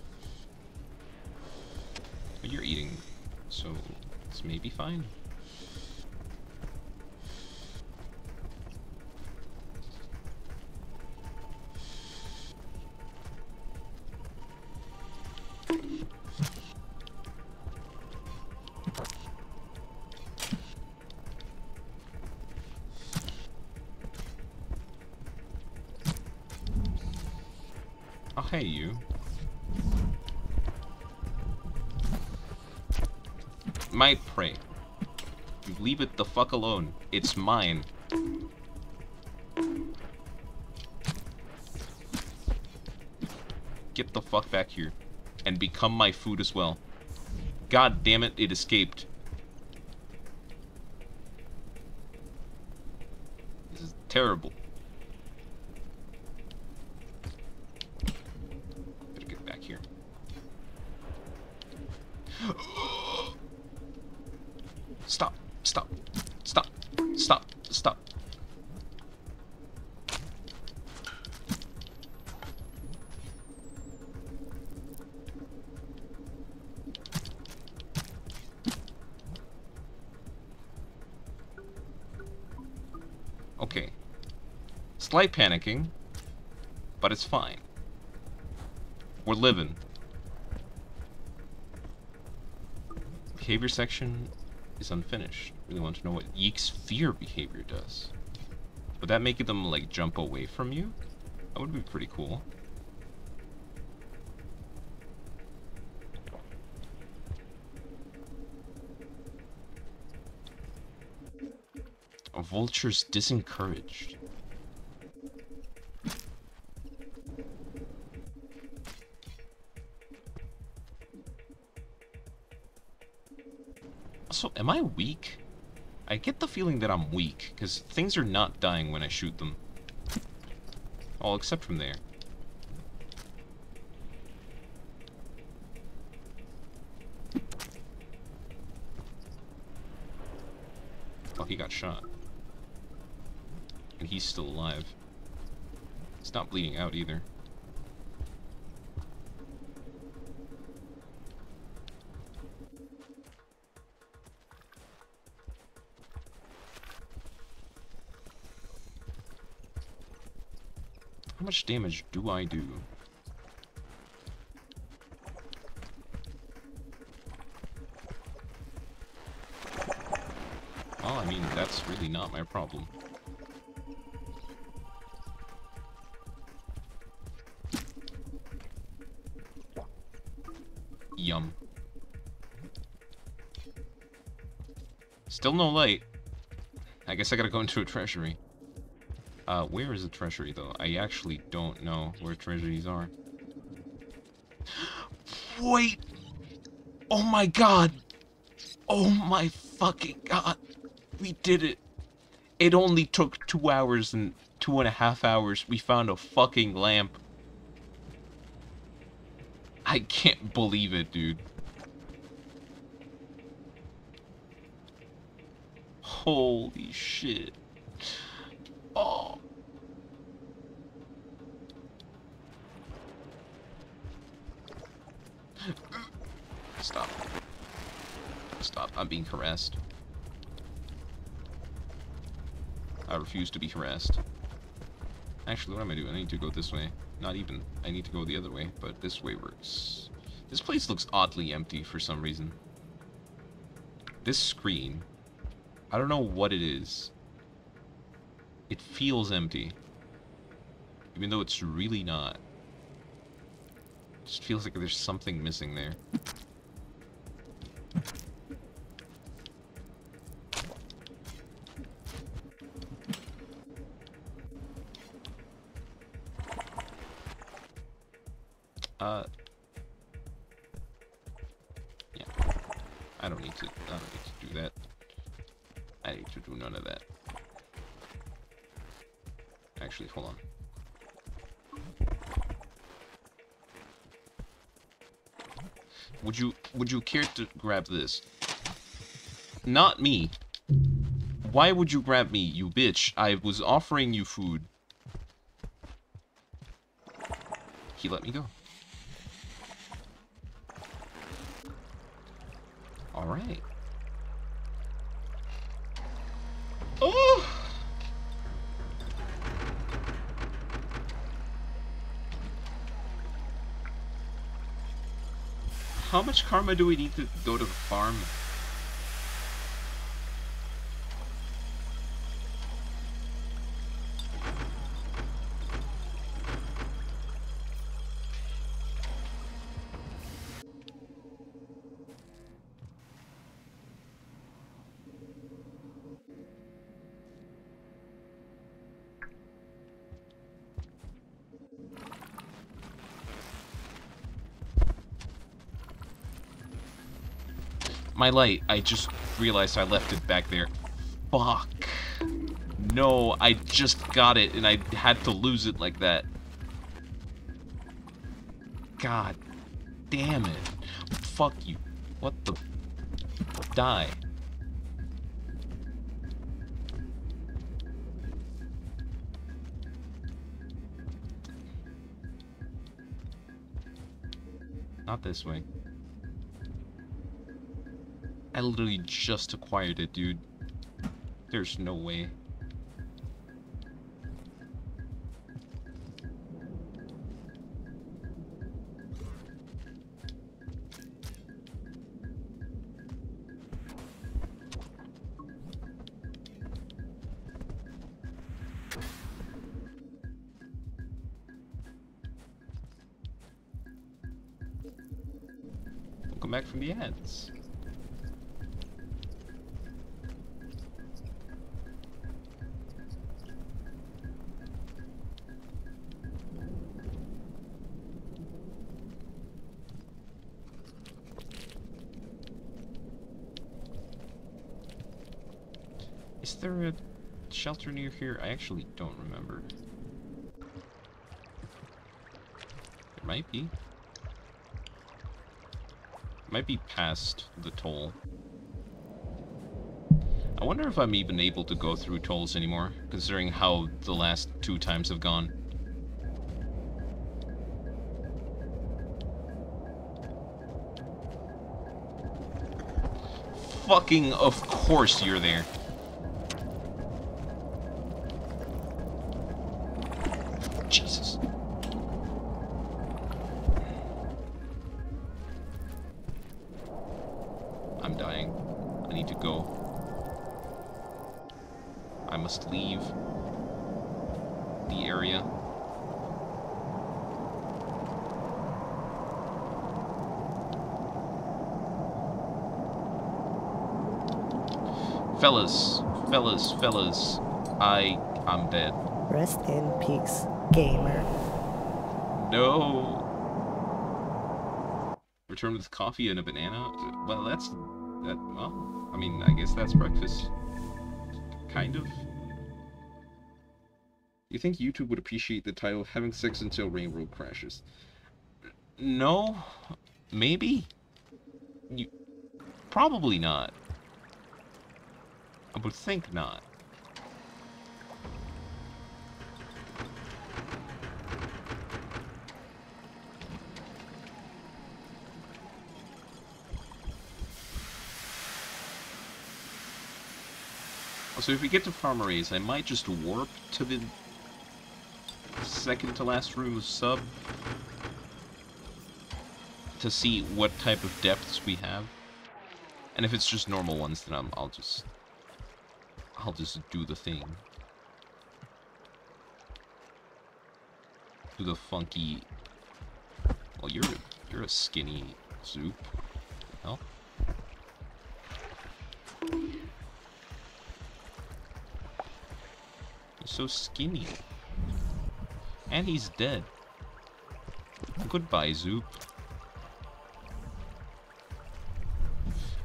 But you're eating, so it's maybe fine. Leave it the fuck alone. It's mine. Get the fuck back here. And become my food as well. God damn it, it escaped. This is terrible. Slight panicking, but it's fine. We're living. Behavior section is unfinished. Really want to know what Yeek's fear behavior does. Would that make them, like, jump away from you? That would be pretty cool. A vulture's disencouraged. Also, am I weak? I get the feeling that I'm weak, because things are not dying when I shoot them. All except from there. Oh, he got shot. And he's still alive. He's not bleeding out either. Much damage do I do? Well, I mean, that's really not my problem. Yum. Still no light. I guess I gotta go into a treasury. Uh, where is the treasury, though? I actually don't know where treasuries are. Wait! Oh my god! Oh my fucking god! We did it! It only took two hours and two and a half hours. We found a fucking lamp. I can't believe it, dude. Holy shit. Oh. Stop. Stop. I'm being harassed. I refuse to be harassed. Actually, what am I doing? I need to go this way. Not even. I need to go the other way, but this way works. This place looks oddly empty for some reason. This screen, I don't know what it is. It feels empty. Even though it's really not. It just feels like there's something missing there. care to grab this? Not me. Why would you grab me, you bitch? I was offering you food. He let me go. Alright. Oh! How much karma do we need to go to the farm? My light, I just realized I left it back there. Fuck. No, I just got it and I had to lose it like that. God damn it. Fuck you. What the... Die. Not this way. I literally just acquired it, dude. There's no way. Welcome back from the ads. Near here? I actually don't remember. There might be. Might be past the toll. I wonder if I'm even able to go through tolls anymore, considering how the last two times have gone. Fucking of course you're there. Fellas, I, I'm dead. Rest in peace, gamer. No. Return with coffee and a banana. Well, that's that. Well, I mean, I guess that's breakfast. Kind of. You think YouTube would appreciate the title "Having Sex Until Railroad Crashes"? No, maybe. You probably not. I would think not. So if we get to Farm Arrays, I might just warp to the second to last room of sub to see what type of depths we have. And if it's just normal ones, then I'm, I'll just I'll just do the thing. Do the funky. Well, you're you're a skinny zoop. Hell. You're so skinny. And he's dead. Goodbye, Zoop.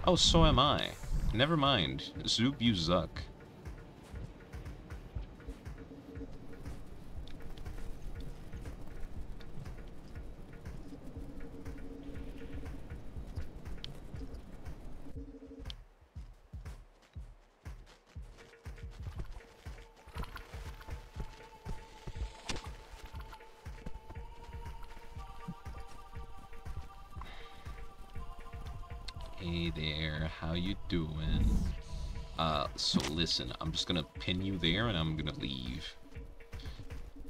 Oh, so am I. Never mind. Zoop, you zuck. Listen, I'm just gonna pin you there and I'm gonna leave.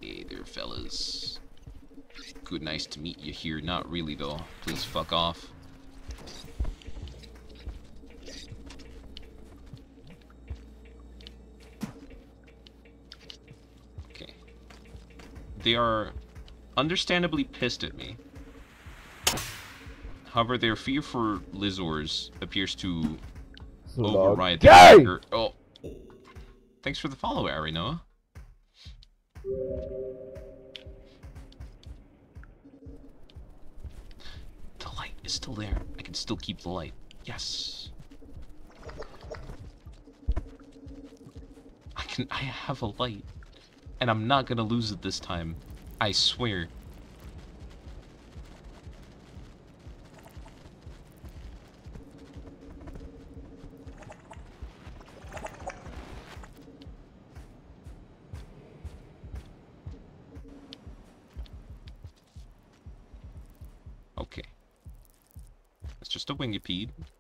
Hey there, fellas. Good, nice to meet you here. Not really, though. Please fuck off. Okay. They are understandably pissed at me. However, their fear for Lizors appears to override their anger. Oh. Thanks for the follow, Ari Noah. The light is still there. I can still keep the light. Yes. I can I have a light. And I'm not gonna lose it this time. I swear.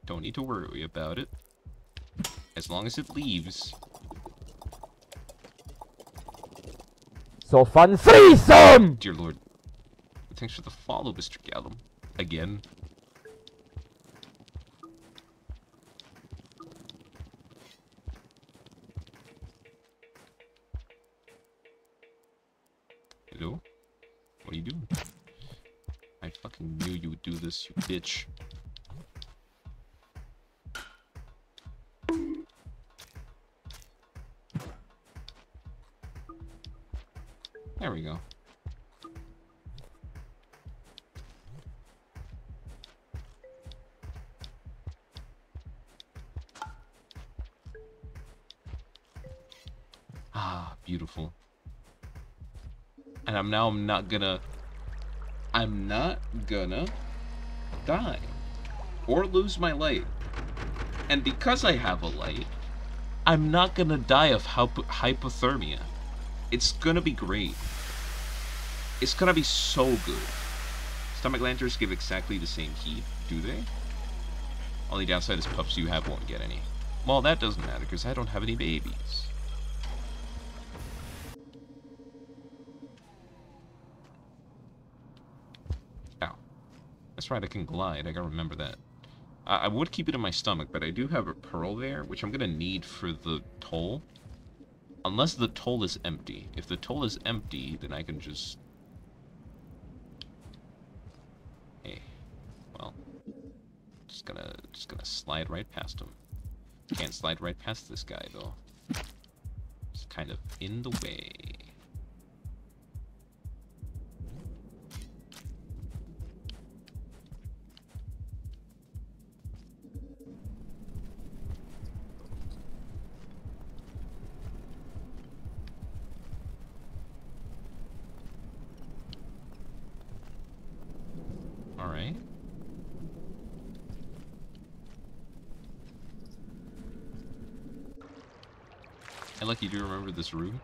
Don't need to worry about it. As long as it leaves. So fun threesome! Dear Lord. Thanks for the follow, Mr. Gallum. Again. Hello? What are you doing? I fucking knew you would do this, you bitch. I'm now I'm not gonna I'm not gonna die or lose my light. And because I have a light, I'm not gonna die of hypothermia. It's gonna be great. It's gonna be so good. Stomach lanterns give exactly the same heat, do they? Only downside is pups you have won't get any. Well, that doesn't matter because I don't have any babies. Ow. That's right, I can glide. I gotta remember that. I, I would keep it in my stomach, but I do have a pearl there, which I'm gonna need for the toll. Unless the toll is empty. If the toll is empty, then I can just... Hey. Well. Just gonna, just gonna slide right past him. Can't slide right past this guy, though. It's kind of in the way. This room.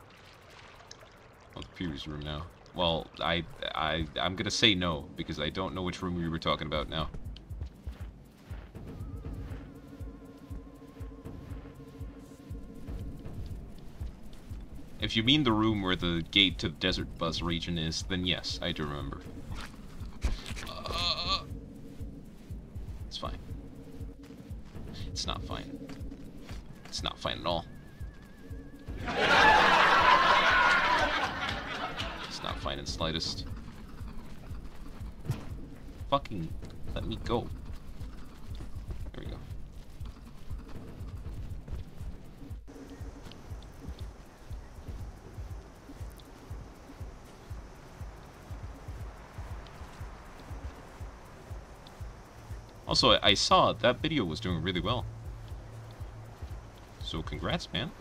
The previous room now. Well, I, I, I'm gonna say no because I don't know which room we were talking about now. If you mean the room where the gate to the Desert Bus region is, then yes, I do remember. Uh, it's fine. It's not fine. It's not fine at all. Slightest. Fucking let me go. There we go. Also, I- I saw that video was doing really well. So congrats, man.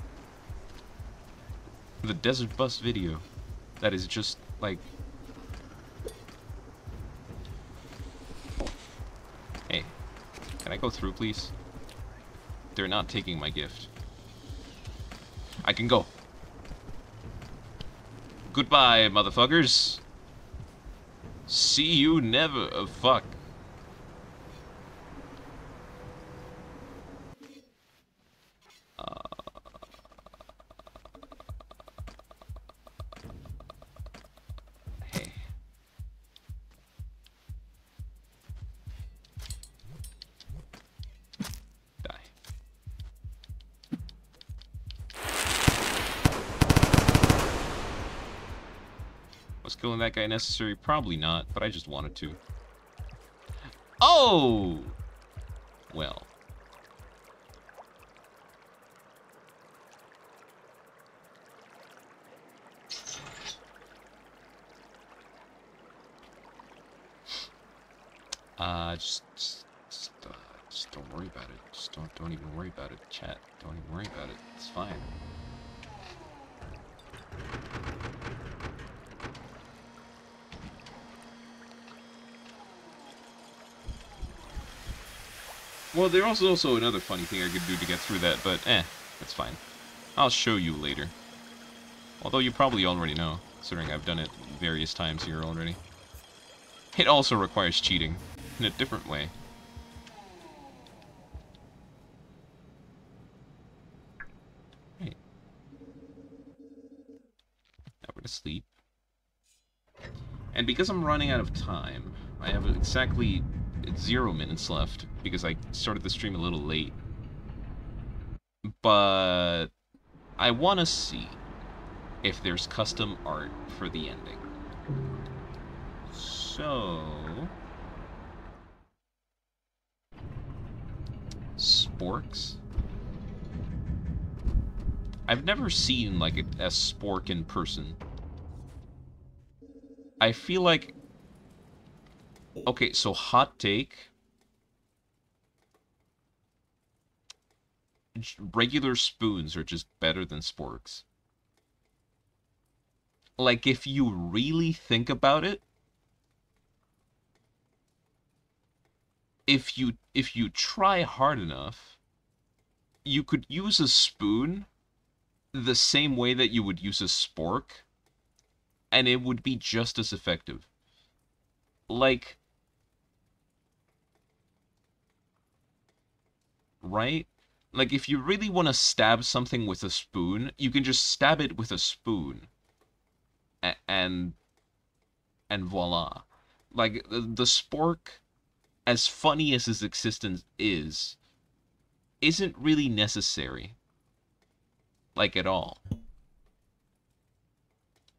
The Desert Bus video. That is just, like... Hey, can I go through, please? They're not taking my gift. I can go. Goodbye, motherfuckers. See you never. Uh, fuck. Necessary? Probably not, but I just wanted to. Oh! Well. Uh, just, just, just, uh, just don't worry about it. Just don't, don't even worry about it. Chat, don't even worry about it. It's fine. Well, there was also another funny thing I could do to get through that, but eh, that's fine. I'll show you later. Although you probably already know, considering I've done it various times here already. It also requires cheating, in a different way. Right. Now we're to sleep. And because I'm running out of time, I have exactly zero minutes left, because I started the stream a little late. But I want to see if there's custom art for the ending. So... Sporks? I've never seen, like, a, a spork in person. I feel like... Okay, so hot take. Regular spoons are just better than sporks. Like, if you really think about it, if you if you try hard enough, you could use a spoon the same way that you would use a spork, and it would be just as effective. Like, right? Like, if you really want to stab something with a spoon, you can just stab it with a spoon, a- and and voila. Like the, the spork as funny as his existence is, isn't really necessary. Like, at all.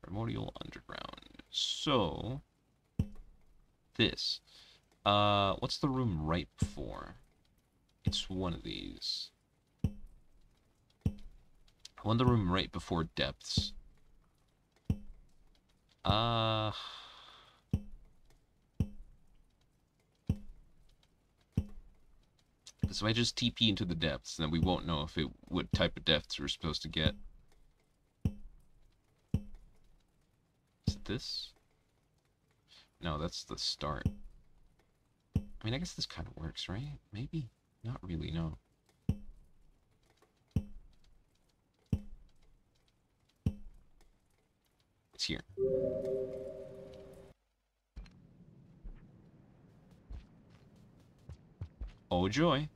Primordial Underground. So, this. Uh, what's the room right before? It's one of these. I want the room right before depths. Uh... So I just TP into the depths, and then we won't know if it what type of depths we're supposed to get. Is it this? No, that's the start. I mean, I guess this kind of works, right? Maybe. Not really, no. It's here. Oh joy.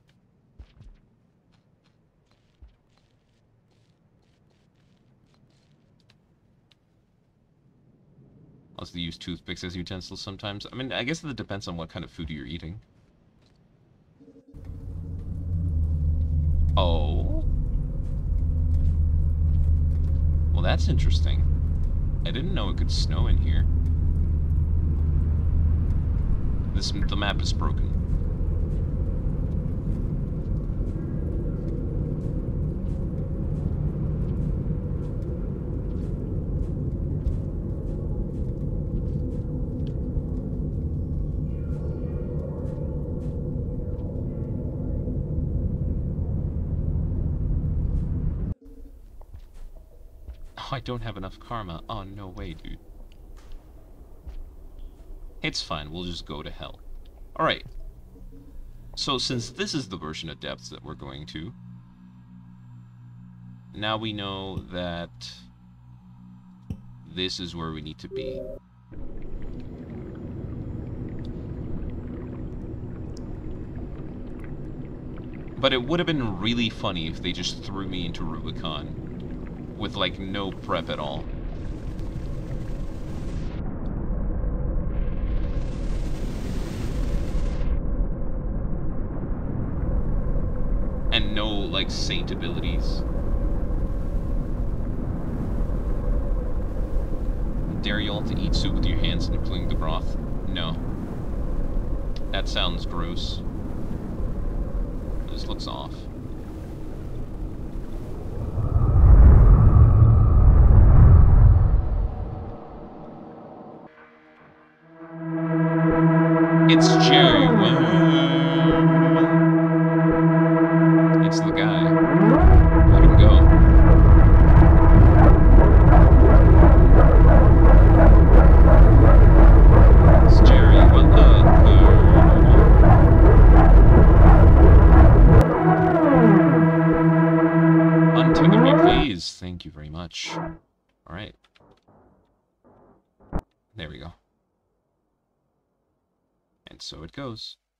Also use toothpicks as utensils sometimes. I mean, I guess it depends on what kind of food you're eating. Oh. Well, that's interesting. I didn't know it could snow in here. This the map is broken. Oh, I don't have enough karma. Oh, no way, dude. It's fine, we'll just go to hell. Alright. So, since this is the version of depths that we're going to, now we know that this is where we need to be. But it would have been really funny if they just threw me into Rubicon with like no prep at all. And no like saint abilities. Dare you all to eat soup with your hands including the broth? No. That sounds gross. This looks off. So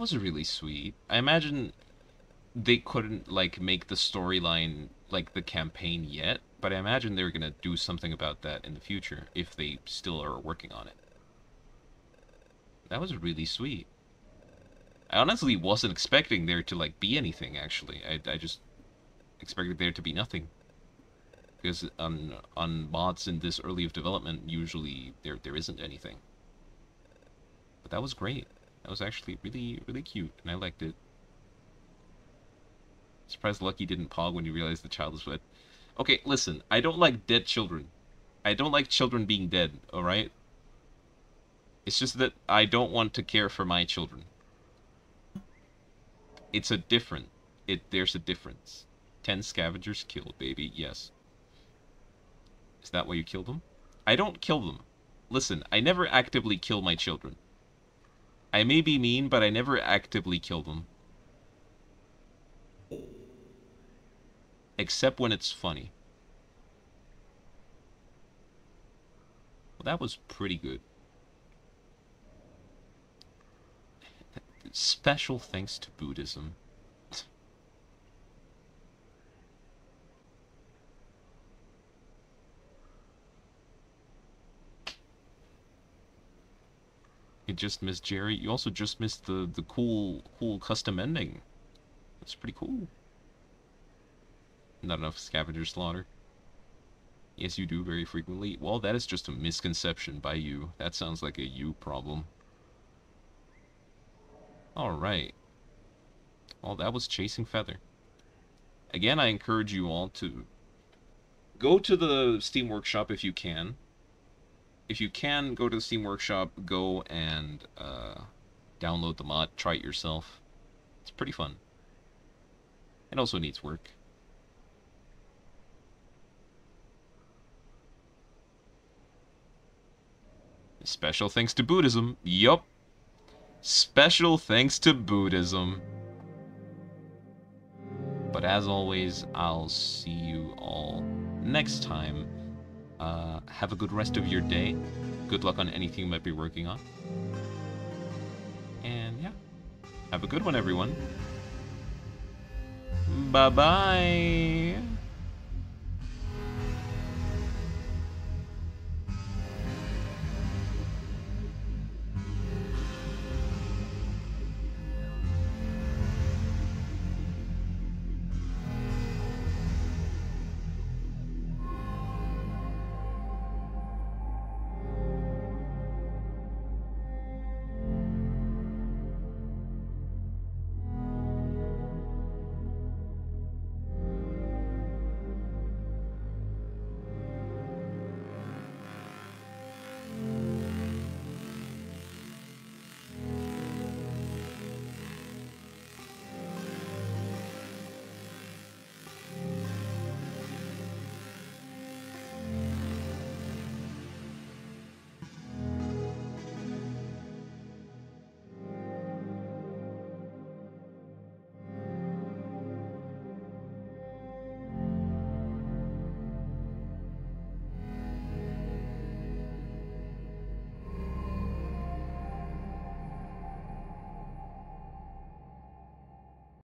that was really sweet. I imagine they couldn't like make the storyline like the campaign yet, but I imagine they're gonna do something about that in the future if they still are working on it. That was really sweet. I honestly wasn't expecting there to like be anything. Actually, I I just expected there to be nothing. Because on on mods in this early of development, usually there there isn't anything. But that was great. That was actually really, really cute, and I liked it. Surprised Lukky didn't pog when he realized the child was dead. Okay, listen, I don't like dead children. I don't like children being dead, alright? It's just that I don't want to care for my children. It's a different. It there's a difference. Ten scavengers killed, baby, yes. Is that why you killed them? I don't kill them. Listen, I never actively kill my children. I may be mean, but I never actively kill them. Except when it's funny. Well, that was pretty good. Special thanks to Buddhism. You just missed Jerry. You also just missed the the cool cool custom ending. That's pretty cool. Not enough scavenger slaughter. Yes, you do very frequently. Well, that is just a misconception by you. That sounds like a you problem. Alright. Well, that was Chasing Feather. Again, I encourage you all to go to the Steam Workshop if you can. If you can go to the Steam Workshop, go and uh, download the mod, try it yourself. It's pretty fun. It also needs work. Special thanks to Buddhism. Yup. Special thanks to Buddhism. But as always, I'll see you all next time. Uh, have a good rest of your day. Good luck on anything you might be working on. And yeah, have a good one, everyone. Bye bye.